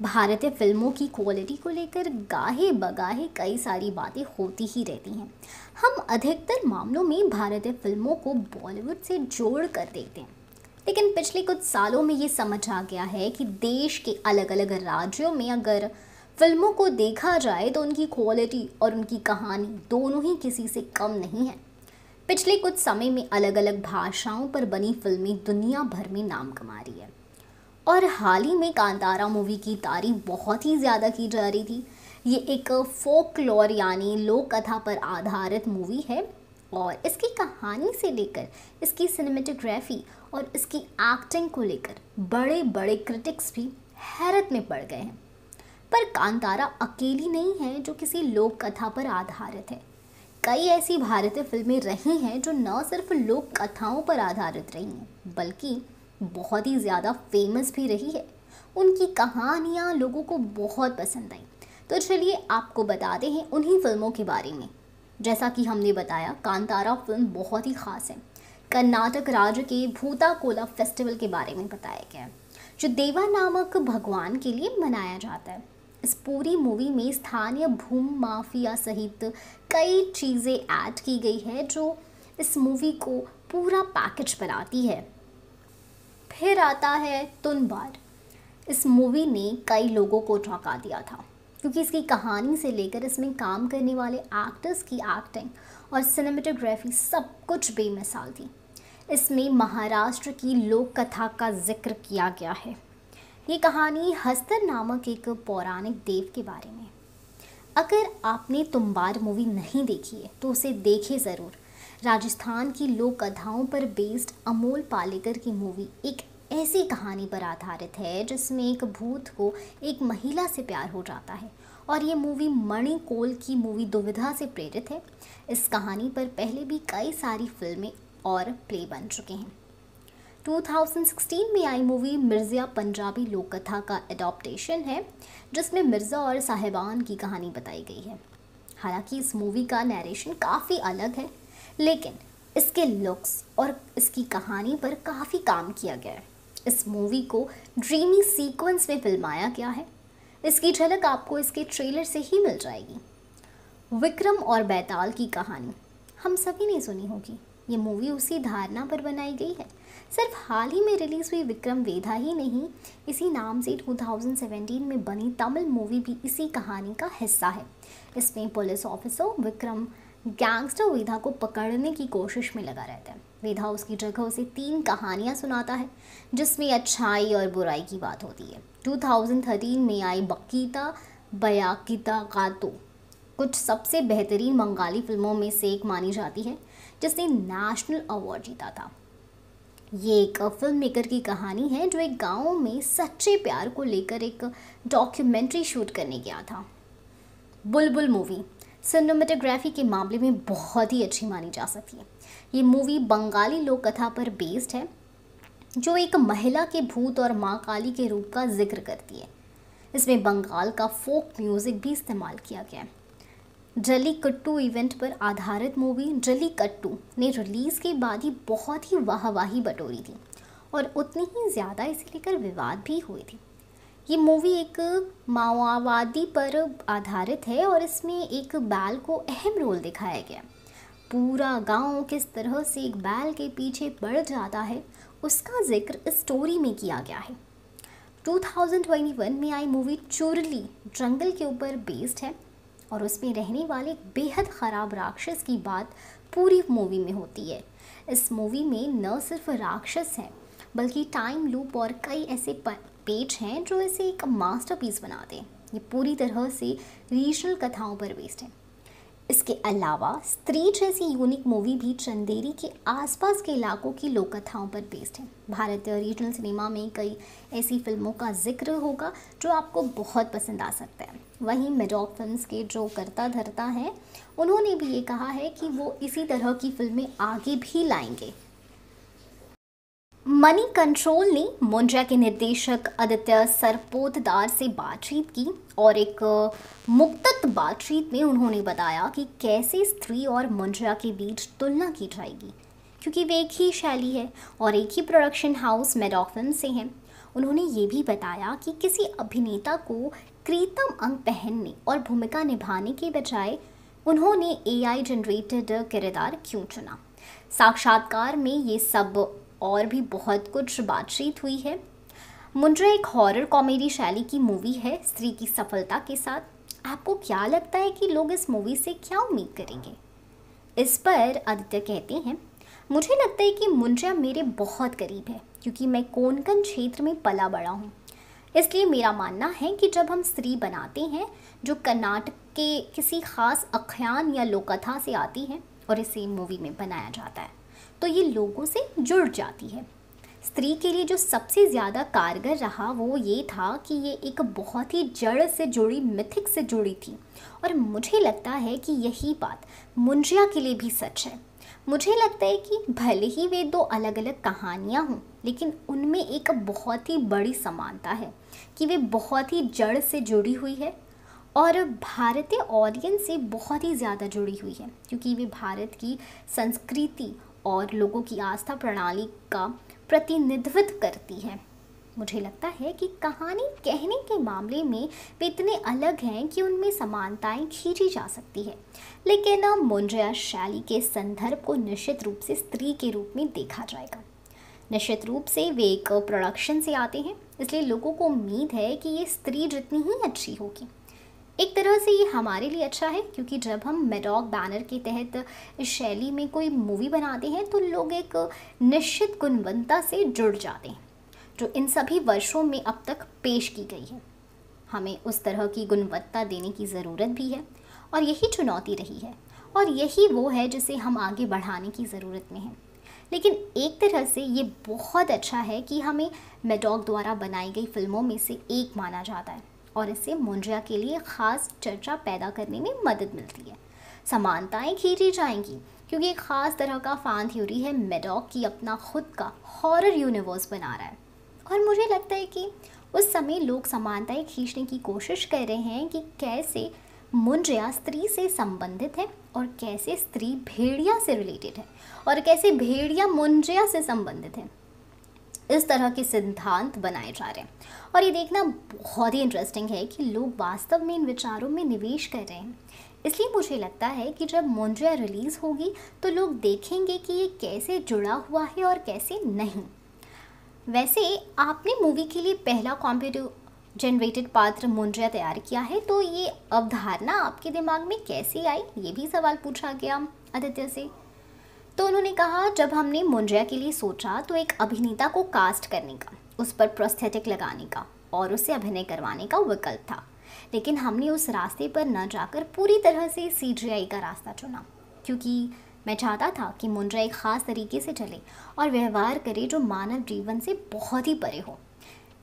भारतीय फ़िल्मों की क्वालिटी को लेकर गाहे बगाहे कई सारी बातें होती ही रहती हैं। हम अधिकतर मामलों में भारतीय फ़िल्मों को बॉलीवुड से जोड़ कर देखते हैं। लेकिन पिछले कुछ सालों में ये समझ आ गया है कि देश के अलग अलग राज्यों में अगर फ़िल्मों को देखा जाए तो उनकी क्वालिटी और उनकी कहानी दोनों ही किसी से कम नहीं है। पिछले कुछ समय में अलग अलग भाषाओं पर बनी फ़िल्में दुनिया भर में नाम कमा रही है। और हाल ही में कांतारा मूवी की तारीफ़ बहुत ही ज़्यादा की जा रही थी। ये एक फोकलोर यानी लोक कथा पर आधारित मूवी है और इसकी कहानी से लेकर इसकी सिनेमेटोग्राफी और इसकी एक्टिंग को लेकर बड़े बड़े क्रिटिक्स भी हैरत में पड़ गए हैं। पर कांतारा अकेली नहीं है जो किसी लोक कथा पर आधारित है। कई ऐसी भारतीय फ़िल्में रही हैं जो न सिर्फ़ लोक कथाओं पर आधारित रही हैं, बल्कि बहुत ही ज़्यादा फ़ेमस भी रही है। उनकी कहानियाँ लोगों को बहुत पसंद आई। तो चलिए आपको बताते हैं उन्हीं फ़िल्मों के बारे में। जैसा कि हमने बताया, कांतारा फ़िल्म बहुत ही ख़ास है। कर्नाटक राज्य के भूता कोला फेस्टिवल के बारे में बताया गया है, जो देवा नामक भगवान के लिए मनाया जाता है। इस पूरी मूवी में स्थानीय भूम माफिया सहित कई चीज़ें ऐड की गई है जो इस मूवी को पूरा पैकेज बनाती है। फिर आता है तुनबार इस मूवी ने कई लोगों को चौंका दिया था, क्योंकि इसकी कहानी से लेकर इसमें काम करने वाले एक्टर्स की एक्टिंग और सिनेमेटोग्राफी सब कुछ बेमिसाल थी। इसमें महाराष्ट्र की लोक कथा का ज़िक्र किया गया है। ये कहानी हस्तर नामक एक पौराणिक देव के बारे में अगर आपने तुम्बार मूवी नहीं देखी है तो उसे देखे ज़रूर। राजस्थान की लोक कथाओं पर बेस्ड अमोल पालेकर की मूवी एक ऐसी कहानी पर आधारित है, जिसमें एक भूत को एक महिला से प्यार हो जाता है और ये मूवी मणि कोल की मूवी दुविधा से प्रेरित है। इस कहानी पर पहले भी कई सारी फ़िल्में और प्ले बन चुके हैं। 2016 में आई मूवी मिर्ज़ा पंजाबी लोक कथा का एडॉप्टेशन है, जिसमें मिर्ज़ा और साहिबान की कहानी बताई गई है। हालाँकि इस मूवी का नरेशन काफ़ी अलग है, लेकिन इसके लुक्स और इसकी कहानी पर काफ़ी काम किया गया है। इस मूवी को ड्रीमी सीक्वेंस में फिल्माया गया है। इसकी झलक आपको इसके ट्रेलर से ही मिल जाएगी। विक्रम और बैताल की कहानी, हम सभी ने सुनी होगी। ये मूवी उसी धारणा पर बनाई गई है। सिर्फ़ हाल ही में रिलीज़ हुई विक्रम वेधा ही नहीं, इसी नाम से 2017 में बनी तमिल मूवी भी इसी कहानी का हिस्सा है। इसमें police officer Vikram gangster Vedha को पकड़ने की कोशिश में लगा रहता है। वेधा उसकी जगह उसे तीन कहानियाँ सुनाता है, जिसमें अच्छाई और बुराई की बात होती है। 2013 में आई बकीता, बयाकिता गातो कुछ सबसे बेहतरीन बंगाली फ़िल्मों में से एक मानी जाती है, जिसने नेशनल अवार्ड जीता था। ये एक फ़िल्म मेकर की कहानी है जो एक गाँव में सच्चे प्यार को लेकर एक डॉक्यूमेंट्री शूट करने गया था। बुलबुल मूवी सिनेमेटोग्राफी के मामले में बहुत ही अच्छी मानी जा सकती है। ये मूवी बंगाली लोक कथा पर बेस्ड है, जो एक महिला के भूत और माँ काली के रूप का ज़िक्र करती है। इसमें बंगाल का फोक म्यूज़िक भी इस्तेमाल किया गया है। जली कट्टू इवेंट पर आधारित मूवी जली कट्टू ने रिलीज़ के बाद ही बहुत ही वाहवाही बटोरी थी और उतनी ही ज़्यादा इसे लेकर विवाद भी हुए थे। ये मूवी एक माओवादी पर आधारित है और इसमें एक बैल को अहम रोल दिखाया गया। पूरा गाँव किस तरह से एक बैल के पीछे बढ़ जाता है, उसका ज़िक्र इस स्टोरी में किया गया है। 2021 में आई मूवी चुरली, जंगल के ऊपर बेस्ड है। और उसमें रहने वाले बेहद ख़राब राक्षस की बात पूरी मूवी में होती है। इस मूवी में न सिर्फ़ राक्षस हैं, बल्कि टाइम लूप और कई ऐसे पेज हैं जो इसे एक मास्टरपीस बनाते हैं ये पूरी तरह से रीजनल कथाओं पर बेस्ड है। इसके अलावा स्त्री जैसी यूनिक मूवी भी चंदेरी के आसपास के इलाकों की लोक कथाओं पर बेस्ड है। भारतीय रीजनल सिनेमा में कई ऐसी फ़िल्मों का ज़िक्र होगा जो आपको बहुत पसंद आ सकता है। वहीं मेडॉक फिल्म्स के जो करता धरता हैं, उन्होंने भी ये कहा है कि वो इसी तरह की फ़िल्में आगे भी लाएँगे। मनी कंट्रोल ने मुंड्रा के निर्देशक आदित्य सरपोतदार से बातचीत की और एक मुक्त बातचीत में उन्होंने बताया कि कैसे स्त्री और मुंजा के बीच तुलना की जाएगी, क्योंकि वे एक ही शैली है और एक ही प्रोडक्शन हाउस मेडॉक फ़िल्म से हैं। उन्होंने ये भी बताया कि किसी अभिनेता को कृत्रिम अंग पहनने और भूमिका निभाने के बजाय उन्होंने एआई जनरेटेड किरदार क्यों चुना? साक्षात्कार में ये सब और भी बहुत कुछ बातचीत हुई है। मुंड्रा एक हॉरर कॉमेडी शैली की मूवी है, स्त्री की सफलता के साथ। आपको क्या लगता है कि लोग इस मूवी से क्या उम्मीद करेंगे? इस पर आदित्य कहते हैं, मुझे लगता है कि मुंजिया मेरे बहुत करीब है, क्योंकि मैं कोनकन क्षेत्र में पला बड़ा हूँ। इसलिए मेरा मानना है कि जब हम स्त्री बनाते हैं, जो कर्नाटक के किसी खास अख्यान या लोकथा से आती है और इसे मूवी में बनाया जाता है तो ये लोगों से जुड़ जाती है। स्त्री के लिए जो सबसे ज़्यादा कारगर रहा वो ये था कि ये एक बहुत ही जड़ से जुड़ी, मिथिक से जुड़ी थी। और मुझे लगता है कि यही बात मुंजिया के लिए भी सच है। मुझे लगता है कि भले ही वे दो अलग अलग कहानियाँ हों, लेकिन उनमें एक बहुत ही बड़ी समानता है। कि वे बहुत ही जड़ से जुड़ी हुई है और भारतीय ऑडियंस से बहुत ही ज़्यादा जुड़ी हुई है, क्योंकि वे भारत की संस्कृति और लोगों की आस्था प्रणाली का प्रतिनिधित्व करती है। मुझे लगता है कि कहानी कहने के मामले में वे इतने अलग हैं कि उनमें समानताएँ खींची जा सकती है। लेकिन मुंजया शैली के संदर्भ को निश्चित रूप से स्त्री के रूप में देखा जाएगा। निश्चित रूप से वे एक प्रोडक्शन से आते हैं। इसलिए लोगों को उम्मीद है कि ये स्त्री जितनी ही अच्छी होगी। एक तरह से ये हमारे लिए अच्छा है, क्योंकि जब हम मेडॉग बैनर के तहत इस शैली में कोई मूवी बनाते हैं तो लोग एक निश्चित गुणवत्ता से जुड़ जाते हैं, जो इन सभी वर्षों में अब तक पेश की गई है। हमें उस तरह की गुणवत्ता देने की ज़रूरत भी है, और यही चुनौती रही है, और यही वो है जिसे हम आगे बढ़ाने की ज़रूरत में हैं। लेकिन एक तरह से ये बहुत अच्छा है कि हमें मेडॉग द्वारा बनाई गई फ़िल्मों में से एक माना जाता है और इससे मुंजिया के लिए ख़ास चर्चा पैदा करने में मदद मिलती है। समानताएँ खींची जाएँगी, क्योंकि एक ख़ास तरह का फ़ान थ्योरी है मेडॉग की अपना खुद का हॉरर यूनिवर्स बना रहा है। और मुझे लगता है कि उस समय लोग समानताएँ खींचने की कोशिश कर रहे हैं कि कैसे मुंजिया स्त्री से संबंधित है और कैसे स्त्री भेड़िया से रिलेटेड है। और कैसे भेड़िया मुंजिया से संबंधित है। इस तरह के सिद्धांत बनाए जा रहे हैं। और ये देखना बहुत ही इंटरेस्टिंग है कि लोग वास्तव में इन विचारों में निवेश कर रहे हैं। इसलिए मुझे लगता है कि जब मोन्जिया रिलीज़ होगी तो लोग देखेंगे कि ये कैसे जुड़ा हुआ है और कैसे नहीं। वैसे, आपने मूवी के लिए पहला कॉम्प्यूटर जनरेटेड पात्र मुंजिया तैयार किया है तो ये अवधारणा आपके दिमाग में कैसे आई, ये भी सवाल पूछा गया आदित्य से। तो उन्होंने कहा, जब हमने मुंड्रिया के लिए सोचा तो एक अभिनेता को कास्ट करने का, उस पर प्रोस्थेटिक लगाने का और उसे अभिनय करवाने का विकल्प था। लेकिन हमने उस रास्ते पर न जाकर पूरी तरह से सी का रास्ता चुना, क्योंकि मैं चाहता था कि मुंड्रा एक ख़ास तरीके से चले और व्यवहार करे जो मानव जीवन से बहुत ही परे हो।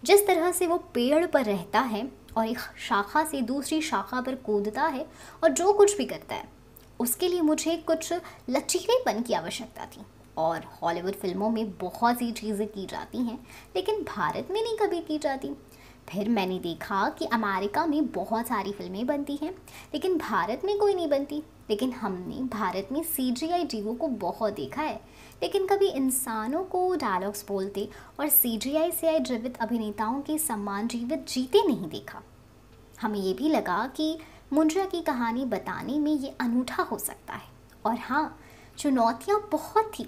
जिस तरह से वो पेड़ पर रहता है और एक शाखा से दूसरी शाखा पर कूदता है और जो कुछ भी करता है उसके लिए मुझे कुछ लचीलेपन की आवश्यकता थी। और हॉलीवुड फ़िल्मों में बहुत सी चीज़ें की जाती हैं, लेकिन भारत में नहीं कभी की जाती। फिर मैंने देखा कि अमेरिका में बहुत सारी फ़िल्में बनती हैं, लेकिन भारत में कोई नहीं बनती। लेकिन हमने भारत में सी जी आई जीवों को बहुत देखा है। लेकिन कभी इंसानों को डायलॉग्स बोलते और सी जी आई से आए जीवित अभिनेताओं के सम्मान जीवित जीते नहीं देखा। हमें ये भी लगा कि मुंड्रा की कहानी बताने में ये अनूठा हो सकता है। और हाँ चुनौतियाँ बहुत थी,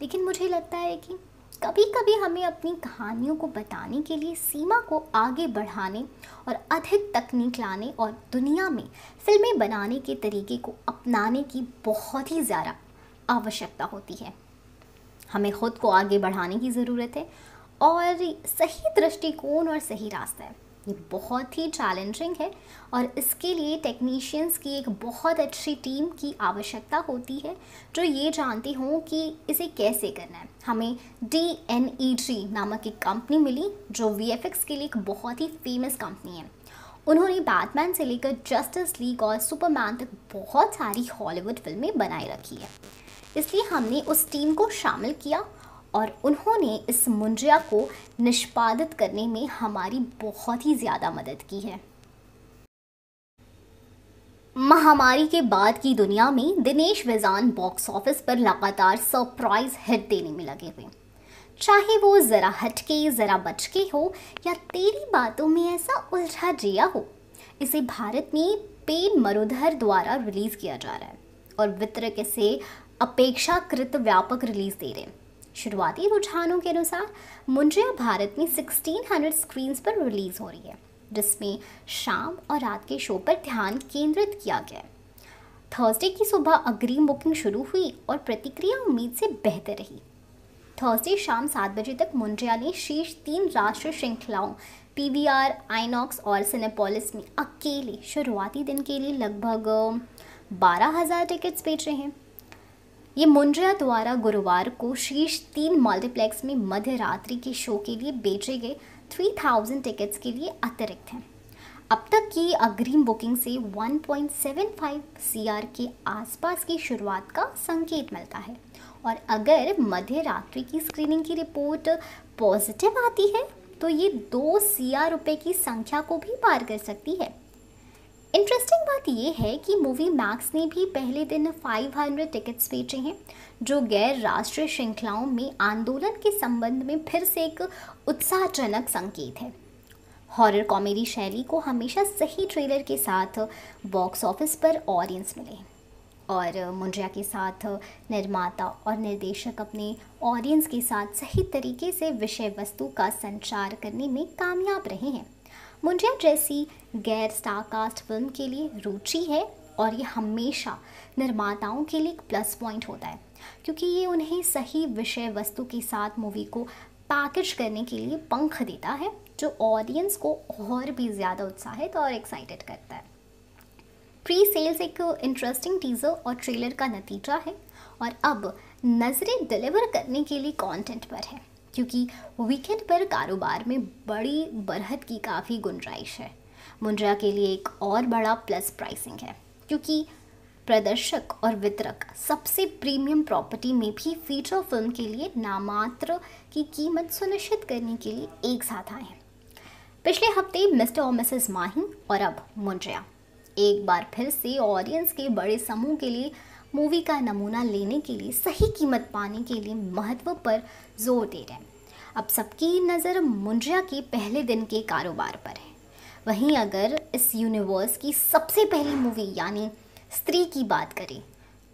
लेकिन मुझे लगता है कि कभी कभी हमें अपनी कहानियों को बताने के लिए सीमा को आगे बढ़ाने और अधिक तकनीक लाने और दुनिया में फ़िल्में बनाने के तरीके को अपनाने की बहुत ही ज़्यादा आवश्यकता होती है। हमें खुद को आगे बढ़ाने की ज़रूरत है और सही दृष्टिकोण और सही रास्ता है। ये बहुत ही चैलेंजिंग है और इसके लिए टेक्नीशियंस की एक बहुत अच्छी टीम की आवश्यकता होती है, जो ये जानती हों कि इसे कैसे करना है। हमें डी एन ई जी नामक एक कंपनी मिली, जो वी एफ़ एक्स के लिए एक बहुत ही फ़ेमस कंपनी है। उन्होंने बैटमैन से लेकर जस्टिस लीग और सुपरमैन तक बहुत सारी हॉलीवुड फ़िल्में बनाए रखी है। इसलिए हमने उस टीम को शामिल किया और उन्होंने इस मुंजिया को निष्पादित करने में हमारी बहुत ही ज़्यादा मदद की है। महामारी के बाद की दुनिया में दिनेश विजान बॉक्स ऑफ़िस पर लगातार सरप्राइज़ हिट देने में लगे हुए। चाहे वो ज़रा हटके, ज़रा बचके हो या तेरी बातों में ऐसा उलझा जिया हो, इसे भारत में पेन मरुधर द्वारा रिलीज़ किया जा रहा है और वितरक इसे अपेक्षाकृत व्यापक रिलीज़ दे रहे हैं। शुरुआती रुझानों के अनुसार मुंजिया भारत में 1600 स्क्रीन पर रिलीज़ हो रही है, जिसमें शाम और रात के शो पर ध्यान केंद्रित किया गया थर्सडे की सुबह अग्रिम बुकिंग शुरू हुई और प्रतिक्रिया उम्मीद से बेहतर रही। थर्सडे शाम सात बजे तक मुंड्रिया ने शीर्ष तीन राष्ट्रीय श्रृंखलाओं पीवीआर आइनॉक्स और सिनेपोलिस में अकेले शुरुआती दिन के लिए लगभग बारह हज़ार टिकट्स बेचे हैं। ये मुंड्रिया द्वारा गुरुवार को शीर्ष तीन मल्टीप्लेक्स में मध्य रात्रि के शो के लिए बेचे गए थ्री थाउज़ेंड टिकट्स के लिए अतिरिक्त हैं। अब तक की अग्रिम बुकिंग से 1.75 सीआर के आसपास की शुरुआत का संकेत मिलता है। और अगर मध्य रात्रि की स्क्रीनिंग की रिपोर्ट पॉजिटिव आती है तो ये दो सीआर रुपए की संख्या को भी पार कर सकती है। इंटरेस्टिंग बात यह है कि मूवी मैक्स ने भी पहले दिन 500 टिकट्स बेचे हैं, जो गैर राष्ट्रीय श्रृंखलाओं में आंदोलन के संबंध में फिर से एक उत्साहजनक संकेत है। हॉरर कॉमेडी शैली को हमेशा सही ट्रेलर के साथ बॉक्स ऑफ़िस पर ऑडियंस मिले और मुंड्रिया के साथ निर्माता और निर्देशक अपने ऑडियंस के साथ सही तरीके से विषय वस्तु का संचार करने में कामयाब रहे हैं। मुंड्रिया जैसी गैर स्टारकास्ट फ़िल्म के लिए रुचि है और ये हमेशा निर्माताओं के लिए एक प्लस पॉइंट होता है, क्योंकि ये उन्हें सही विषय वस्तु के साथ मूवी को पैकेज करने के लिए पंख देता है, जो ऑडियंस को और भी ज़्यादा उत्साहित और एक्साइटेड करता है। प्री सेल्स एक इंटरेस्टिंग टीज़र और ट्रेलर का नतीजा है और अब नज़रें डिलीवर करने के लिए कंटेंट पर है। क्योंकि वीकेंड पर कारोबार में बड़ी बरहत की काफ़ी गुंजाइश है। मुंड्रा के लिए एक और बड़ा प्लस प्राइसिंग है, क्योंकि प्रदर्शक और वितरक सबसे प्रीमियम प्रॉपर्टी में भी फीचर फ़िल्म के लिए नामात्र की कीमत सुनिश्चित करने के लिए एक साथ आए हैं। पिछले हफ़्ते मिस्टर और मिसेस माही और अब मुंड्रिया एक बार फिर से ऑडियंस के बड़े समूह के लिए मूवी का नमूना लेने के लिए सही कीमत पाने के लिए महत्व पर ज़ोर दे रहे हैं। अब सबकी नज़र मुंड्रिया के पहले दिन के कारोबार पर है। वहीं अगर इस यूनिवर्स की सबसे पहली मूवी यानी स्त्री की बात करें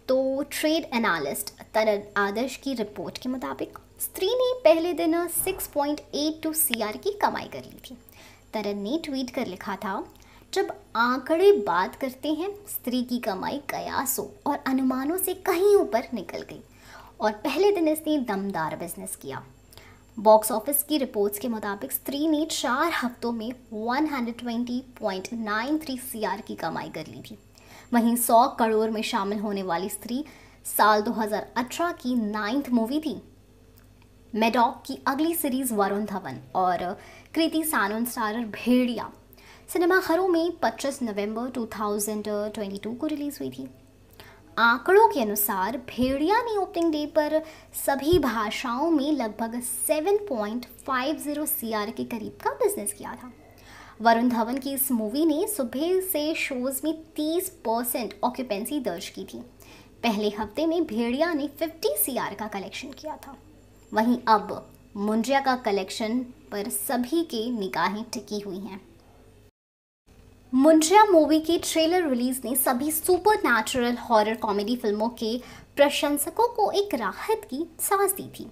तो ट्रेड एनालिस्ट तरन आदर्श की रिपोर्ट के मुताबिक स्त्री ने पहले दिन 6.82 सीआर की कमाई कर ली थी। तरन ने ट्वीट कर लिखा था, जब आंकड़े बात करते हैं, स्त्री की कमाई कयासों और अनुमानों से कहीं ऊपर निकल गई और पहले दिन इसने दमदार बिज़नेस किया। बॉक्स ऑफ़िस की रिपोर्ट्स के मुताबिक स्त्री ने चार हफ्तों में 120.93 सीआर की कमाई कर ली थी। वहीं 100 करोड़ में शामिल होने वाली स्त्री साल 2018 की नाइन्थ मूवी थी। मेडॉक की अगली सीरीज़ वरुण धवन और कृति सानन स्टारर भेड़िया। सिनेमा घरों में 25 नवंबर 2022 को रिलीज़ हुई थी। आंकड़ों के अनुसार भेड़िया ने ओपनिंग डे पर सभी भाषाओं में लगभग 7.50 सीआर के करीब का बिज़नेस किया था। वरुण धवन की इस मूवी ने सुबह से शोज़ में 30 परसेंट ऑक्यूपेंसी दर्ज की थी। पहले हफ़्ते में भेड़िया ने 50 सीआर का कलेक्शन किया था। वहीं अब मुंडिया का कलेक्शन पर सभी के निगाहें टिकी हुई हैं। मुंड्रिया मूवी की ट्रेलर रिलीज़ ने सभी सुपर नेचुरल हॉरर कॉमेडी फ़िल्मों के प्रशंसकों को एक राहत की सांस दी थी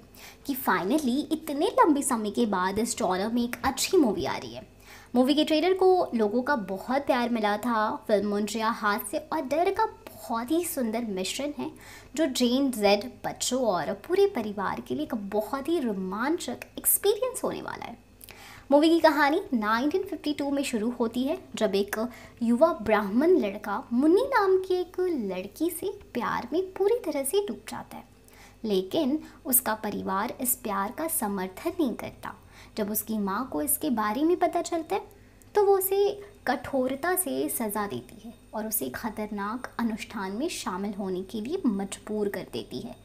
कि फाइनली इतने लंबे समय के बाद इस जॉनर में एक अच्छी मूवी आ रही है। मूवी के ट्रेलर को लोगों का बहुत प्यार मिला था। फ़िल्म मुंड्रिया हास्य और डर का बहुत ही सुंदर मिश्रण है, जो जेन जेड बच्चों और पूरे परिवार के लिए एक बहुत ही रोमांचक एक्सपीरियंस होने वाला है। मूवी की कहानी 1952 में शुरू होती है, जब एक युवा ब्राह्मण लड़का मुन्नी नाम की एक लड़की से प्यार में पूरी तरह से डूब जाता है। लेकिन उसका परिवार इस प्यार का समर्थन नहीं करता। जब उसकी माँ को इसके बारे में पता चलता है तो वो उसे कठोरता से सज़ा देती है और उसे खतरनाक अनुष्ठान में शामिल होने के लिए मजबूर कर देती है।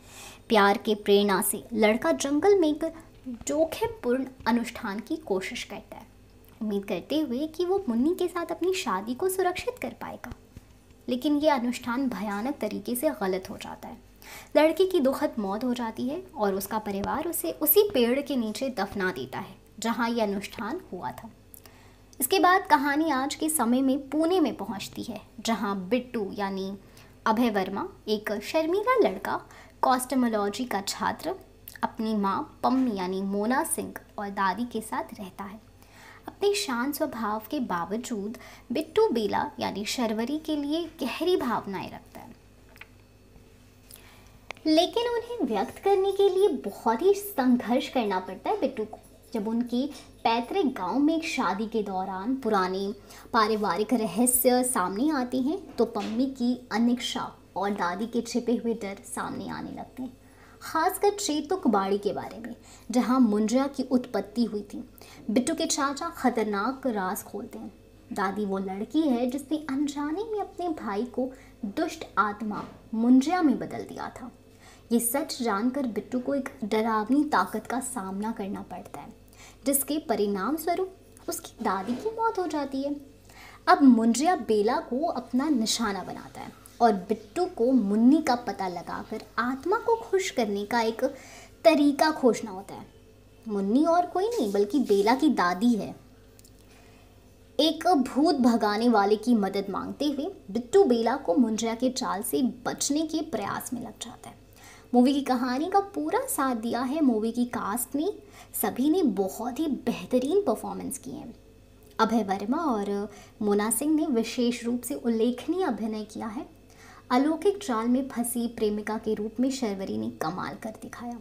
प्यार के प्रेरणा से लड़का जंगल में एक जोखिमपूर्ण अनुष्ठान की कोशिश करता है। उम्मीद करते हुए कि वो मुन्नी के साथ अपनी शादी को सुरक्षित कर पाएगा। लेकिन ये अनुष्ठान भयानक तरीके से गलत हो जाता है। लड़के की दुखद मौत हो जाती है और उसका परिवार उसे उसी पेड़ के नीचे दफना देता है, जहाँ ये अनुष्ठान हुआ था। इसके बाद कहानी आज के समय में पुणे में पहुँचती है, जहाँ बिट्टू यानी अभय वर्मा, एक शर्मीला लड़का कॉस्टमोलॉजी का छात्र अपनी माँ पम्मी यानी मोना सिंह और दादी के साथ रहता है। अपने शांत स्वभाव के बावजूद बिट्टू बेला यानी शर्वरी के लिए गहरी भावनाएँ रखता है। लेकिन उन्हें व्यक्त करने के लिए बहुत ही संघर्ष करना पड़ता है बिट्टू को। जब उनके पैतृक गाँव में एक शादी के दौरान पुराने पारिवारिक रहस्य सामने आते हैं तो पम्मी की अनिक्षा और दादी के छिपे हुए डर सामने आने लगते हैं। खासकर चेतु कुबाड़ी के बारे में, जहाँ मुंड्रा की उत्पत्ति हुई थी। बिट्टू के चाचा खतरनाक राज खोलते हैं। दादी वो लड़की है जिसने अनजाने में अपने भाई को दुष्ट आत्मा मुंड्रिया में बदल दिया था। ये सच जानकर बिट्टू को एक डरावनी ताकत का सामना करना पड़ता है, जिसके परिणाम स्वरूप उसकी दादी की मौत हो जाती है। अब मुंड्रिया बेला को अपना निशाना बनाता है। और बिट्टू को मुन्नी का पता लगाकर आत्मा को खुश करने का एक तरीका खोजना होता है। मुन्नी और कोई नहीं, बल्कि बेला की दादी है। एक भूत भगाने वाले की मदद मांगते हुए बिट्टू बेला को मुंजिया के चाल से बचने के प्रयास में लग जाता है। मूवी की कहानी का पूरा साथ दिया है मूवी की कास्ट ने। सभी ने बहुत ही बेहतरीन परफॉर्मेंस किए हैं। अभय वर्मा और मोना सिंह ने विशेष रूप से उल्लेखनीय अभिनय किया है। अलौकिक चाल में फंसी प्रेमिका के रूप में शर्वरी ने कमाल कर दिखाया।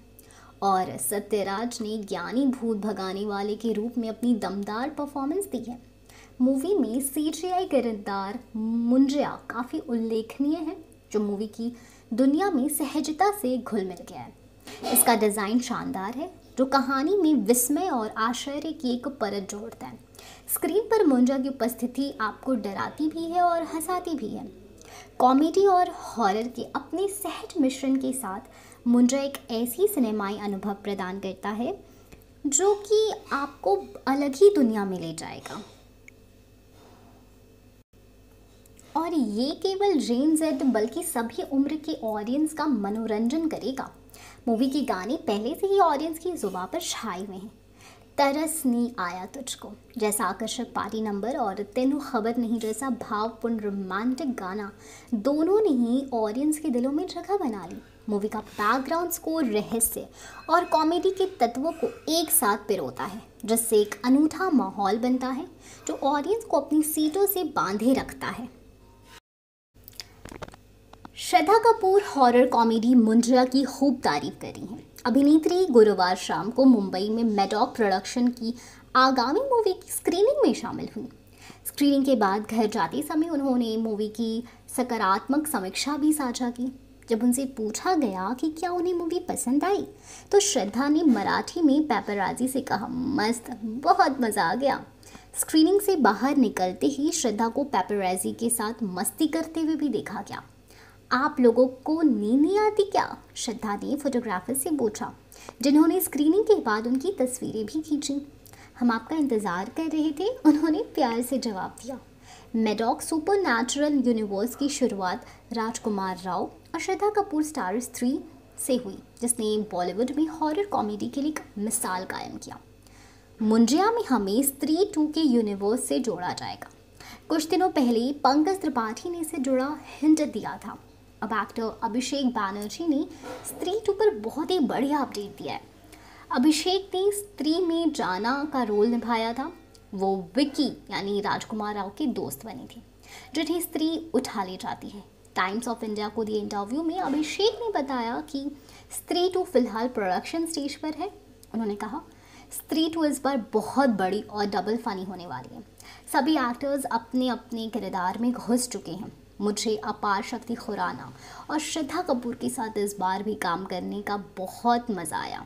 और सत्यराज ने ज्ञानी भूत भगाने वाले के रूप में अपनी दमदार परफॉर्मेंस दी है। मूवी में सी जी आई किरदार मुंजिया काफ़ी उल्लेखनीय है, जो मूवी की दुनिया में सहजता से घुल मिल गया है। इसका डिज़ाइन शानदार है, जो कहानी में विस्मय और आश्चर्य की एक परत जोड़ता है। स्क्रीन पर मुंजा की उपस्थिति आपको डराती भी है और हंसाती भी है। कॉमेडी और हॉरर के अपने सहज मिश्रण के साथ मुंजा एक ऐसी सिनेमाई अनुभव प्रदान करता है, जो कि आपको अलग ही दुनिया में ले जाएगा। और ये केवल रेन जेड, बल्कि सभी उम्र के ऑडियंस का मनोरंजन करेगा। मूवी के गाने पहले से ही ऑडियंस की जुबा पर छाए हुए हैं। तरस नहीं आया तुझको। जैसा आकर्षक पार्टी नंबर और तेनू खबर नहीं, जैसा भावपूर्ण रोमांटिक गाना। दोनों ने ही ऑडियंस के दिलों में जगह बना ली। मूवी का बैकग्राउंड स्कोर रहस्य और कॉमेडी के तत्वों को एक साथ पिरोता है, जिससे एक अनूठा माहौल बनता है, जो ऑडियंस को अपनी सीटों से बांधे रखता है। श्रद्धा कपूर हॉरर कॉमेडी मुंड्रा की खूब तारीफ़ करी है। अभिनेत्री गुरुवार शाम को मुंबई में मेडॉक प्रोडक्शन की आगामी मूवी की स्क्रीनिंग में शामिल हुई। स्क्रीनिंग के बाद घर जाते समय उन्होंने मूवी की सकारात्मक समीक्षा भी साझा की। जब उनसे पूछा गया कि क्या उन्हें मूवी पसंद आई तो श्रद्धा ने मराठी में पेपराजी से कहा, मस्त, बहुत मज़ा आ गया। स्क्रीनिंग से बाहर निकलते ही श्रद्धा को पेपराजी के साथ मस्ती करते हुए भी देखा गया। आप लोगों को नींद नहीं आती क्या? श्रद्धा ने फोटोग्राफर से पूछा। जिन्होंने स्क्रीनिंग के बाद उनकी तस्वीरें भी खींची। हम आपका इंतज़ार कर रहे थे, उन्होंने प्यार से जवाब दिया। मेडॉक सुपर नेचुरल यूनिवर्स की शुरुआत राजकुमार राव और श्रद्धा कपूर स्टार थ्री से हुई, जिसने बॉलीवुड में हॉरर कॉमेडी के लिए एक मिसाल कायम किया। मुंजिया में हमें स्त्री टू के यूनिवर्स से जोड़ा जाएगा। कुछ दिनों पहले पंकज त्रिपाठी ने इसे जुड़ा हिंट दिया था। अब एक्टर अभिषेक बैनर्जी ने स्त्री टू पर बहुत ही बढ़िया अपडेट दिया है। अभिषेक ने स्त्री में जाना का रोल निभाया था। वो विक्की, यानी राजकुमार राव के दोस्त बनी थी, जिन्हें स्त्री उठा ले जाती है। टाइम्स ऑफ़ इंडिया को दिए इंटरव्यू में अभिषेक ने बताया कि स्त्री टू फ़िलहाल प्रोडक्शन स्टेज पर है। उन्होंने कहा, स्त्री टू इस बार बहुत बड़ी और डबल फनी होने वाली है। सभी एक्टर्स अपने अपने किरदार में घुस चुके हैं। मुझे अपार शक्ति खुराना और श्रद्धा कपूर के साथ इस बार भी काम करने का बहुत मज़ा आया।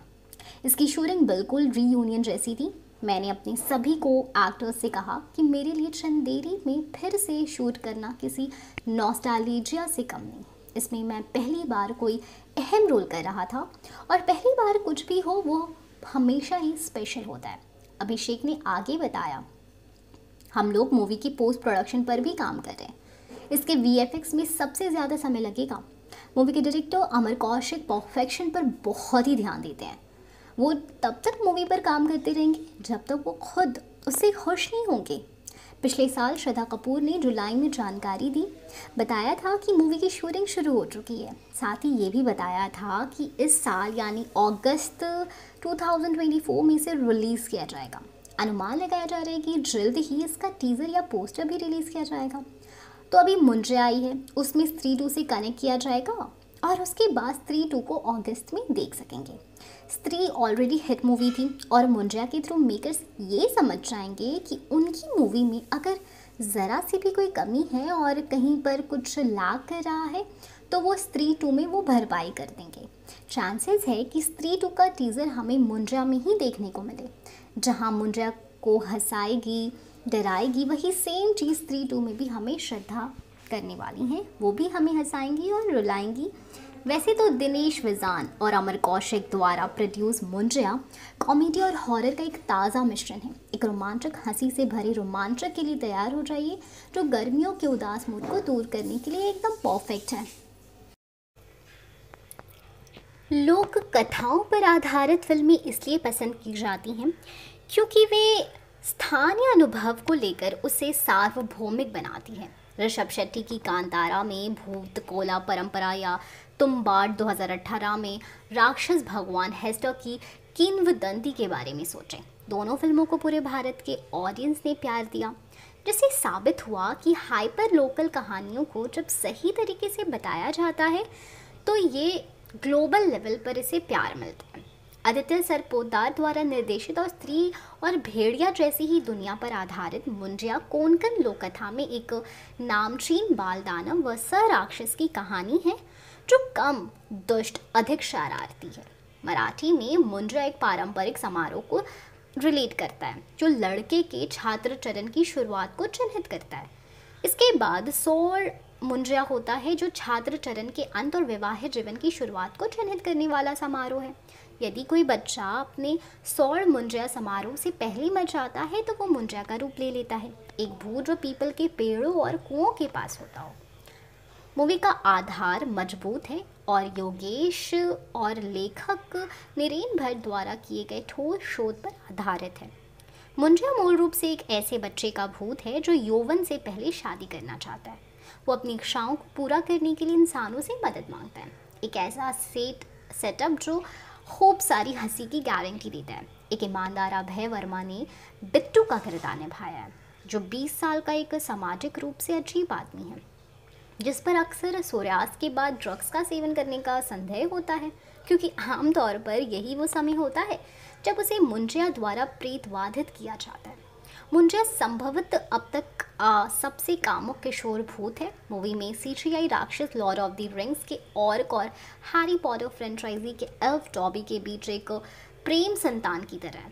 इसकी शूटिंग बिल्कुल रीयूनियन जैसी थी। मैंने अपने सभी को एक्टर्स से कहा कि मेरे लिए चंदेरी में फिर से शूट करना किसी नॉस्टैल्जिया से कम नहीं। इसमें मैं पहली बार कोई अहम रोल कर रहा था और पहली बार कुछ भी हो, वो हमेशा ही स्पेशल होता है। अभिषेक ने आगे बताया, हम लोग मूवी की पोस्ट प्रोडक्शन पर भी काम कर रहे हैं। इसके वीएफएक्स में सबसे ज़्यादा समय लगेगा। मूवी के डायरेक्टर अमर कौशिक परफेक्शन पर बहुत ही ध्यान देते हैं। वो तब तक मूवी पर काम करते रहेंगे जब तक वो खुद उससे खुश नहीं होंगे। पिछले साल श्रद्धा कपूर ने जुलाई में जानकारी दी। बताया था कि मूवी की शूटिंग शुरू हो चुकी है। साथ ही ये भी बताया था कि इस साल यानी अगस्त 2024 में इसे रिलीज़ किया जाएगा। अनुमान लगाया जा रहा है कि जल्द ही इसका टीज़र या पोस्टर भी रिलीज़ किया जाएगा। तो अभी मुंड्रे आई है। उसमें स्त्री टू से कनेक्ट किया जाएगा और उसके बाद स्त्री टू को अगस्त में देख सकेंगे। स्त्री ऑलरेडी हिट मूवी थी और मुंजिया के थ्रू मेकर्स ये समझ जाएँगे कि उनकी मूवी में अगर ज़रा सी भी कोई कमी है और कहीं पर कुछ लाग कर रहा है तो वो स्त्री टू में वो भरपाई कर देंगे। चांसेस है कि स्त्री टू का टीज़र हमें मुंजिया में ही देखने को मिले, जहाँ मुंजिया को हंसाएगी डराएगी। वही सेम चीज़ थ्री टू में भी हमें श्रद्धा करने वाली हैं। वो भी हमें हंसाएँगी और रुलाएँगी। वैसे तो दिनेश विजान और अमर कौशिक द्वारा प्रोड्यूस मुंजिया कॉमेडी और हॉरर का एक ताज़ा मिश्रण है। एक रोमांचक हँसी से भरे रोमांचक के लिए तैयार हो जाइए, जो गर्मियों के उदास मूड को दूर करने के लिए एकदम परफेक्ट है। लोक कथाओं पर आधारित फ़िल्में इसलिए पसंद की जाती हैं, क्योंकि वे स्थानीय अनुभव को लेकर उसे सार्वभौमिक बनाती है। ऋषभ शेट्टी की कांतारा में भूत, कोला परंपरा या तुम बाट 2018 में राक्षस भगवान हेस्टर की किन्वदंती के बारे में सोचें। दोनों फ़िल्मों को पूरे भारत के ऑडियंस ने प्यार दिया, जिससे साबित हुआ कि हाइपर लोकल कहानियों को जब सही तरीके से बताया जाता है तो ये ग्लोबल लेवल पर इसे प्यार मिलता है। आदित्य सरपोदार द्वारा निर्देशित और स्त्री और भेड़िया जैसी ही दुनिया पर आधारित मुंजिया कोनकन लोककथा में एक नामचीन बाल दानव व राक्षस की कहानी है, जो कम दुष्ट, अधिक शरारती है। मराठी में मुंजिया एक पारंपरिक समारोह को रिलेट करता है, जो लड़के के छात्र चरण की शुरुआत को चिन्हित करता है। इसके बाद सोर मुंजिया होता है, जो छात्र चरण के अंत और विवाहित जीवन की शुरुआत को चिन्हित करने वाला समारोह है। यदि कोई बच्चा अपने सौर मुंजिया समारोह से पहले मर जाता है तो वो मुंजिया का रूप ले लेता है। एक भूत जो पीपल के पेड़ों और कुओं के पास होता हो। मूवी का आधार मज़बूत है और योगेश और लेखक निरेन भट्ट द्वारा किए गए ठोस शोध पर आधारित है। मुंजिया मूल रूप से एक ऐसे बच्चे का भूत है जो यौवन से पहले शादी करना चाहता है। वो अपनी इच्छाओं को पूरा करने के लिए इंसानों से मदद माँगता है। एक ऐसा सेट सेटअप जो खूब सारी हँसी की गारंटी देता है। एक ईमानदार अभय वर्मा ने बिट्टू का किरदार निभाया है जो 20 साल का एक सामाजिक रूप से अजीब आदमी है, जिस पर अक्सर सूर्यास्त के बाद ड्रग्स का सेवन करने का संदेह होता है, क्योंकि आमतौर पर यही वो समय होता है जब उसे मुंजिया द्वारा प्रीतवाधित किया जाता है। मुंजिया संभवत अब तक आ, सबसे कामुक किशोर भूत है। मूवी में सी.जी.आई राक्षस लॉर्ड ऑफ़ द रिंग्स के और और हैरी पॉटर फ्रेंचाइजी के एल्फ टॉबी के बीच एक प्रेम संतान की तरह। है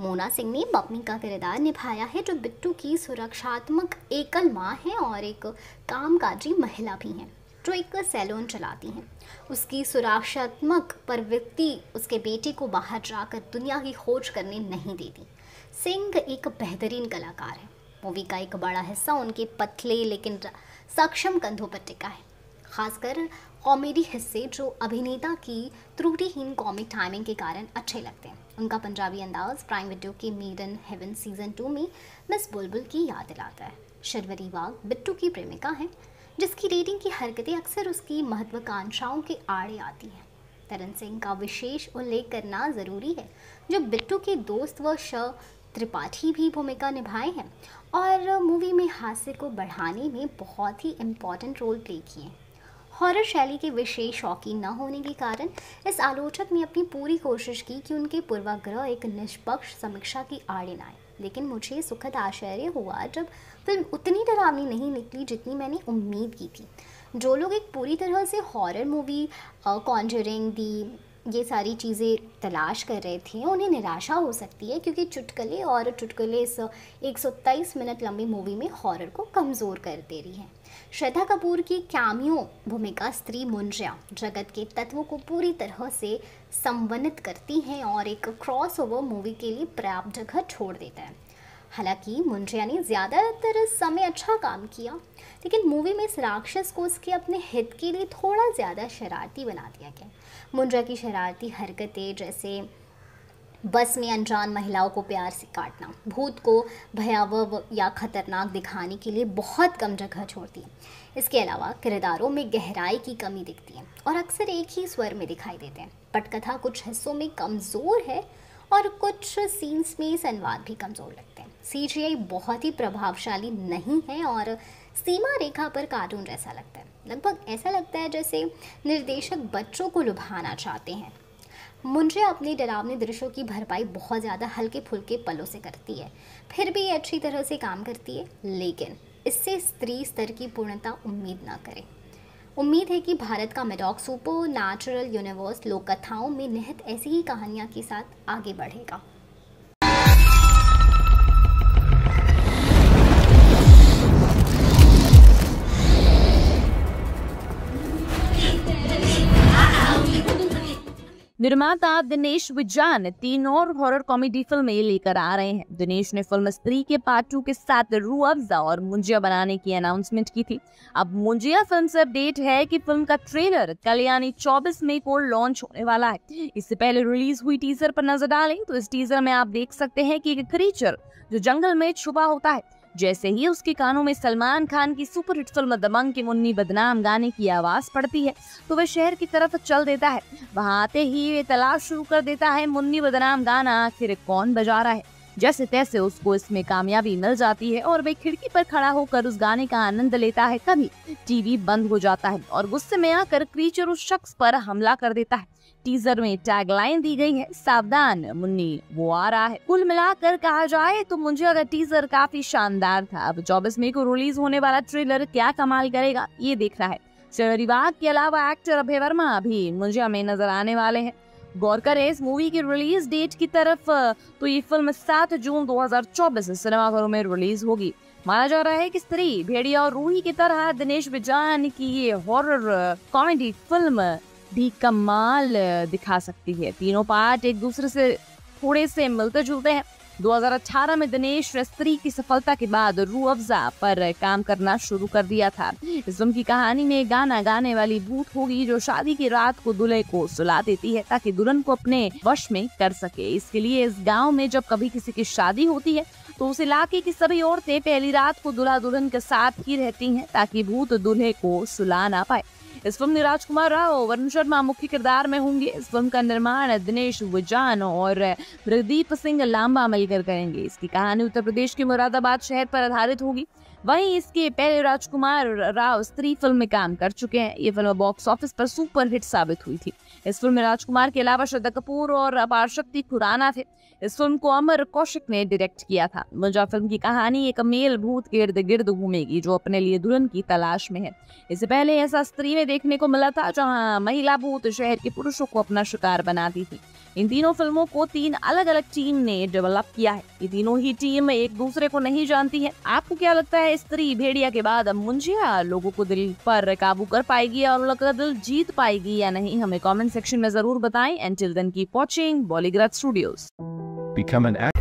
मोना सिंह ने बपनी का किरदार निभाया है जो बिट्टू की सुरक्षात्मक एकल माँ है और एक कामकाजी महिला भी हैं जो एक सैलून चलाती हैं। उसकी सुरक्षात्मक प्रवृत्ति उसके बेटे को बाहर जाकर दुनिया की खोज करने नहीं देती। सिंह एक बेहतरीन कलाकार है। मूवी का एक बड़ा हिस्सा उनके पतले लेकिन सक्षम कंधों पर टिका है। खासकर कॉमेडी हिस्से जो अभिनेता की त्रुटिहीन कॉमिक टाइमिंग के कारण अच्छे लगते हैं। उनका पंजाबी अंदाज प्राइम वीडियो के made in heaven season two में मिस बुलबुल की याद दिलाता है। शर्वरी वाघ बिट्टू की प्रेमिका है, जिसकी रेटिंग की हरकतें अक्सर उसकी महत्वाकांक्षाओं के आड़े आती हैं। तरन सिंह का विशेष उल्लेख करना ज़रूरी है, जो बिट्टू के दोस्त व श त्रिपाठी भी भूमिका निभाए हैं और मूवी में हास्य को बढ़ाने में बहुत ही इंपॉर्टेंट रोल प्ले किए हैं। हॉरर शैली के विशेष शौकीन न होने के कारण इस आलोचक ने अपनी पूरी कोशिश की कि उनके पूर्वाग्रह एक निष्पक्ष समीक्षा की आड़े न आए लेकिन मुझे सुखद आश्चर्य हुआ जब फ़िल्म उतनी डरावनी नहीं निकली जितनी मैंने उम्मीद की थी। जो लोग एक पूरी तरह से हॉरर मूवी कॉन्जरिंग दी ये सारी चीज़ें तलाश कर रहे थे, उन्हें निराशा हो सकती है क्योंकि चुटकले और चुटकले इस एक सौ तेईस मिनट लंबी मूवी में हॉरर को कमज़ोर कर दे रही है। श्रद्धा कपूर की कैमियो भूमिका स्त्री मुंजिया जगत के तत्वों को पूरी तरह से संवनित करती हैं और एक क्रॉस ओवर मूवी के लिए पर्याप्त जगह छोड़ देता है। हालाँकि मुंजिया ने ज़्यादातर समय अच्छा काम किया, लेकिन मूवी में इस राक्षस को उसके अपने हित के लिए थोड़ा ज़्यादा शरारती बना दिया गया। मुंड्रा की शरारती हरकतें, जैसे बस में अनजान महिलाओं को प्यार से काटना, भूत को भयावह या खतरनाक दिखाने के लिए बहुत कम जगह छोड़ती है। इसके अलावा किरदारों में गहराई की कमी दिखती है और अक्सर एक ही स्वर में दिखाई देते हैं। पटकथा कुछ हिस्सों में कमज़ोर है और कुछ सीन्स में संवाद भी कमज़ोर लगते हैं। सीजीआई बहुत ही प्रभावशाली नहीं है और सीमा रेखा पर कार्टून जैसा लगता है। लगभग ऐसा लगता है जैसे निर्देशक बच्चों को लुभाना चाहते हैं। मुझे अपने डरावने दृश्यों की भरपाई बहुत ज़्यादा हल्के फुल्के पलों से करती है। फिर भी ये अच्छी तरह से काम करती है, लेकिन इससे स्त्री स्तर की पूर्णता उम्मीद ना करें। उम्मीद है कि भारत का मेडॉक सुपर नेचुरल यूनिवर्स लोक कथाओं में निहित ऐसी ही कहानियाँ के साथ आगे बढ़ेगा। निर्माता दिनेश विजान तीन और हॉरर कॉमेडी फ़िल्में लेकर आ रहे हैं। दिनेश ने फ़िल्म स्त्री के पार्ट टू के साथ रू अफजा और मुंजिया बनाने की अनाउंसमेंट की थी। अब मुंजिया फ़िल्म से अपडेट है कि फ़िल्म का ट्रेलर कल यानी 24 मई को लॉन्च होने वाला है। इससे पहले रिलीज़ हुई टीजर पर नज़र डालें तो इस टीजर में आप देख सकते हैं कि एक क्रीचर जो जंगल में छुपा होता है जैसे ही उसके कानों में सलमान खान की सुपरहिट फ़िल्म दबंग के मुन्नी बदनाम गाने की आवाज़ पड़ती है तो वह शहर की तरफ़ चल देता है। वहाँ आते ही वे तलाश शुरू कर देता है, मुन्नी बदनाम गाना आखिर कौन बजा रहा है? जैसे तैसे उसको इसमें कामयाबी मिल जाती है और वह खिड़की पर खड़ा होकर उस गाने का आनंद लेता है कभी टीवी बंद हो जाता है और गुस्से में आकर क्रीचर उस शख्स पर हमला कर देता है। टीजर में टैगलाइन दी गई है, सावधान, मुन्नी, वो आ रहा है। कुल मिलाकर कहा जाए तो मुझे अगर टीजर काफ़ी शानदार था, अब चौबीस मई को रिलीज़ होने वाला ट्रेलर क्या कमाल करेगा, ये देखना है। शहरी बाग के अलावा एक्टर अभय वर्मा भी मुझे हमें नज़र आने वाले हैं। गौर करें, इस मूवी की रिलीज़ डेट की तरफ़ तो ये फ़िल्म 7 जून 2024 सिनेमाघरों में रिलीज़ होगी। माना जा रहा है कि स्त्री, भेड़िया और रूही की तरह दिनेश विजान की ये हॉरर कॉमेडी फ़िल्म भी कमाल दिखा सकती है। तीनों पार्ट एक दूसरे से थोड़े से मिलते जुलते हैं। 2018 में दिनेश स्त्री की सफलता के बाद रू अफजा पर काम करना शुरू कर दिया था। इस फ़िल्म की कहानी में गाना गाने वाली भूत होगी जो शादी की रात को दुल्हे को सुला देती है ताकि दुल्हन को अपने वश में कर सके। इसके लिए इस गाँव में जब कभी किसी की शादी होती है तो उस इलाके की सभी औरतें पहली रात को दुल्हा दुल्हन के साथ ही रहती हैं ताकि भूत दुल्हे को सुला ना पाए। इस फ़िल्म में राजकुमार राव वरुण शर्मा मुख्य किरदार में होंगे। इस फ़िल्म का निर्माण दिनेश विजान और प्रदीप सिंह लांबा मिलकर करेंगे। इसकी कहानी उत्तर प्रदेश के मुरादाबाद शहर पर आधारित होगी। वहीं इसके पहले राजकुमार राव स्त्री फ़िल्म में काम कर चुके हैं। ये फ़िल्म बॉक्स ऑफ़िस पर सुपर हिट साबित हुई थी। इस फ़िल्म में राजकुमार के अलावा श्रद्धा कपूर और अपार शक्ति खुराना थे। इस फ़िल्म को अमर कौशिक ने डायरेक्ट किया था। मुंजा फ़िल्म की कहानी एक मेल भूत के इर्द गिर्द घूमेगी, जो अपने लिए दुल्हन की तलाश में है। इससे पहले ऐसा स्त्री में देखने को मिला था, जहाँ महिला भूत शहर के पुरुषों को अपना शिकार बनाती थी। इन तीनों फ़िल्मों को तीन अलग अलग टीम ने डेवलप किया है। ये तीनों ही टीम एक दूसरे को नहीं जानती है। आपको क्या लगता है, स्त्री भेड़िया के बाद अब मुंजिया लोगों को दिल पर काबू कर पाएगी और उनका दिल जीत पाएगी या नहीं, हमें कमेंट सेक्शन में ज़रूर बताएँ। And till keep watching Bollygraph studios Become an actor.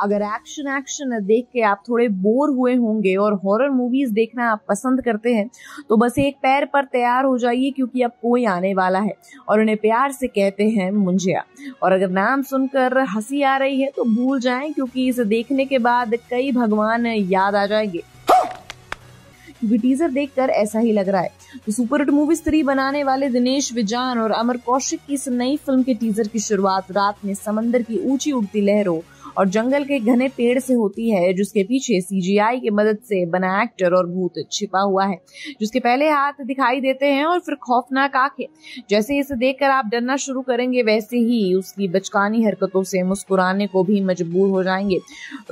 अगर एक्शन एक्शन देख के आप थोड़े बोर हुए होंगे और हॉरर मूवीज़ देखना आप पसंद करते हैं तो बस एक पैर पर तैयार हो जाइए क्योंकि अब कोई आने वाला है और उन्हें प्यार से कहते हैं मुंजिया और अगर नाम सुनकर हँसी आ रही है तो भूल जाएँ क्योंकि इसे देखने के बाद कई भगवान याद आ जाएँगे क्योंकि टीजर देखकर ऐसा ही लग रहा है। तो सुपर हिट मूवीज़ थ्री बनाने वाले दिनेश, विजान और अमर कौशिक की इस नई फ़िल्म के टीजर की शुरुआत, रात में समंदर की ऊँची उड़ती लहरों और जंगल के घने पेड़ से होती है, जिसके पीछे सीजीआई की मदद से बना एक्टर और भूत छिपा हुआ है। जिसके पहले हाथ दिखाई देते हैं और फिर खौफनाक आँखें। जैसे इसे देखकर आप डरना शुरू करेंगे, वैसे ही उसकी बचकानी हरकतों से मुस्कुराने को भी मजबूर हो जाएँगे।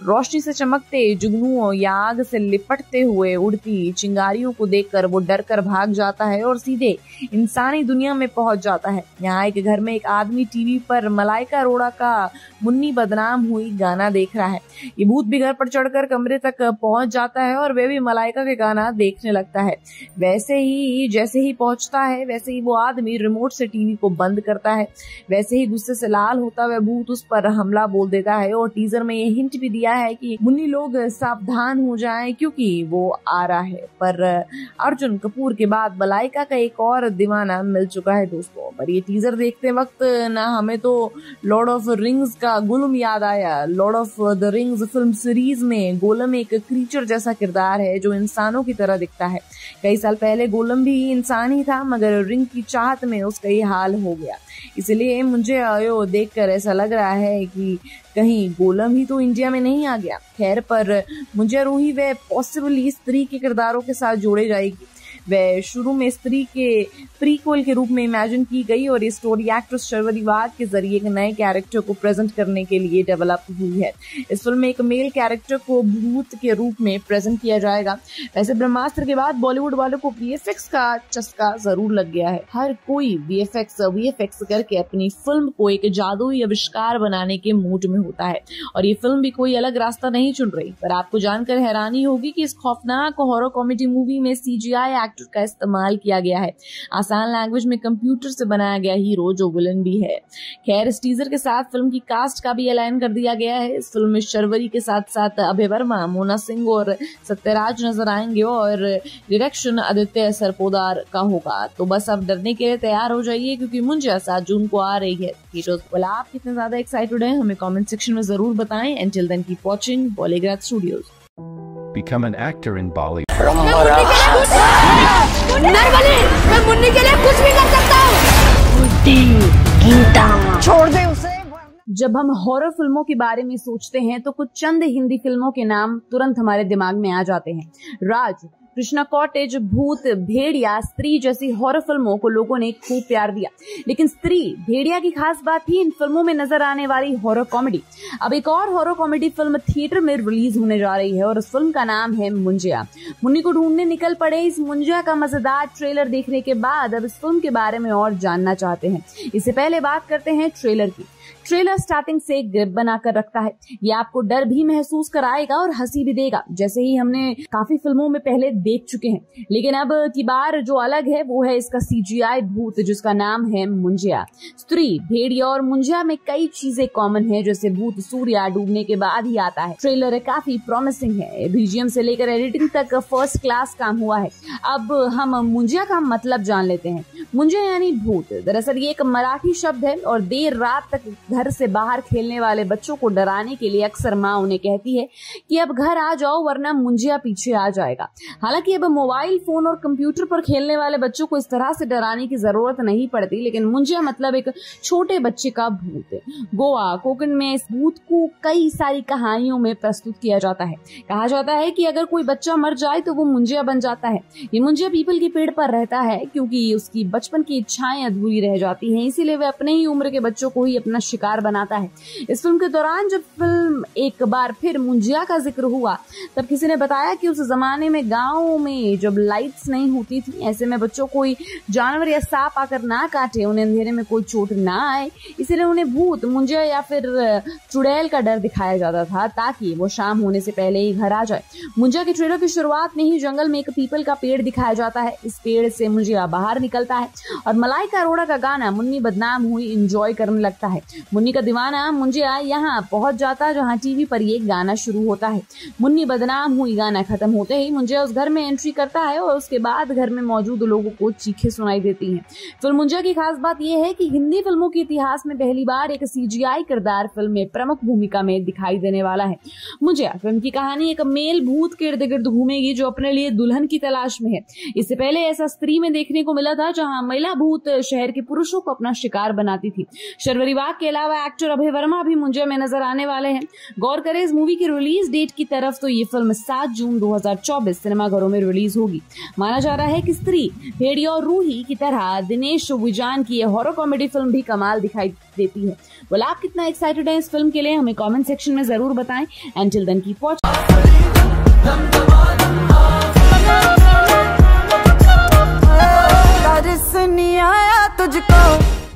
रोशनी से चमकते जुगनुओं या आग से लिपटते हुए उड़ती चिंगारियों को देखकर वो डर कर भाग जाता है और सीधे इंसानी दुनिया में पहुँच जाता है। यहाँ एक घर में एक आदमी टीवी पर मलाइका अरोड़ा का मुन्नी बदनाम हुई गाना देख रहा है। ये भूत भी घर पर चढ़कर कमरे तक पहुँच जाता है और वे भी मलाइका के गाना देखने लगता है। वैसे ही, जैसे ही पहुँचता है, वैसे ही वो आदमी रिमोट से टीवी को बंद करता है। वैसे ही गुस्से से लाल होता हुआ भूत उस पर हमला बोल देता है और टीजर में ये हिंट भी दिया है कि मुन्नी लोग सावधान हो जाएँ क्योंकि वो आ रहा है। पर, अर्जुन कपूर के बाद मलाइका का एक और दीवाना मिल चुका है दोस्तों। पर ये टीजर देखते वक्त ना हमें तो लॉर्ड ऑफ़ रिंग्स का गुलम याद आया। Lord of the Rings film series में गोलम एक क्रीचर जैसा किरदार है जो इंसानों की तरह दिखता है। कई साल पहले गोलम भी इंसान ही था, मगर रिंग की चाहत में उसका ये हाल हो गया। इसलिए मुझे आयो देखकर ऐसा लग रहा है कि कहीं गोलम ही तो इंडिया में नहीं आ गया। खैर, पर मुझे रूही वह पॉसिबली स्त्री के किरदारों के साथ जोड़े जाएगी। वह शुरू में स्त्री के प्रीक्वल के रूप में इमेजिन की गई और ये स्टोरी एक्ट्रेस शर्वरी वाद के ज़रिए एक नए कैरेक्टर को प्रेजेंट करने के लिए डेवलप हुई है। इस फ़िल्म में एक मेल कैरेक्टर को भूत के रूप में प्रेजेंट किया जाएगा। वैसे ब्रह्मास्त्र के बाद बॉलीवुड वालों को वी का चस्का ज़रूर लग गया है। हर कोई वी एफ़ करके अपनी फ़िल्म को एक जादुई आविष्कार बनाने के मूड में होता है। और ये फ़िल्म भी कोई अलग रास्ता नहीं चुन रही, पर आपको जानकर हैरानी होगी कि इस खौफनाक हॉरर कॉमेडी मूवी में सीजीआई एक्टर का इस्तेमाल किया गया है। आसान लैंग्वेज में कंप्यूटर से बनाया गया हीरो जो विलन भी है। खैर, इस टीजर के साथ फ़िल्म की कास्ट का भी ऐलान कर दिया गया है। इस फ़िल्म में शर्वरी के साथ साथ अभय वर्मा, मोना सिंह और सत्यराज नज़र आएँगे और डायरेक्शन आदित्य सरपोदार का होगा। तो बस अब डरने के लिए तैयार हो जाइए क्योंकि मुंजा सात जून को आ रही है। आप कितने ज़्यादा एक्साइटेड हैं, हमें कमेंट सेक्शन में ज़रूर बताएँ। And till then keep watching Bollygrath studios Become an actor in Bollywood. मैं मुन्नी के लिए कुछ भी कर सकता हूँ। छोड़ दे उसे। जब हम हॉरर फ़िल्मों के बारे में सोचते हैं तो कुछ चंद हिंदी फ़िल्मों के नाम तुरंत हमारे दिमाग में आ जाते हैं। राज कृष्णा कॉटेज, भूत, भेड़िया, स्त्री जैसी हॉरर फ़िल्मों को लोगों ने खूब प्यार दिया। लेकिन स्त्री, भेड़िया की खास बात थी इन फ़िल्मों में नज़र आने वाली हॉरर कॉमेडी अब एक और हॉरर कॉमेडी फ़िल्म थिएटर में रिलीज़ होने जा रही है और उस फ़िल्म का नाम है मुंजिया। मुन्नी को ढूँढने निकल पड़े इस मुंजिया का मज़ेदार ट्रेलर देखने के बाद अब इस फ़िल्म के बारे में और जानना चाहते हैं। इससे पहले बात करते हैं ट्रेलर की। ट्रेलर स्टार्टिंग से ग्रिप बनाकर रखता है। ये आपको डर भी महसूस कराएगा और हँसी भी देगा। जैसे ही हमने काफ़ी फ़िल्मों में पहले देख चुके हैं। लेकिन अब की बार जो अलग है, वो है इसका सीजीआई भूत, जिसका नाम है मुंजिया। स्त्री भेड़िया और मुंजिया में कई चीज़ें कॉमन है, जैसे भूत सूर्या डूबने के बाद ही आता है। ट्रेलर काफ़ी प्रोमिसिंग है। बीजीएम से लेकर एडिटिंग तक फ़र्स्ट क्लास काम हुआ है। अब हम मुंजिया का मतलब जान लेते हैं। मुंजिया यानी भूत। दरअसल ये एक मराठी शब्द है और देर रात तक घर से बाहर खेलने वाले बच्चों को डराने के लिए अक्सर माँ उन्हें कहती है कि अब घर आ जाओ, वरना मुंजिया पीछे आ जाएगा। हालाँकि अब मोबाइल फ़ोन और कंप्यूटर पर खेलने वाले बच्चों को इस तरह से डराने की ज़रूरत नहीं पड़ती, लेकिन मुंजिया मतलब एक छोटे बच्चे का भूत। गोवा कोकन में इस भूत को कई सारी कहानियों में प्रस्तुत किया जाता है। कहा जाता है कि अगर कोई बच्चा मर जाए तो वो मुंजिया बन जाता है। ये मुंजिया पीपल के पेड़ पर रहता है, क्योंकि उसकी बचपन की इच्छाएँ अधूरी रह जाती हैं, इसीलिए वह अपने ही उम्र के बच्चों को ही अपना शिकार बनाता है। इस फ़िल्म के दौरान जब फ़िल्म एक बार फिर मुंजिया का ज़िक्र हुआ, तब किसी ने बताया कि उस जमाने में गाँव में जब लाइट्स नहीं होती थी, ऐसे में बच्चों कोई जानवर या सांप आकर ना काटे, उन्हें अंधेरे में कोई चोट ना आए, इसीलिए उन्हें भूत, मुंजिया या फिर चुड़ैल का डर दिखाया जाता था ताकि वो शाम होने से पहले ही घर आ जाए। मुंजिया के ट्रेलर की शुरुआत में ही जंगल में एक पीपल का पेड़ दिखाया जाता है। इस पेड़ से मुंजिया बाहर निकलता है और मलाइका अरोड़ा का गाना मुन्नी बदनाम हुई इंजॉय करने लगता है। मुन्नी का दीवाना, मुंजिया यहाँ पहुँच जाता जहाँ टीवी पर ये गाना शुरू होता है। मुन्नी बदनाम हुई, गाना खत्म होते ही मुंजिया उस घर में एंट्री करता है और उसके बाद घर में मौजूद लोगों को चीखे सुनाई देती हैं। फ़िल्म मुंजिया की खास बात यह है कि हिंदी फ़िल्मों के इतिहास में पहली बार एक सीजीआई किरदार फ़िल्म में प्रमुख भूमिका में दिखाई देने वाला है। मुंजिया फ़िल्म की कहानी एक मेल भूत के इर्द गिर्द घूमेगी जो अपने लिए दुल्हन की तलाश में है। इससे पहले ऐसा स्त्री में देखने को मिला था जहाँ महिला भूत शहर के पुरुषों को अपना शिकार बनाती थी। शर्वरी के अलावा एक्टर अभय वर्मा भी मुंजे में नज़र आने वाले हैं। गौर करें, इस मूवी की रिलीज़ डेट की तरफ़ तो ये फ़िल्म 7 जून 2024 सिनेमाघरों में रिलीज़ होगी। माना जा रहा है कि स्त्री, भेड़िया और रूही की तरह दिनेश विजान की यह हॉरर कॉमेडी फ़िल्म भी कमाल दिखाई देती है। बोला आप कितना एक्साइटेड है इस फ़िल्म के लिए, हमें कॉमेंट सेक्शन में ज़रूर बताएँ। एंड टिल तुझको।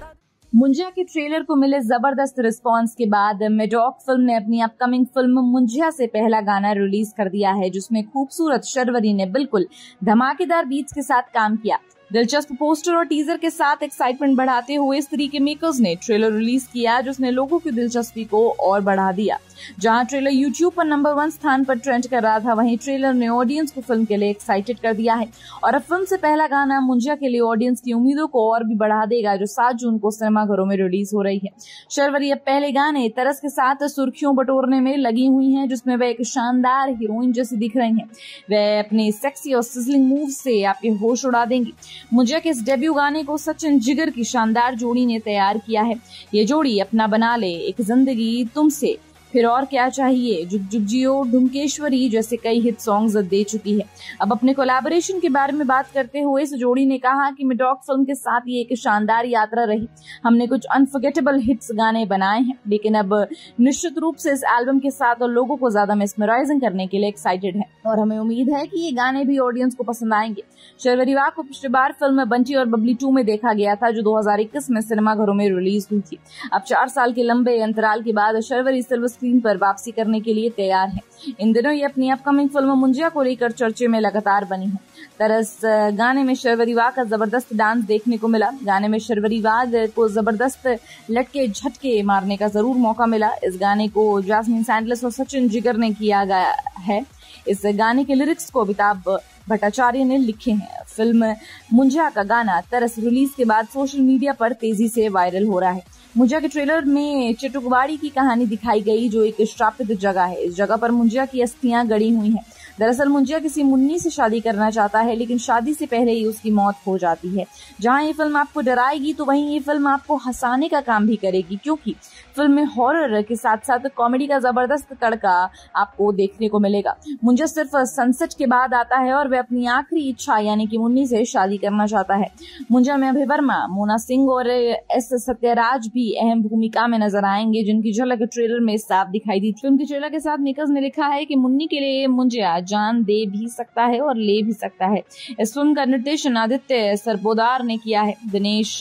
मुंजिया के ट्रेलर को मिले ज़बरदस्त रिस्पांस के बाद मेडॉक फ़िल्म ने अपनी अपकमिंग फ़िल्म मुंजिया से पहला गाना रिलीज़ कर दिया है, जिसमें खूबसूरत शर्वरी ने बिल्कुल धमाकेदार बीट्स के साथ काम किया। दिलचस्प पोस्टर और टीजर के साथ एक्साइटमेंट बढ़ाते हुए स्त्री के मेकर्स ने ट्रेलर रिलीज़ किया, जिसने लोगों की दिलचस्पी को और बढ़ा दिया। जहाँ ट्रेलर यूट्यूब पर नंबर वन स्थान पर ट्रेंड कर रहा था, वहीं ट्रेलर ने ऑडियंस को फ़िल्म के लिए एक्साइटेड कर दिया है। और अब फ़िल्म से पहला गाना मुंजिया के लिए ऑडियंस की उम्मीदों को और भी बढ़ा देगा, जो सात जून को सिनेमाघरों में रिलीज़ हो रही है। शर्वरी अब पहले गाने तरस के साथ सुर्खियों बटोरने में लगी हुई है, जिसमें वह एक शानदार हीरोइन जैसी दिख रही हैं। वह अपने सेक्सी और सिजलिंग मूव से आपके होश उड़ा देंगी। मुंजिया के इस डेब्यू गाने को सचिन जिगर की शानदार जोड़ी ने तैयार किया है। ये जोड़ी अपना बना ले एक ज़िंदगी तुमसे। फिर और क्या चाहिए? जुग जुग जियो, ढुमकेश्वरी जैसे कई हिट सॉन्ग्स दे चुकी है। अब अपने कोलैबोरेशन के बारे में बात करते हुए इस जोड़ी ने कहा कि मिडॉक फ़िल्म के साथ ये एक शानदार यात्रा रही। हमने कुछ अनफर्गेटेबल हिट्स गाने बनाए हैं, लेकिन अब निश्चित रूप से इस एल्बम के साथ और लोगों को ज़्यादा मेस्मराइजिंग करने के लिए एक्साइटेड है। और हमें उम्मीद है कि ये गाने भी ऑडियंस को पसंद आएँगे। शर्वरीवार को पिछली बार फ़िल्म बंटी और बबली टू में देखा गया था, जो 2021 में सिनेमाघरों में रिलीज़ हुई थी। अब चार साल के लंबे अंतराल के बाद शर्वरी सिल्वर स्क्रीन पर वापसी करने के लिए तैयार है। इन दिनों ये अपनी अपकमिंग फ़िल्म मुंजिया को लेकर चर्चे में लगातार बनी है। तरस गाने में शर्वरीवा का ज़बरदस्त डांस देखने को मिला। गाने में शर्वरी शर्वरीवाद को ज़बरदस्त लटके, झटके मारने का ज़रूर मौका मिला। इस गाने को जासमीन सैंडलस और सचिन जिगर ने किया गया है। इस गाने के लिरिक्स को अमिताभ भट्टाचार्य ने लिखे हैं। फ़िल्म मुंजा का गाना तरस रिलीज़ के बाद सोशल मीडिया पर तेज़ी से वायरल हो रहा है। मुंजा के ट्रेलर में चिटुकवाड़ी की कहानी दिखाई गई, जो एक श्रापित जगह है। इस जगह पर मुंजा की अस्थियाँ गड़ी हुई हैं। दरअसल मुंजिया किसी मुन्नी से शादी करना चाहता है, लेकिन शादी से पहले ही उसकी मौत हो जाती है। जहाँ ये फ़िल्म आपको डराएगी तो वहीं ये फ़िल्म आपको हंसाने का काम भी करेगी, क्योंकि फ़िल्म में हॉरर के साथ साथ कॉमेडी का ज़बरदस्त तड़का आपको देखने को मिलेगा। मुंजिया सिर्फ़ सनसेट के बाद आता है और वह अपनी आखिरी इच्छा, यानी कि मुन्नी से शादी करना चाहता है। मुंजिया में अभय वर्मा, मोना सिंह और एस सत्यराज भी अहम भूमिका में नज़र आएँगे, जिनकी झलक ट्रेलर में साफ़ दिखाई दी फ़िल्म के ट्रेलर के साथ मेकर्स ने लिखा है कि मुन्नी के लिए मुंजिया जान दे भी सकता है और ले भी सकता है। इस फ़िल्म का निर्देशन आदित्य सरपोदार ने किया है। दिनेश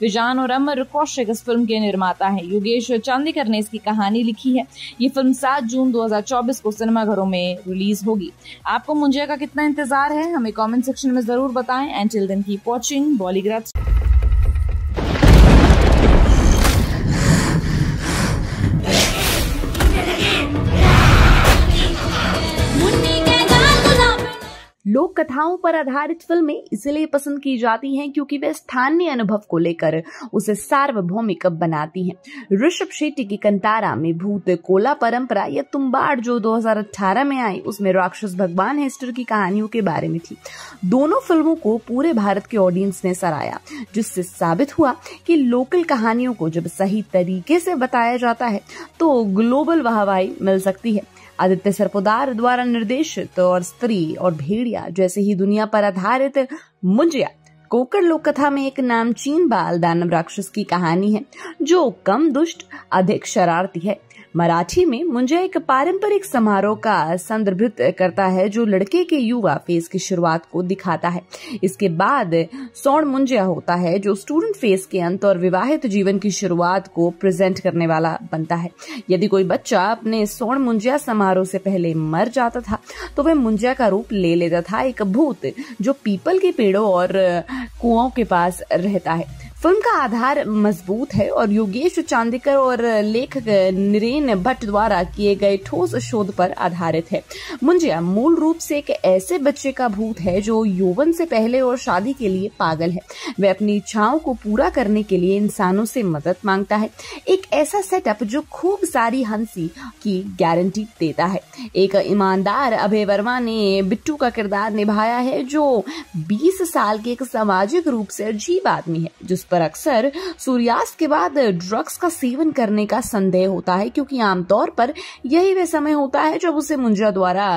विजान और अमर कौशिक इस फ़िल्म के निर्माता है। योगेश चांदीकर ने इसकी कहानी लिखी है। ये फ़िल्म सात जून 2024 को सिनेमाघरों में रिलीज़ होगी। आपको मुंजिया का कितना इंतज़ार है? हमें कॉमेंट सेक्शन में ज़रूर बताएँ। And till keep watching Bollygraph लोक कथाओं पर आधारित फ़िल्में इसलिए पसंद की जाती हैं क्योंकि वे स्थानीय अनुभव को लेकर उसे सार्वभौमिक बनाती हैं। ऋषभ शेट्टी की कंतारा में भूत कोला परंपरा या तुम्बाड़ जो 2018 में आई, उसमें राक्षस भगवान हेस्टर की कहानियों के बारे में थी। दोनों फ़िल्मों को पूरे भारत के ऑडियंस ने सराया जिससे साबित हुआ कि लोकल कहानियों को जब सही तरीके से बताया जाता है तो ग्लोबल वाहवाही मिल सकती है। आदित्य सरपोदार द्वारा निर्देशित और स्त्री और भेड़िया जैसे ही दुनिया पर आधारित मुंजिया, कोकर लोक कथा में एक नामचीन बाल दानव राक्षस की कहानी है, जो कम दुष्ट, अधिक शरारती है। मराठी में मुंजिया एक पारंपरिक समारोह का संदर्भित करता है, जो लड़के के युवा फ़ेज़ की शुरुआत को दिखाता है। इसके बाद सौण मुंजिया होता है, जो स्टूडेंट फ़ेज़ के अंत और विवाहित जीवन की शुरुआत को प्रेजेंट करने वाला बनता है। यदि कोई बच्चा अपने सौण मुंजिया समारोह से पहले मर जाता था तो वह मुंजिया का रूप ले लेता था। एक भूत, जो पीपल के पेड़ों और कुओं के पास रहता है। फ़िल्म का आधार मज़बूत है और योगेश चांदिकर और लेखक निरेन भट्ट द्वारा किए गए ठोस शोध पर आधारित है। मुंजिया, मूल रूप से एक ऐसे बच्चे का भूत है जो यौवन से पहले और शादी के लिए पागल है। वह अपनी इच्छाओं को पूरा करने के लिए इंसानों से मदद माँगता है। एक ऐसा सेटअप जो खूब सारी हँसी की गारंटी देता है। एक ईमानदार अभय वर्मा ने बिट्टू का किरदार निभाया है, जो 20 साल के एक सामाजिक रूप से अजीब आदमी है जिस पर अक्सर सूर्यास्त के बाद ड्रग्स का सेवन करने का संदेह होता है, क्योंकि आमतौर पर यही वह समय होता है जब उसे मुंजा द्वारा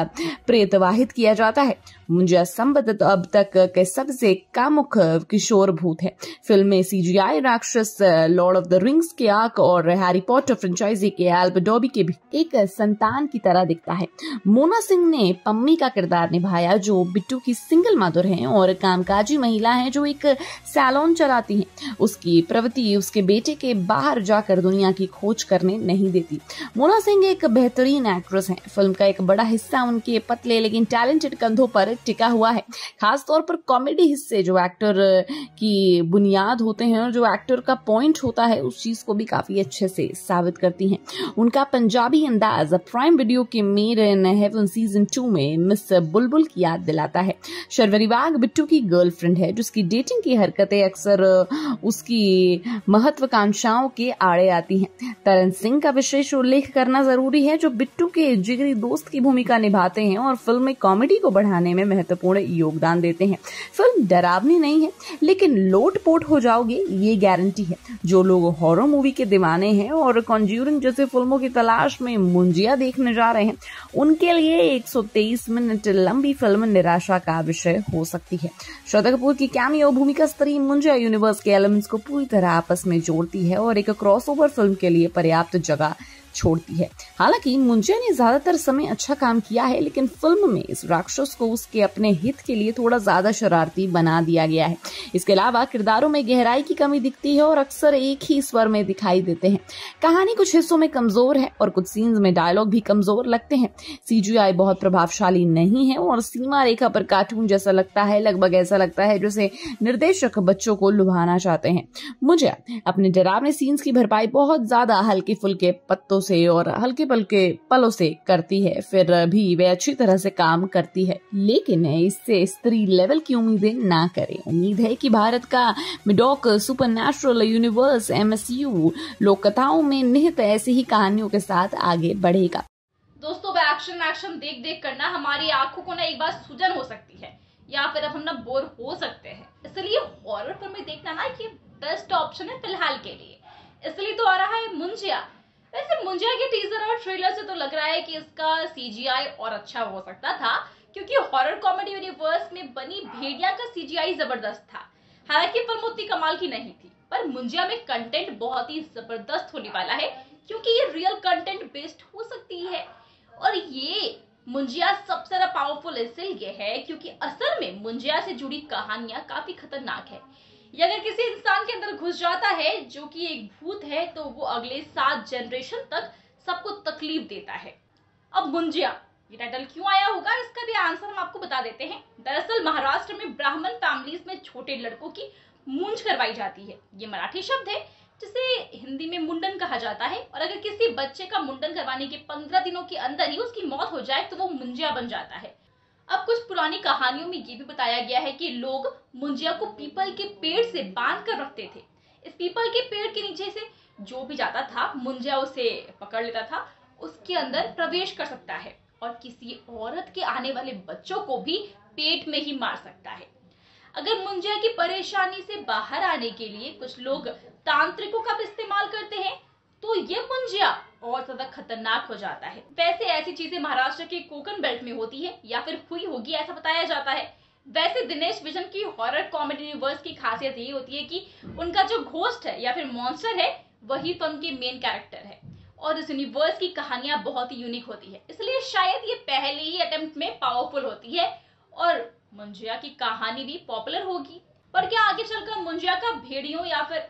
प्रेतवाहित किया जाता है। मुंजिया संबंधित अब तक के सबसे कामुक किशोर भूत है। फ़िल्म में सीजीआई राक्षस लॉर्ड ऑफ़ द रिंग्स के आक और हैरी पॉटर फ्रेंचाइजी के एल्बडोबी के भी एक संतान की तरह दिखता है। मोना सिंह ने पम्मी का किरदार निभाया, जो बिट्टू की सिंगल मदर है और कामकाजी महिला है, जो एक सैलून चलाती है। उसकी प्रवृत्ति उसके बेटे के बाहर जाकर दुनिया की खोज करने नहीं देती। मोना सिंह एक बेहतरीन एक्ट्रेस हैं। फ़िल्म का एक बड़ा हिस्सा उनके पतले लेकिन टैलेंटेड कंधों पर टिका हुआ है। खास तौर पर कॉमेडी हिस्से जो एक्टर की बुनियाद होते हैं और जो एक्टर का पॉइंट होता है, उस चीज़ को भी काफ़ी अच्छे से साबित करती हैं। उनका पंजाबी अंदाज प्राइम वीडियो के मेर इन सीज़न टू में मिस बुलबुल की याद दिलाता है। शर्वरी बाग बिट्टू की गर्लफ्रेंड है, जिसकी डेटिंग की हरकतें अक्सर उसकी महत्वाकांक्षाओं के आड़े आती हैं। तरन सिंह का विशेष उल्लेख करना ज़रूरी है, जो बिट्टू के जिगरी दोस्त की भूमिका निभाते हैं और फ़िल्म में कॉमेडी को बढ़ाने में महत्वपूर्ण योगदान देते हैं। फ़िल्म डरावनी नहीं है, लेकिन लोटपोट हो जाओगे, ये गारंटी है। जो लोग हॉरर मूवी के दीवाने हैं और कॉन्ज्यूरिंग जैसे फ़िल्मों की तलाश में मुंजिया देखने जा रहे हैं, उनके लिए 123 मिनट लंबी फ़िल्म निराशा का विषय हो सकती है। श्रद्धा कपूर की कैमियो भूमिका स्तरीय मुंजिया यूनिवर्स के एलिमेंट्स को पूरी तरह आपस में जोड़ती है और एक क्रॉसओवर फ़िल्म के लिए पर्याप्त जगह छोड़ती है। हालाँकि मुंजिया ने ज़्यादातर समय अच्छा काम किया है, लेकिन फ़िल्म में इस राक्षस को उसके अपने हित के लिए थोड़ा ज़्यादा शरारती बना दिया गया है। इसके अलावा किरदारों में गहराई की कमी दिखती है और अक्सर एक ही स्वर में दिखाई देते हैं। कहानी कुछ हिस्सों में कमज़ोर है और कुछ सीन्स में डायलॉग भी कमज़ोर लगते हैं। सीजीआई बहुत प्रभावशाली नहीं है और सीमा रेखा पर कार्टून जैसा लगता है, लगभग ऐसा लगता है जैसे निर्देशक बच्चों को लुभाना चाहते हैं। मुझे अपने डरावने सीन्स की भरपाई बहुत ज़्यादा हल्के फुल्के पत्तों से और हल्के पलके पलों से करती है। फिर भी वे अच्छी तरह से काम करती है। लेकिन इससे स्त्री लेवल की उम्मीदें ना करें। उम्मीद है कि भारत का मिडोक सुपर नेचुरल यूनिवर्स एमएसयू लोक कथाओं में निहित ऐसी ही कहानियों के साथ आगे बढ़ेगा। दोस्तों एक्शन एक्शन देख देख करना हमारी आँखों को ना एक बार सूजन हो सकती है, या फिर अब हम ना बोर हो सकते हैं। इसलिए हॉरर फ़िल्में देखना ना ये बेस्ट ऑप्शन है फ़िलहाल के लिए। इसलिए तो आ रहा है मुंजिया। वैसे मुंजिया के टीजर और ट्रेलर से तो लग रहा है कि इसका सीजीआई और अच्छा हो सकता था, क्योंकि हॉरर कॉमेडी यूनिवर्स में बनी भेड़िया का सीजीआई ज़बरदस्त था। हालाँकि फ़िल्म उतनी कमाल की नहीं थी, पर मुंजिया में कंटेंट बहुत ही ज़बरदस्त होने वाला है, क्योंकि ये रियल कंटेंट बेस्ड हो सकती है। और ये मुंजिया सबसे ज़्यादा पावरफुल इसलिए है, क्योंकि असल में मुंजिया से जुड़ी कहानियाँ काफ़ी खतरनाक है। ये अगर किसी इंसान के अंदर घुस जाता है, जो कि एक भूत है तो वो अगले सात जनरेशन तक सबको तकलीफ़ देता है। अब मुंजिया, ये टाइटल क्यों आया होगा? इसका भी आंसर हम आपको बता देते हैं। दरअसल महाराष्ट्र में ब्राह्मण फैमिलीज़ में छोटे लड़कों की मूंज करवाई जाती है। ये मराठी शब्द है, जिसे हिंदी में मुंडन कहा जाता है। और अगर किसी बच्चे का मुंडन करवाने के पंद्रह दिनों के अंदर ही उसकी मौत हो जाए तो वो मुंजिया बन जाता है। अब कुछ पुरानी कहानियों में ये भी बताया गया है कि लोग मुंजिया को पीपल के पेड़ से बाँध कर रखते थे। इस पीपल के पेड़ के नीचे से जो भी जाता था, मुंजिया उसे पकड़ लेता था, उसके अंदर प्रवेश कर सकता है और किसी औरत के आने वाले बच्चों को भी पेट में ही मार सकता है। अगर मुंजिया की परेशानी से बाहर आने के लिए कुछ लोग तांत्रिकों का भी इस्तेमाल करते हैं तो ये मुंजिया और ज़्यादा खतरनाक हो जाता है। वैसे ऐसी चीज़ें महाराष्ट्र के कोकन बेल्ट में होती है या फिर हुई होगी ऐसा बताया जाता है। वैसे दिनेश विजन की हॉरर कॉमेडी यूनिवर्स की खासियत ये होती है कि उनका जो घोस्ट है या फिर मॉन्स्टर है, वही फ़िल्म के मेन कैरेक्टर है। और इस यूनिवर्स की कहानियाँ बहुत ही यूनिक होती है। इसलिए शायद ये पहले ही अटेम्प्ट में पावरफुल होती है और मुंजिया की कहानी भी पॉपुलर होगी। पर क्या आगे चलकर मुंजिया का भेड़ियों या फिर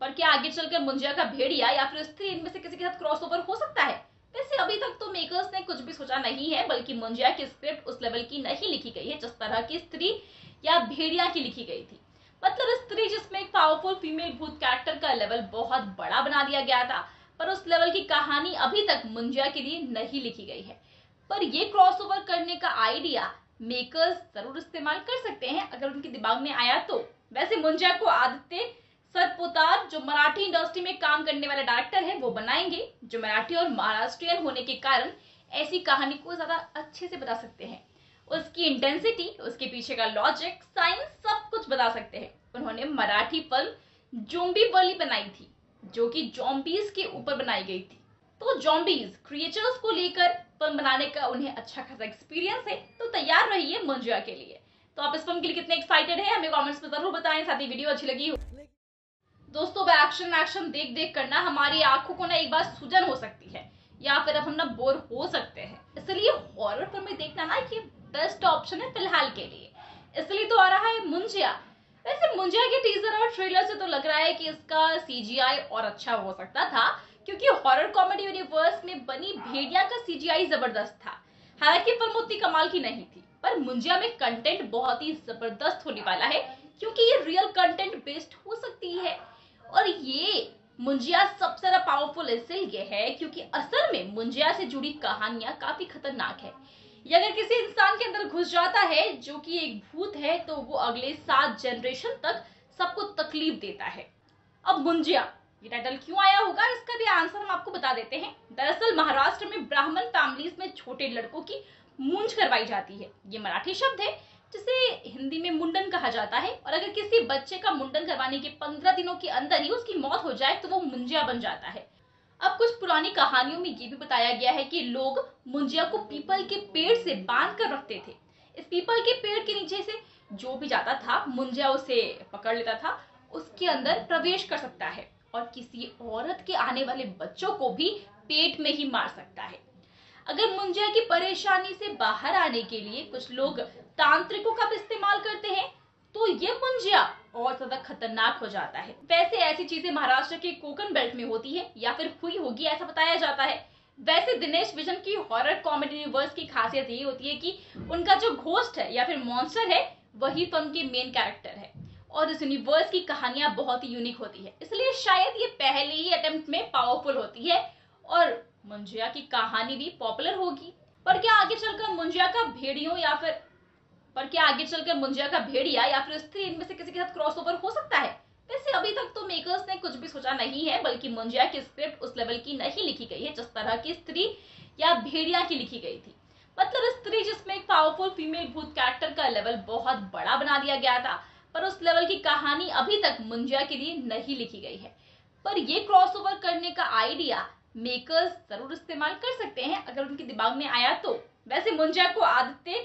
पर क्या आगे चलकर मुंजिया का भेड़िया या फिर स्त्री इनमें से किसी के साथ क्रॉस ओवर हो सकता है? वैसे अभी तक तो मेकर्स ने कुछ भी सोचा नहीं है, बल्कि मुंजिया की स्क्रिप्ट उस लेवल की नहीं लिखी गई है, जिस तरह की स्त्री या भेड़िया की लिखी गई थी। मतलब स्त्री जिसमें एक पावरफुल फीमेल भूत कैरेक्टर का लेवल बहुत बड़ा बना दिया गया था, पर उस लेवल की कहानी अभी तक मुंजिया के लिए नहीं लिखी गई है। पर ये क्रॉस ओवर करने का आइडिया मेकर्स ज़रूर इस्तेमाल कर सकते हैं, अगर उनके दिमाग में आया तो। वैसे मुंजिया को आदित्य सरपोतार, जो मराठी इंडस्ट्री में काम करने वाले डायरेक्टर है, वो बनाएँगे, जो मराठी और महाराष्ट्रियन होने के कारण ऐसी कहानी को ज़्यादा अच्छे से बता सकते हैं। उसकी इंटेंसिटी उसके पीछे का लॉजिक साइंस सब कुछ बता सकते हैं। उन्होंने मराठी फ़िल्म जोम्बी बली बनाई थी, जो कि जॉम्बीज के ऊपर बनाई गई थी। तो जॉम्बीज क्रिएचर्स को लेकर फ़िल्म बनाने का उन्हें अच्छा खासा एक्सपीरियंस है तो तैयार रहिए मंजुआ के लिए। तो आप इस फ़िल्म के लिए कितने एक्साइटेड हैं, हमें कमेंट्स में ज़रूर बताएँ, साथ ही वीडियो अच्छी लगी हो। दोस्तों वह एक्शन एक्शन देख देख करना हमारी आँखों को ना एक बार सूजन हो सकती है, या फिर अब हम ना बोर हो सकते हैं। इसलिए हॉरर फ़िल्में देखना ना ये बेस्ट ऑप्शन है फ़िलहाल के लिए। इसलिए तो आ रहा है मुंजिया। वैसे मुंजिया के टीजर और ट्रेलर से तो लग रहा है कि इसका सीजीआई और अच्छा हो सकता था, क्योंकि हॉरर कॉमेडी यूनिवर्स में बनी भेड़िया का सीजीआई ज़बरदस्त था। हालाँकि फ़िल्म उतनी कमाल की नहीं थी, पर मुंजिया में कंटेंट बहुत ही ज़बरदस्त होने वाला है, क्योंकि ये रियल कंटेंट बेस्ड हो सकती है। और ये मुंजिया सबसे ज़्यादा पावरफुल इसलिए है क्योंकि असल में मुंजिया से जुड़ी कहानियाँ काफ़ी खतरनाक है। ये अगर किसी इंसान के अंदर घुस जाता है, जो कि एक भूत है तो वो अगले सात जनरेशन तक सबको तकलीफ़ देता है। अब मुंजिया, ये टाइटल क्यों आया होगा? इसका भी आंसर हम आपको बता देते हैं। दरअसल महाराष्ट्र में ब्राह्मण फैमिलीज़ में छोटे लड़कों की मूंज करवाई जाती है। ये मराठी शब्द है। जिसे हिंदी में मुंडन कहा जाता है, और अगर किसी बच्चे का मुंडन करवाने के पंद्रह दिनों के अंदर ही उसकी मौत हो जाए तो वो मुंजिया बन जाता है। अब कुछ पुरानी कहानियों में ये भी बताया गया है कि लोग मुंजिया को पीपल के पेड़ से बाँध कर रखते थे। इस पीपल के पेड़ के नीचे से जो भी जाता था, मुंजिया उसे पकड़ लेता था, उसके अंदर प्रवेश कर सकता है, और किसी औरत के आने वाले बच्चों को भी पेट में ही मार सकता है। अगर मुंजिया की परेशानी से बाहर आने के लिए कुछ लोग तांत्रिकों का भी इस्तेमाल करते हैं तो ये मुंजिया और ज़्यादा खतरनाक हो जाता है। वैसे ऐसी चीज़ें महाराष्ट्र के कोकन बेल्ट में होती है, या फिर हुई होगी ऐसा बताया जाता है। वैसे दिनेश विजन की हॉरर कॉमेडी यूनिवर्स की खासियत ये होती है कि उनका जो घोस्ट है या फिर मॉन्स्टर है, वही फ़िल्म के मेन कैरेक्टर है। और इस यूनिवर्स की कहानियाँ बहुत ही यूनिक होती है। इसलिए शायद ये पहले ही अटेम्प्ट में पावरफुल होती है, और मुंजिया की कहानी भी पॉपुलर होगी। पर क्या आगे चलकर मुंजिया का भेड़ियों या फिर पर क्या आगे चलकर मुंजिया का भेड़िया या फिर स्त्री इनमें से किसी के साथ क्रॉसओवर हो सकता है? वैसे अभी तक तो मेकर्स ने कुछ भी सोचा नहीं है, बल्कि मुंजिया की स्क्रिप्ट उस लेवल की नहीं लिखी गई है, जिस तरह की स्त्री या भेड़िया की लिखी गई थी। मतलब स्त्री जिसमें एक पावरफुल फीमेल भूत कैरेक्टर का लेवल बहुत बड़ा बना दिया गया था, पर उस लेवल की कहानी अभी तक मुंजिया के लिए नहीं लिखी गई है। पर ये क्रॉसओवर करने का आइडिया मेकर्स ज़रूर इस्तेमाल कर सकते हैं, अगर उनके दिमाग में आया तो। वैसे मुंजिया को आदित्य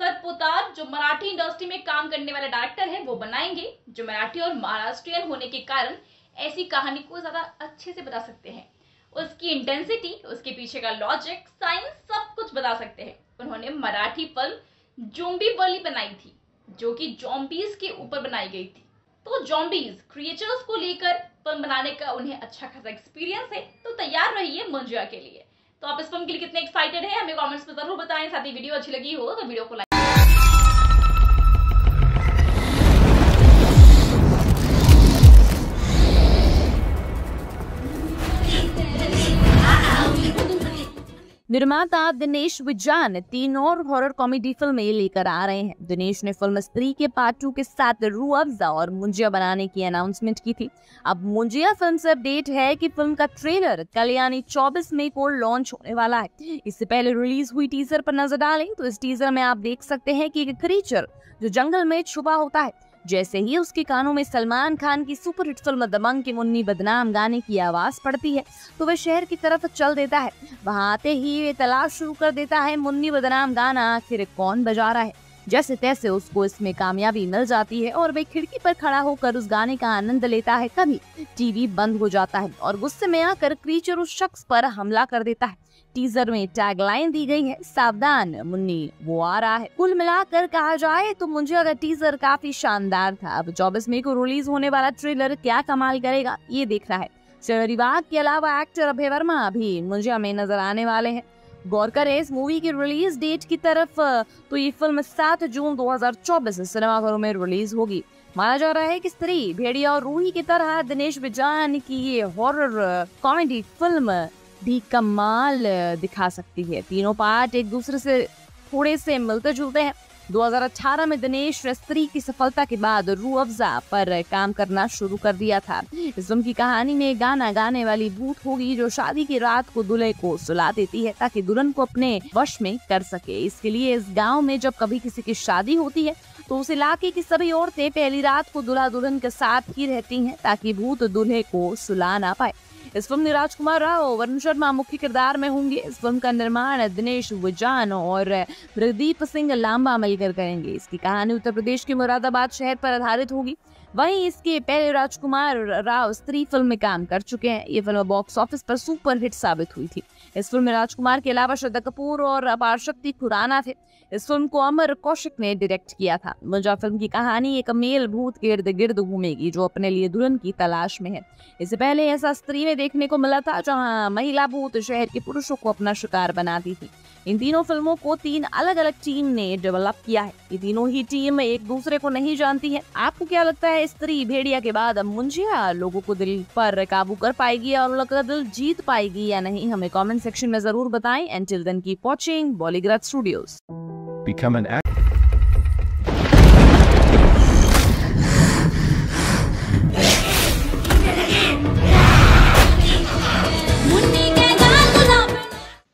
सरपोतार, जो मराठी इंडस्ट्री में काम करने वाले डायरेक्टर है, वो बनाएँगे, जो मराठी और महाराष्ट्रियन होने के कारण ऐसी कहानी को ज़्यादा अच्छे से बता सकते हैं। उसकी इंटेंसिटी उसके पीछे का लॉजिक साइंस सब कुछ बता सकते हैं। उन्होंने मराठी फ़िल्म जोम्बी बली बनाई थी, जो कि जॉम्बीज के ऊपर बनाई गई थी। तो जॉम्बीज क्रिएचर्स को लेकर फ़िल्म बनाने का उन्हें अच्छा खासा एक्सपीरियंस है तो तैयार रहिए मंजुआ के लिए। तो आप इस के लिए कितने एक्साइटेड है? हमें कॉमेंट्स में ज़रूर बताएँ। साथ ही वीडियो अच्छी लगी हो तो वीडियो को निर्माता दिनेश विजान तीन और हॉरर कॉमेडी फ़िल्में लेकर आ रहे हैं। दिनेश ने फ़िल्म स्त्री के पार्ट टू के साथ रू अफजा और मुंजिया बनाने की अनाउंसमेंट की थी। अब मुंजिया फ़िल्म से अपडेट है कि फ़िल्म का ट्रेलर कल यानी 24 मई को लॉन्च होने वाला है। इससे पहले रिलीज़ हुई टीजर पर नज़र डालें तो इस टीजर में आप देख सकते हैं कि एक क्रीचर जो जंगल में छुपा होता है जैसे ही उसके कानों में सलमान खान की सुपरहिट फ़िल्म दबंग के मुन्नी बदनाम गाने की आवाज़ पड़ती है तो वह शहर की तरफ़ चल देता है। वहाँ आते ही वे तलाश शुरू कर देता है, मुन्नी बदनाम गाना आखिर कौन बजा रहा है? जैसे तैसे उसको इसमें कामयाबी मिल जाती है और वह खिड़की पर खड़ा होकर उस गाने का आनंद लेता है कभी टीवी बंद हो जाता है और गुस्से में आकर क्रीचर उस शख्स पर हमला कर देता है। टीजर में टैगलाइन दी गई है। सावधान, मुन्नी, वो आ रहा है। कुल मिलाकर कहा जाए तो मुझे अगर टीजर काफ़ी शानदार था, अब चौबीस मई को रिलीज़ होने वाला ट्रेलर क्या कमाल करेगा, ये देखना है। शहरी विभाग के अलावा एक्टर अभय वर्मा भी मुझे में नज़र आने वाले हैं। गौर करें, इस मूवी की रिलीज़ डेट की तरफ़ तो ये फ़िल्म 7 जून 2024 सिनेमाघरों में रिलीज़ होगी। माना जा रहा है कि स्त्री, भेड़िया और रूही की तरह दिनेश विजान की ये हॉरर कॉमेडी फ़िल्म भी कमाल दिखा सकती है। तीनों पार्ट एक दूसरे से थोड़े से मिलते जुलते हैं। 2018 में दिनेश स्त्री की सफलता के बाद रू अफजा पर काम करना शुरू कर दिया था। इस फ़िल्म की कहानी में गाना गाने वाली भूत होगी जो शादी की रात को दुल्हे को सुला देती है ताकि दुल्हन को अपने वश में कर सके। इसके लिए इस गाँव में जब कभी किसी की शादी होती है तो उस इलाके की सभी औरतें पहली रात को दुल्हा दुल्हन के साथ ही रहती हैं ताकि भूत दुल्हे को सुला ना पाए। इस फ़िल्म में राजकुमार राव वरुण शर्मा मुख्य किरदार में होंगे। इस फ़िल्म का निर्माण दिनेश विजान और प्रदीप सिंह लांबा मिलकर करेंगे। इसकी कहानी उत्तर प्रदेश के मुरादाबाद शहर पर आधारित होगी। वहीं इसके पहले राजकुमार राव स्त्री फ़िल्म में काम कर चुके हैं। ये फ़िल्म बॉक्स ऑफ़िस पर सुपर हिट साबित हुई थी। इस फ़िल्म में राजकुमार के अलावा श्रद्धा कपूर और अपार शक्ति खुराना थे। इस फ़िल्म को अमर कौशिक ने डायरेक्ट किया था। मुंजा फ़िल्म की कहानी एक मेल भूत के इर्द गिर्द घूमेगी, जो अपने लिए दुल्हन की तलाश में है। इससे पहले ऐसा स्त्री में देखने को मिला था, जहाँ महिला भूत शहर के पुरुषों को अपना शिकार बनाती थी। इन तीनों फ़िल्मों को तीन अलग अलग टीम ने डेवलप किया है। ये तीनों ही टीम एक दूसरे को नहीं जानती है। आपको क्या लगता है, स्त्री भेड़िया के बाद अब मुंजिया लोगों को दिल पर काबू कर पाएगी और उनका दिल जीत पाएगी या नहीं, हमें कमेंट सेक्शन में ज़रूर बताएँ। And till keep watching Bollygrad studios Become an actor.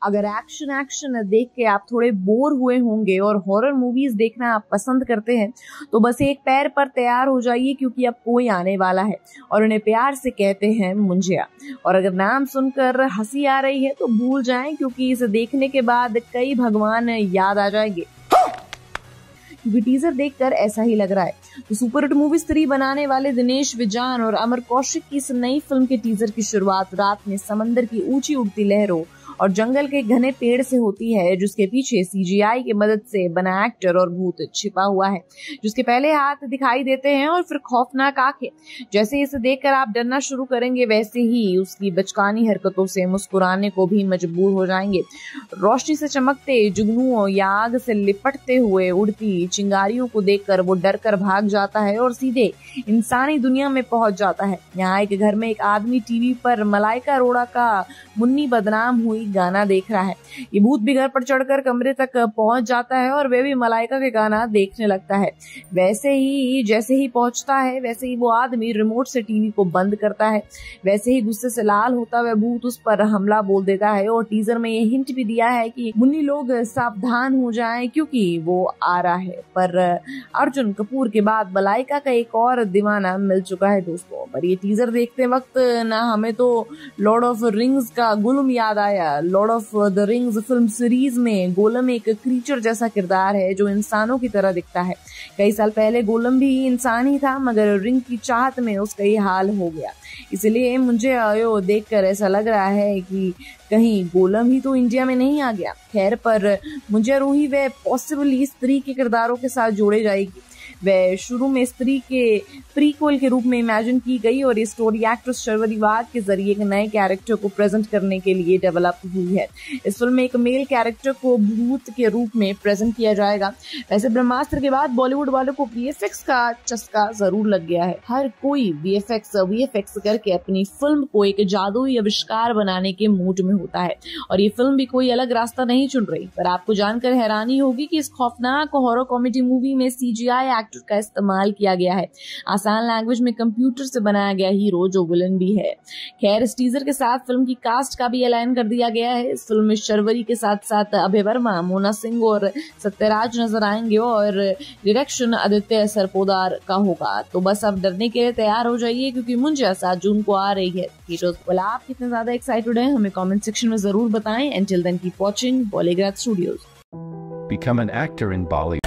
अगर एक्शन एक्शन देख के आप थोड़े बोर हुए होंगे और हॉरर मूवीज़ देखना आप पसंद करते हैं तो बस एक पैर पर तैयार हो जाइए क्योंकि अब कोई आने वाला है और उन्हें प्यार से कहते हैं मुंजिया और अगर नाम सुनकर हँसी आ रही है तो भूल जाएँ क्योंकि इसे देखने के बाद कई भगवान याद आ जाएँगे क्योंकि टीजर देखकर ऐसा ही लग रहा है। तो सुपर हिट मूवीज़ थ्री बनाने वाले दिनेश, विजान और अमर कौशिक की इस नई फ़िल्म के टीजर की शुरुआत, रात में समंदर की ऊँची उड़ती लहरों और जंगल के घने पेड़ से होती है, जिसके पीछे सीजीआई की मदद से बना एक्टर और भूत छिपा हुआ है। जिसके पहले हाथ दिखाई देते हैं और फिर खौफनाक आँखें। जैसे इसे देखकर आप डरना शुरू करेंगे, वैसे ही उसकी बचकानी हरकतों से मुस्कुराने को भी मजबूर हो जाएँगे। रोशनी से चमकते जुगनुओं या आग से लिपटते हुए उड़ती चिंगारियों को देखकर वो डर कर भाग जाता है और सीधे इंसानी दुनिया में पहुँच जाता है। यहाँ एक घर में एक आदमी टीवी पर मलाइका अरोड़ा का मुन्नी बदनाम हुई गाना देख रहा है। ये भूत भी घर पर चढ़कर कमरे तक पहुँच जाता है और वे भी मलाइका के गाना देखने लगता है। वैसे ही, जैसे ही पहुँचता है, वैसे ही वो आदमी रिमोट से टीवी को बंद करता है। वैसे ही गुस्से से लाल होता हुआ भूत उस पर हमला बोल देता है और टीजर में ये हिंट भी दिया है कि मुन्नी लोग सावधान हो जाएँ क्योंकि वो आ रहा है। पर, अर्जुन कपूर के बाद मलाइका का एक और दीवाना मिल चुका है दोस्तों। पर ये टीजर देखते वक्त ना हमें तो लॉर्ड ऑफ़ रिंग्स का गुलम याद आया। Lord of the Rings film series में गोलम एक क्रीचर जैसा किरदार है जो इंसानों की तरह दिखता है। कई साल पहले गोलम भी इंसान ही था, मगर रिंग की चाहत में उसका ये हाल हो गया। इसलिए मुझे आयो देखकर ऐसा लग रहा है कि कहीं गोलम ही तो इंडिया में नहीं आ गया। खैर, पर मुझे रूही वे पॉसिबली स्त्री के किरदारों के साथ जोड़े जाएगी। वह शुरू में स्त्री के प्रीक्वल के रूप में इमेजिन की गई और ये स्टोरी एक्ट्रेस शर्वरी वाद के ज़रिए एक नए कैरेक्टर को प्रेजेंट करने के लिए डेवलप हुई है। इस फ़िल्म में एक मेल कैरेक्टर को भूत के रूप में प्रेजेंट किया जाएगा। वैसे ब्रह्मास्त्र के बाद बॉलीवुड वालों को वी का चस्का ज़रूर लग गया है। हर कोई वी एफ़ करके अपनी फ़िल्म को एक जादुई आविष्कार बनाने के मूड में होता है। और ये फ़िल्म भी कोई अलग रास्ता नहीं चुन रही, पर आपको जानकर हैरानी होगी कि इस खौफनाक हॉरर कॉमेडी मूवी में सीजीआई एक्टर का इस्तेमाल किया गया है। आसान लैंग्वेज में कंप्यूटर से बनाया गया हीरो जो विलन भी है। खैर, इस टीजर के साथ फ़िल्म की कास्ट का भी ऐलान कर दिया गया है। इस फ़िल्म में शर्वरी के साथ साथ अभय वर्मा, मोना सिंह और सत्यराज नज़र आएँगे और डायरेक्शन आदित्य सरपोदार का होगा। तो बस अब डरने के लिए तैयार हो जाइए क्योंकि मुंजा सात जून को आ रही है। आप कितने ज़्यादा एक्साइटेड हैं? हमें कमेंट सेक्शन में ज़रूर बताएँ। And till then keep watching Bollygrad studios Become an actor in Bollywood.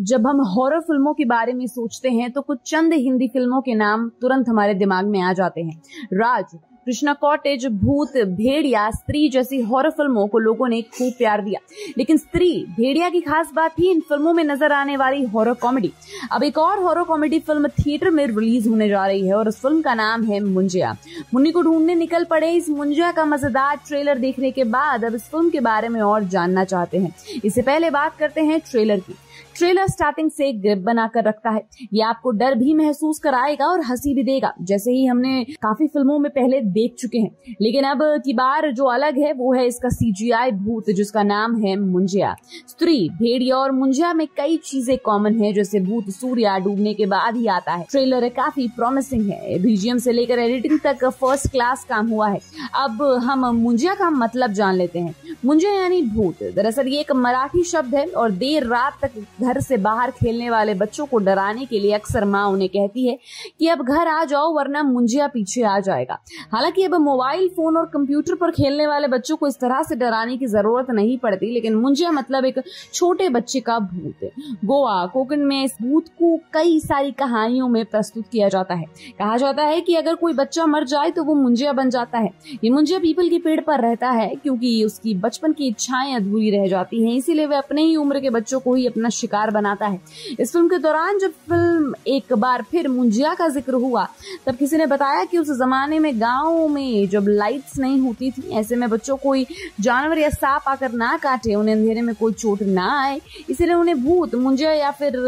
जब हम हॉरर फ़िल्मों के बारे में सोचते हैं तो कुछ चंद हिंदी फ़िल्मों के नाम तुरंत हमारे दिमाग में आ जाते हैं राज कृष्णा कॉटेज, भूत, भेड़िया, स्त्री जैसी हॉरर फ़िल्मों को लोगों ने खूब प्यार दिया। लेकिन स्त्री, भेड़िया की खास बात थी इन फ़िल्मों में नज़र आने वाली हॉरर कॉमेडी अब एक और हॉरर कॉमेडी फ़िल्म थिएटर में रिलीज़ होने जा रही है और उस फ़िल्म का नाम है मुंजिया। मुन्नी को ढूँढने निकल पड़े इस मुंजिया का मज़ेदार ट्रेलर देखने के बाद। अब इस फ़िल्म के बारे में और जानना चाहते हैं। इससे पहले बात करते हैं ट्रेलर की। ट्रेलर स्टार्टिंग से ग्रिप बनाकर रखता है। ये आपको डर भी महसूस कराएगा और हँसी भी देगा। जैसे ही हमने काफ़ी फ़िल्मों में पहले देख चुके हैं। लेकिन अब की बार जो अलग है, वो है इसका सीजीआई भूत, जिसका नाम है मुंजिया। स्त्री, भेड़िया और मुंजिया में कई चीज़ें कॉमन है, जैसे भूत सूर्या डूबने के बाद ही आता है। ट्रेलर काफ़ी प्रोमिसिंग है। बीजीएम से लेकर एडिटिंग तक फ़र्स्ट क्लास काम हुआ है। अब हम मुंजिया का मतलब जान लेते हैं। मुंजिया यानी भूत। दरअसल ये एक मराठी शब्द है और देर रात तक घर से बाहर खेलने वाले बच्चों को डराने के लिए अक्सर माँ उन्हें कहती है कि अब घर आ जाओ, वरना मुंजिया पीछे आ जाएगा। हालाँकि अब मोबाइल फ़ोन और कंप्यूटर पर खेलने वाले बच्चों को इस तरह से डराने की ज़रूरत नहीं पड़ती, लेकिन मुंजिया मतलब एक छोटे बच्चे का भूत। गोवा कोकन में इस भूत को कई सारी कहानियों में प्रस्तुत किया जाता है। कहा जाता है कि अगर कोई बच्चा मर जाए तो वो मुंजिया बन जाता है। ये मुंजिया पीपल के पेड़ पर रहता है, क्योंकि उसकी बचपन की इच्छाएँ अधूरी रह जाती हैं, इसीलिए वह अपने ही उम्र के बच्चों को ही अपना शिकार बनाता है। इस फ़िल्म के दौरान जब फ़िल्म एक बार फिर मुंजिया का ज़िक्र हुआ, तब किसी ने बताया कि उस जमाने में गाँव में जब लाइट्स नहीं होती थी, ऐसे में बच्चों कोई जानवर या सांप आकर ना काटे, उन्हें अंधेरे में कोई चोट ना आए, इसीलिए उन्हें भूत, मुंजिया या फिर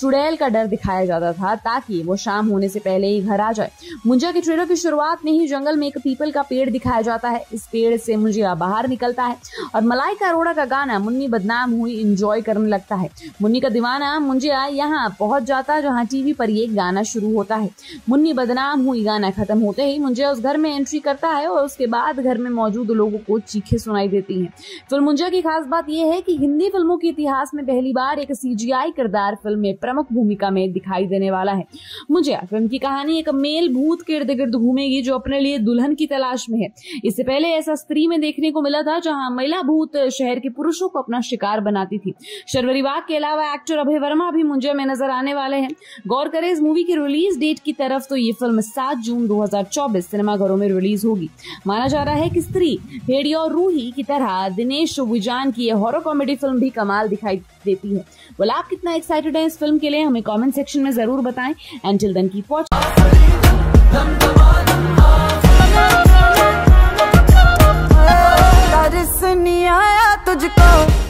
चुड़ैल का डर दिखाया जाता था ताकि वो शाम होने से पहले ही घर आ जाए। मुंजिया के ट्रेलर की शुरुआत में ही जंगल में एक पीपल का पेड़ दिखाया जाता है। इस पेड़ से मुंजिया बाहर निकलता है और मलाइका अरोड़ा का गाना मुन्नी बदनाम हुई इंजॉय करने लगता है। मुन्नी का दीवाना, मुंजिया यहाँ पहुँच जाता जहाँ टीवी पर ये गाना शुरू होता है। मुन्नी बदनाम हुई, गाना खत्म होते ही मुंजिया उस घर में एंट्री करता है और उसके बाद घर में मौजूद लोगों को चीखे सुनाई देती हैं। फ़िल्म मुंजिया की खास बात यह है कि हिंदी फ़िल्मों के इतिहास में पहली बार एक सीजीआई किरदार फ़िल्म में प्रमुख भूमिका में दिखाई देने वाला है। मुंजिया फ़िल्म की कहानी एक मेल भूत के इर्द गिर्द घूमेगी जो अपने लिए दुल्हन की तलाश में है। इससे पहले ऐसा स्त्री में देखने को मिला था जहाँ महिला भूत शहर के पुरुषों को अपना शिकार बनाती थी। शर्वरी वाग के अलावा एक्टर अभय वर्मा भी मुंजिया में नज़र आने वाले हैं गौर करें इस मूवी की रिलीज़ डेट की तरफ़ तो ये फ़िल्म 7 जून 2024 सिनेमाघरों में रिलीज़ होगी माना जा रहा है कि स्त्री भेड़ी और रूही की तरह दिनेश विजान की यह हॉरर कॉमेडी फ़िल्म भी कमाल दिखाई देती है बोला आप कितना एक्साइटेड है इस फ़िल्म के लिए हमें कॉमेंट सेक्शन में ज़रूर बताएँ एंड टिल वॉचिंग तुझको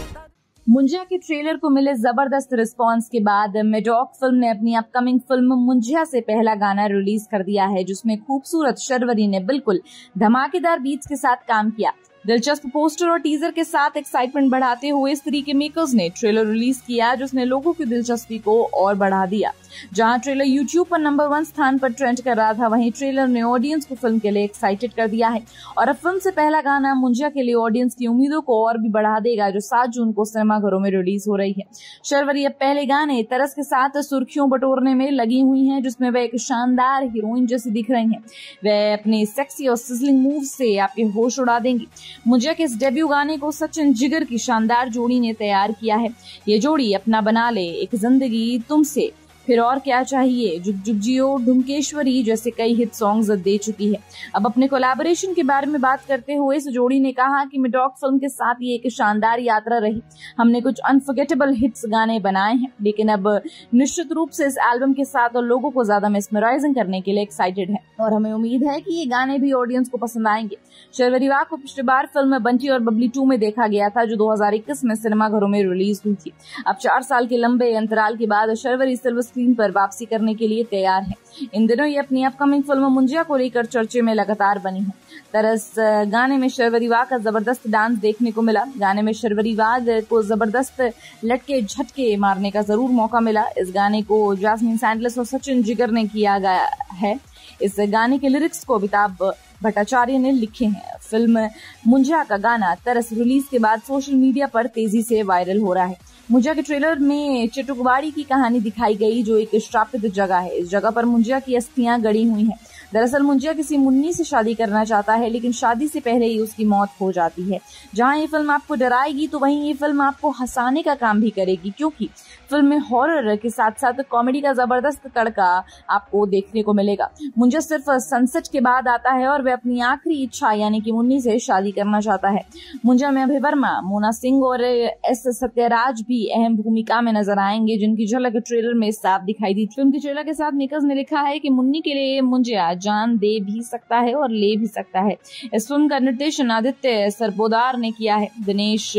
मुंजिया के ट्रेलर को मिले ज़बरदस्त रिस्पांस के बाद मेडॉक फ़िल्म ने अपनी अपकमिंग फ़िल्म मुंजिया से पहला गाना रिलीज़ कर दिया है, जिसमें खूबसूरत शर्वरी ने बिल्कुल धमाकेदार बीट्स के साथ काम किया। दिलचस्प पोस्टर और टीजर के साथ एक्साइटमेंट बढ़ाते हुए इस तरीके मेकर्स ने ट्रेलर रिलीज़ किया, जिसने लोगों की दिलचस्पी को और बढ़ा दिया। जहाँ ट्रेलर यूट्यूब पर नंबर वन स्थान पर ट्रेंड कर रहा था, वहीं ट्रेलर ने ऑडियंस को फ़िल्म के लिए एक्साइटेड कर दिया है। और अब फ़िल्म से पहला गाना मुंजिया के लिए ऑडियंस की उम्मीदों को और भी बढ़ा देगा, जो सात जून को सिनेमाघरों में रिलीज़ हो रही है। शर्वरी अब पहले गाने तरस के साथ सुर्खियों बटोरने में लगी हुई है, जिसमें वह एक शानदार हीरोइन जैसी दिख रही है। वह अपने सेक्सी और सिजलिंग मूव से आपके होश उड़ा देंगी। मुंजिया के इस डेब्यू गाने को सचिन जिगर की शानदार जोड़ी ने तैयार किया है। ये जोड़ी अपना बना ले एक ज़िंदगी तुमसे। फिर और क्या चाहिए? जुग जुग जियो, ढुमकेश्वरी जैसे कई हिट सॉन्ग्स दे चुकी है। अब अपने कोलैबोरेशन के बारे में बात करते हुए इस जोड़ी ने कहा कि मिडॉक फ़िल्म के साथ ये एक शानदार यात्रा रही। हमने कुछ अनफर्गेटेबल हिट्स गाने बनाए हैं, लेकिन अब निश्चित रूप से इस एल्बम के साथ और लोगों को ज़्यादा मेस्मराइजिंग करने के लिए एक्साइटेड है। और हमें उम्मीद है कि ये गाने भी ऑडियंस को पसंद आएँगे। शर्वरीवा को पिछली बार फ़िल्म बंटी और बबली टू में देखा गया था, जो 2021 में सिनेमाघरों में रिलीज़ हुई थी। अब चार साल के लंबे अंतराल के बाद शर्वरी सिल्वर स्क्रीन पर वापसी करने के लिए तैयार है। इन दिनों ये अपनी अपकमिंग फ़िल्म मुंजिया को लेकर चर्चे में लगातार बनी है। तरस गाने में शर्वरी वाग का ज़बरदस्त डांस देखने को मिला। गाने में शर्वरी वाग को ज़बरदस्त लटके, झटके मारने का ज़रूर मौका मिला। इस गाने को जासमीन सैंडलस और सचिन जिगर ने किया गया है। इस गाने के लिरिक्स को अमिताभ भट्टाचार्य ने लिखे हैं। फ़िल्म मुंजिया का गाना तरस रिलीज़ के बाद सोशल मीडिया पर तेज़ी से वायरल हो रहा है। मुंजिया के ट्रेलर में चिटुकबाड़ी की कहानी दिखाई गई, जो एक श्रापित जगह है। इस जगह पर मुंजिया की अस्थियाँ गड़ी हुई हैं। दरअसल मुंजिया किसी मुन्नी से शादी करना चाहता है, लेकिन शादी से पहले ही उसकी मौत हो जाती है। जहाँ ये फ़िल्म आपको डराएगी तो वहीं ये फ़िल्म आपको हंसाने का काम भी करेगी, क्योंकि फ़िल्म में हॉरर के साथ साथ कॉमेडी का ज़बरदस्त तड़का आपको देखने को मिलेगा। मुंजा सिर्फ़ सनसेट के बाद आता है और वह अपनी आखिरी इच्छा, यानी कि मुन्नी से शादी करना चाहता है। मुंजा में अभय वर्मा, मोना सिंह और एस सत्यराज भी अहम भूमिका में नज़र आएँगे, जिनकी झलक ट्रेलर में साफ़ दिखाई दी फ़िल्म के ट्रेलर के साथ मेकर्स ने लिखा है कि मुन्नी के लिए मुंजिया जान दे भी सकता है और ले भी सकता है। इस फ़िल्म का निर्देशन आदित्य सरपोदार ने किया है। दिनेश,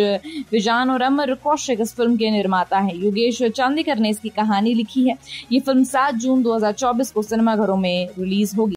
विजान और अमर कौशिक इस फ़िल्म के निर्माता है। योगेश चांदीकर ने इसकी कहानी लिखी है। ये फ़िल्म सात जून 2024 को सिनेमाघरों में रिलीज़ होगी।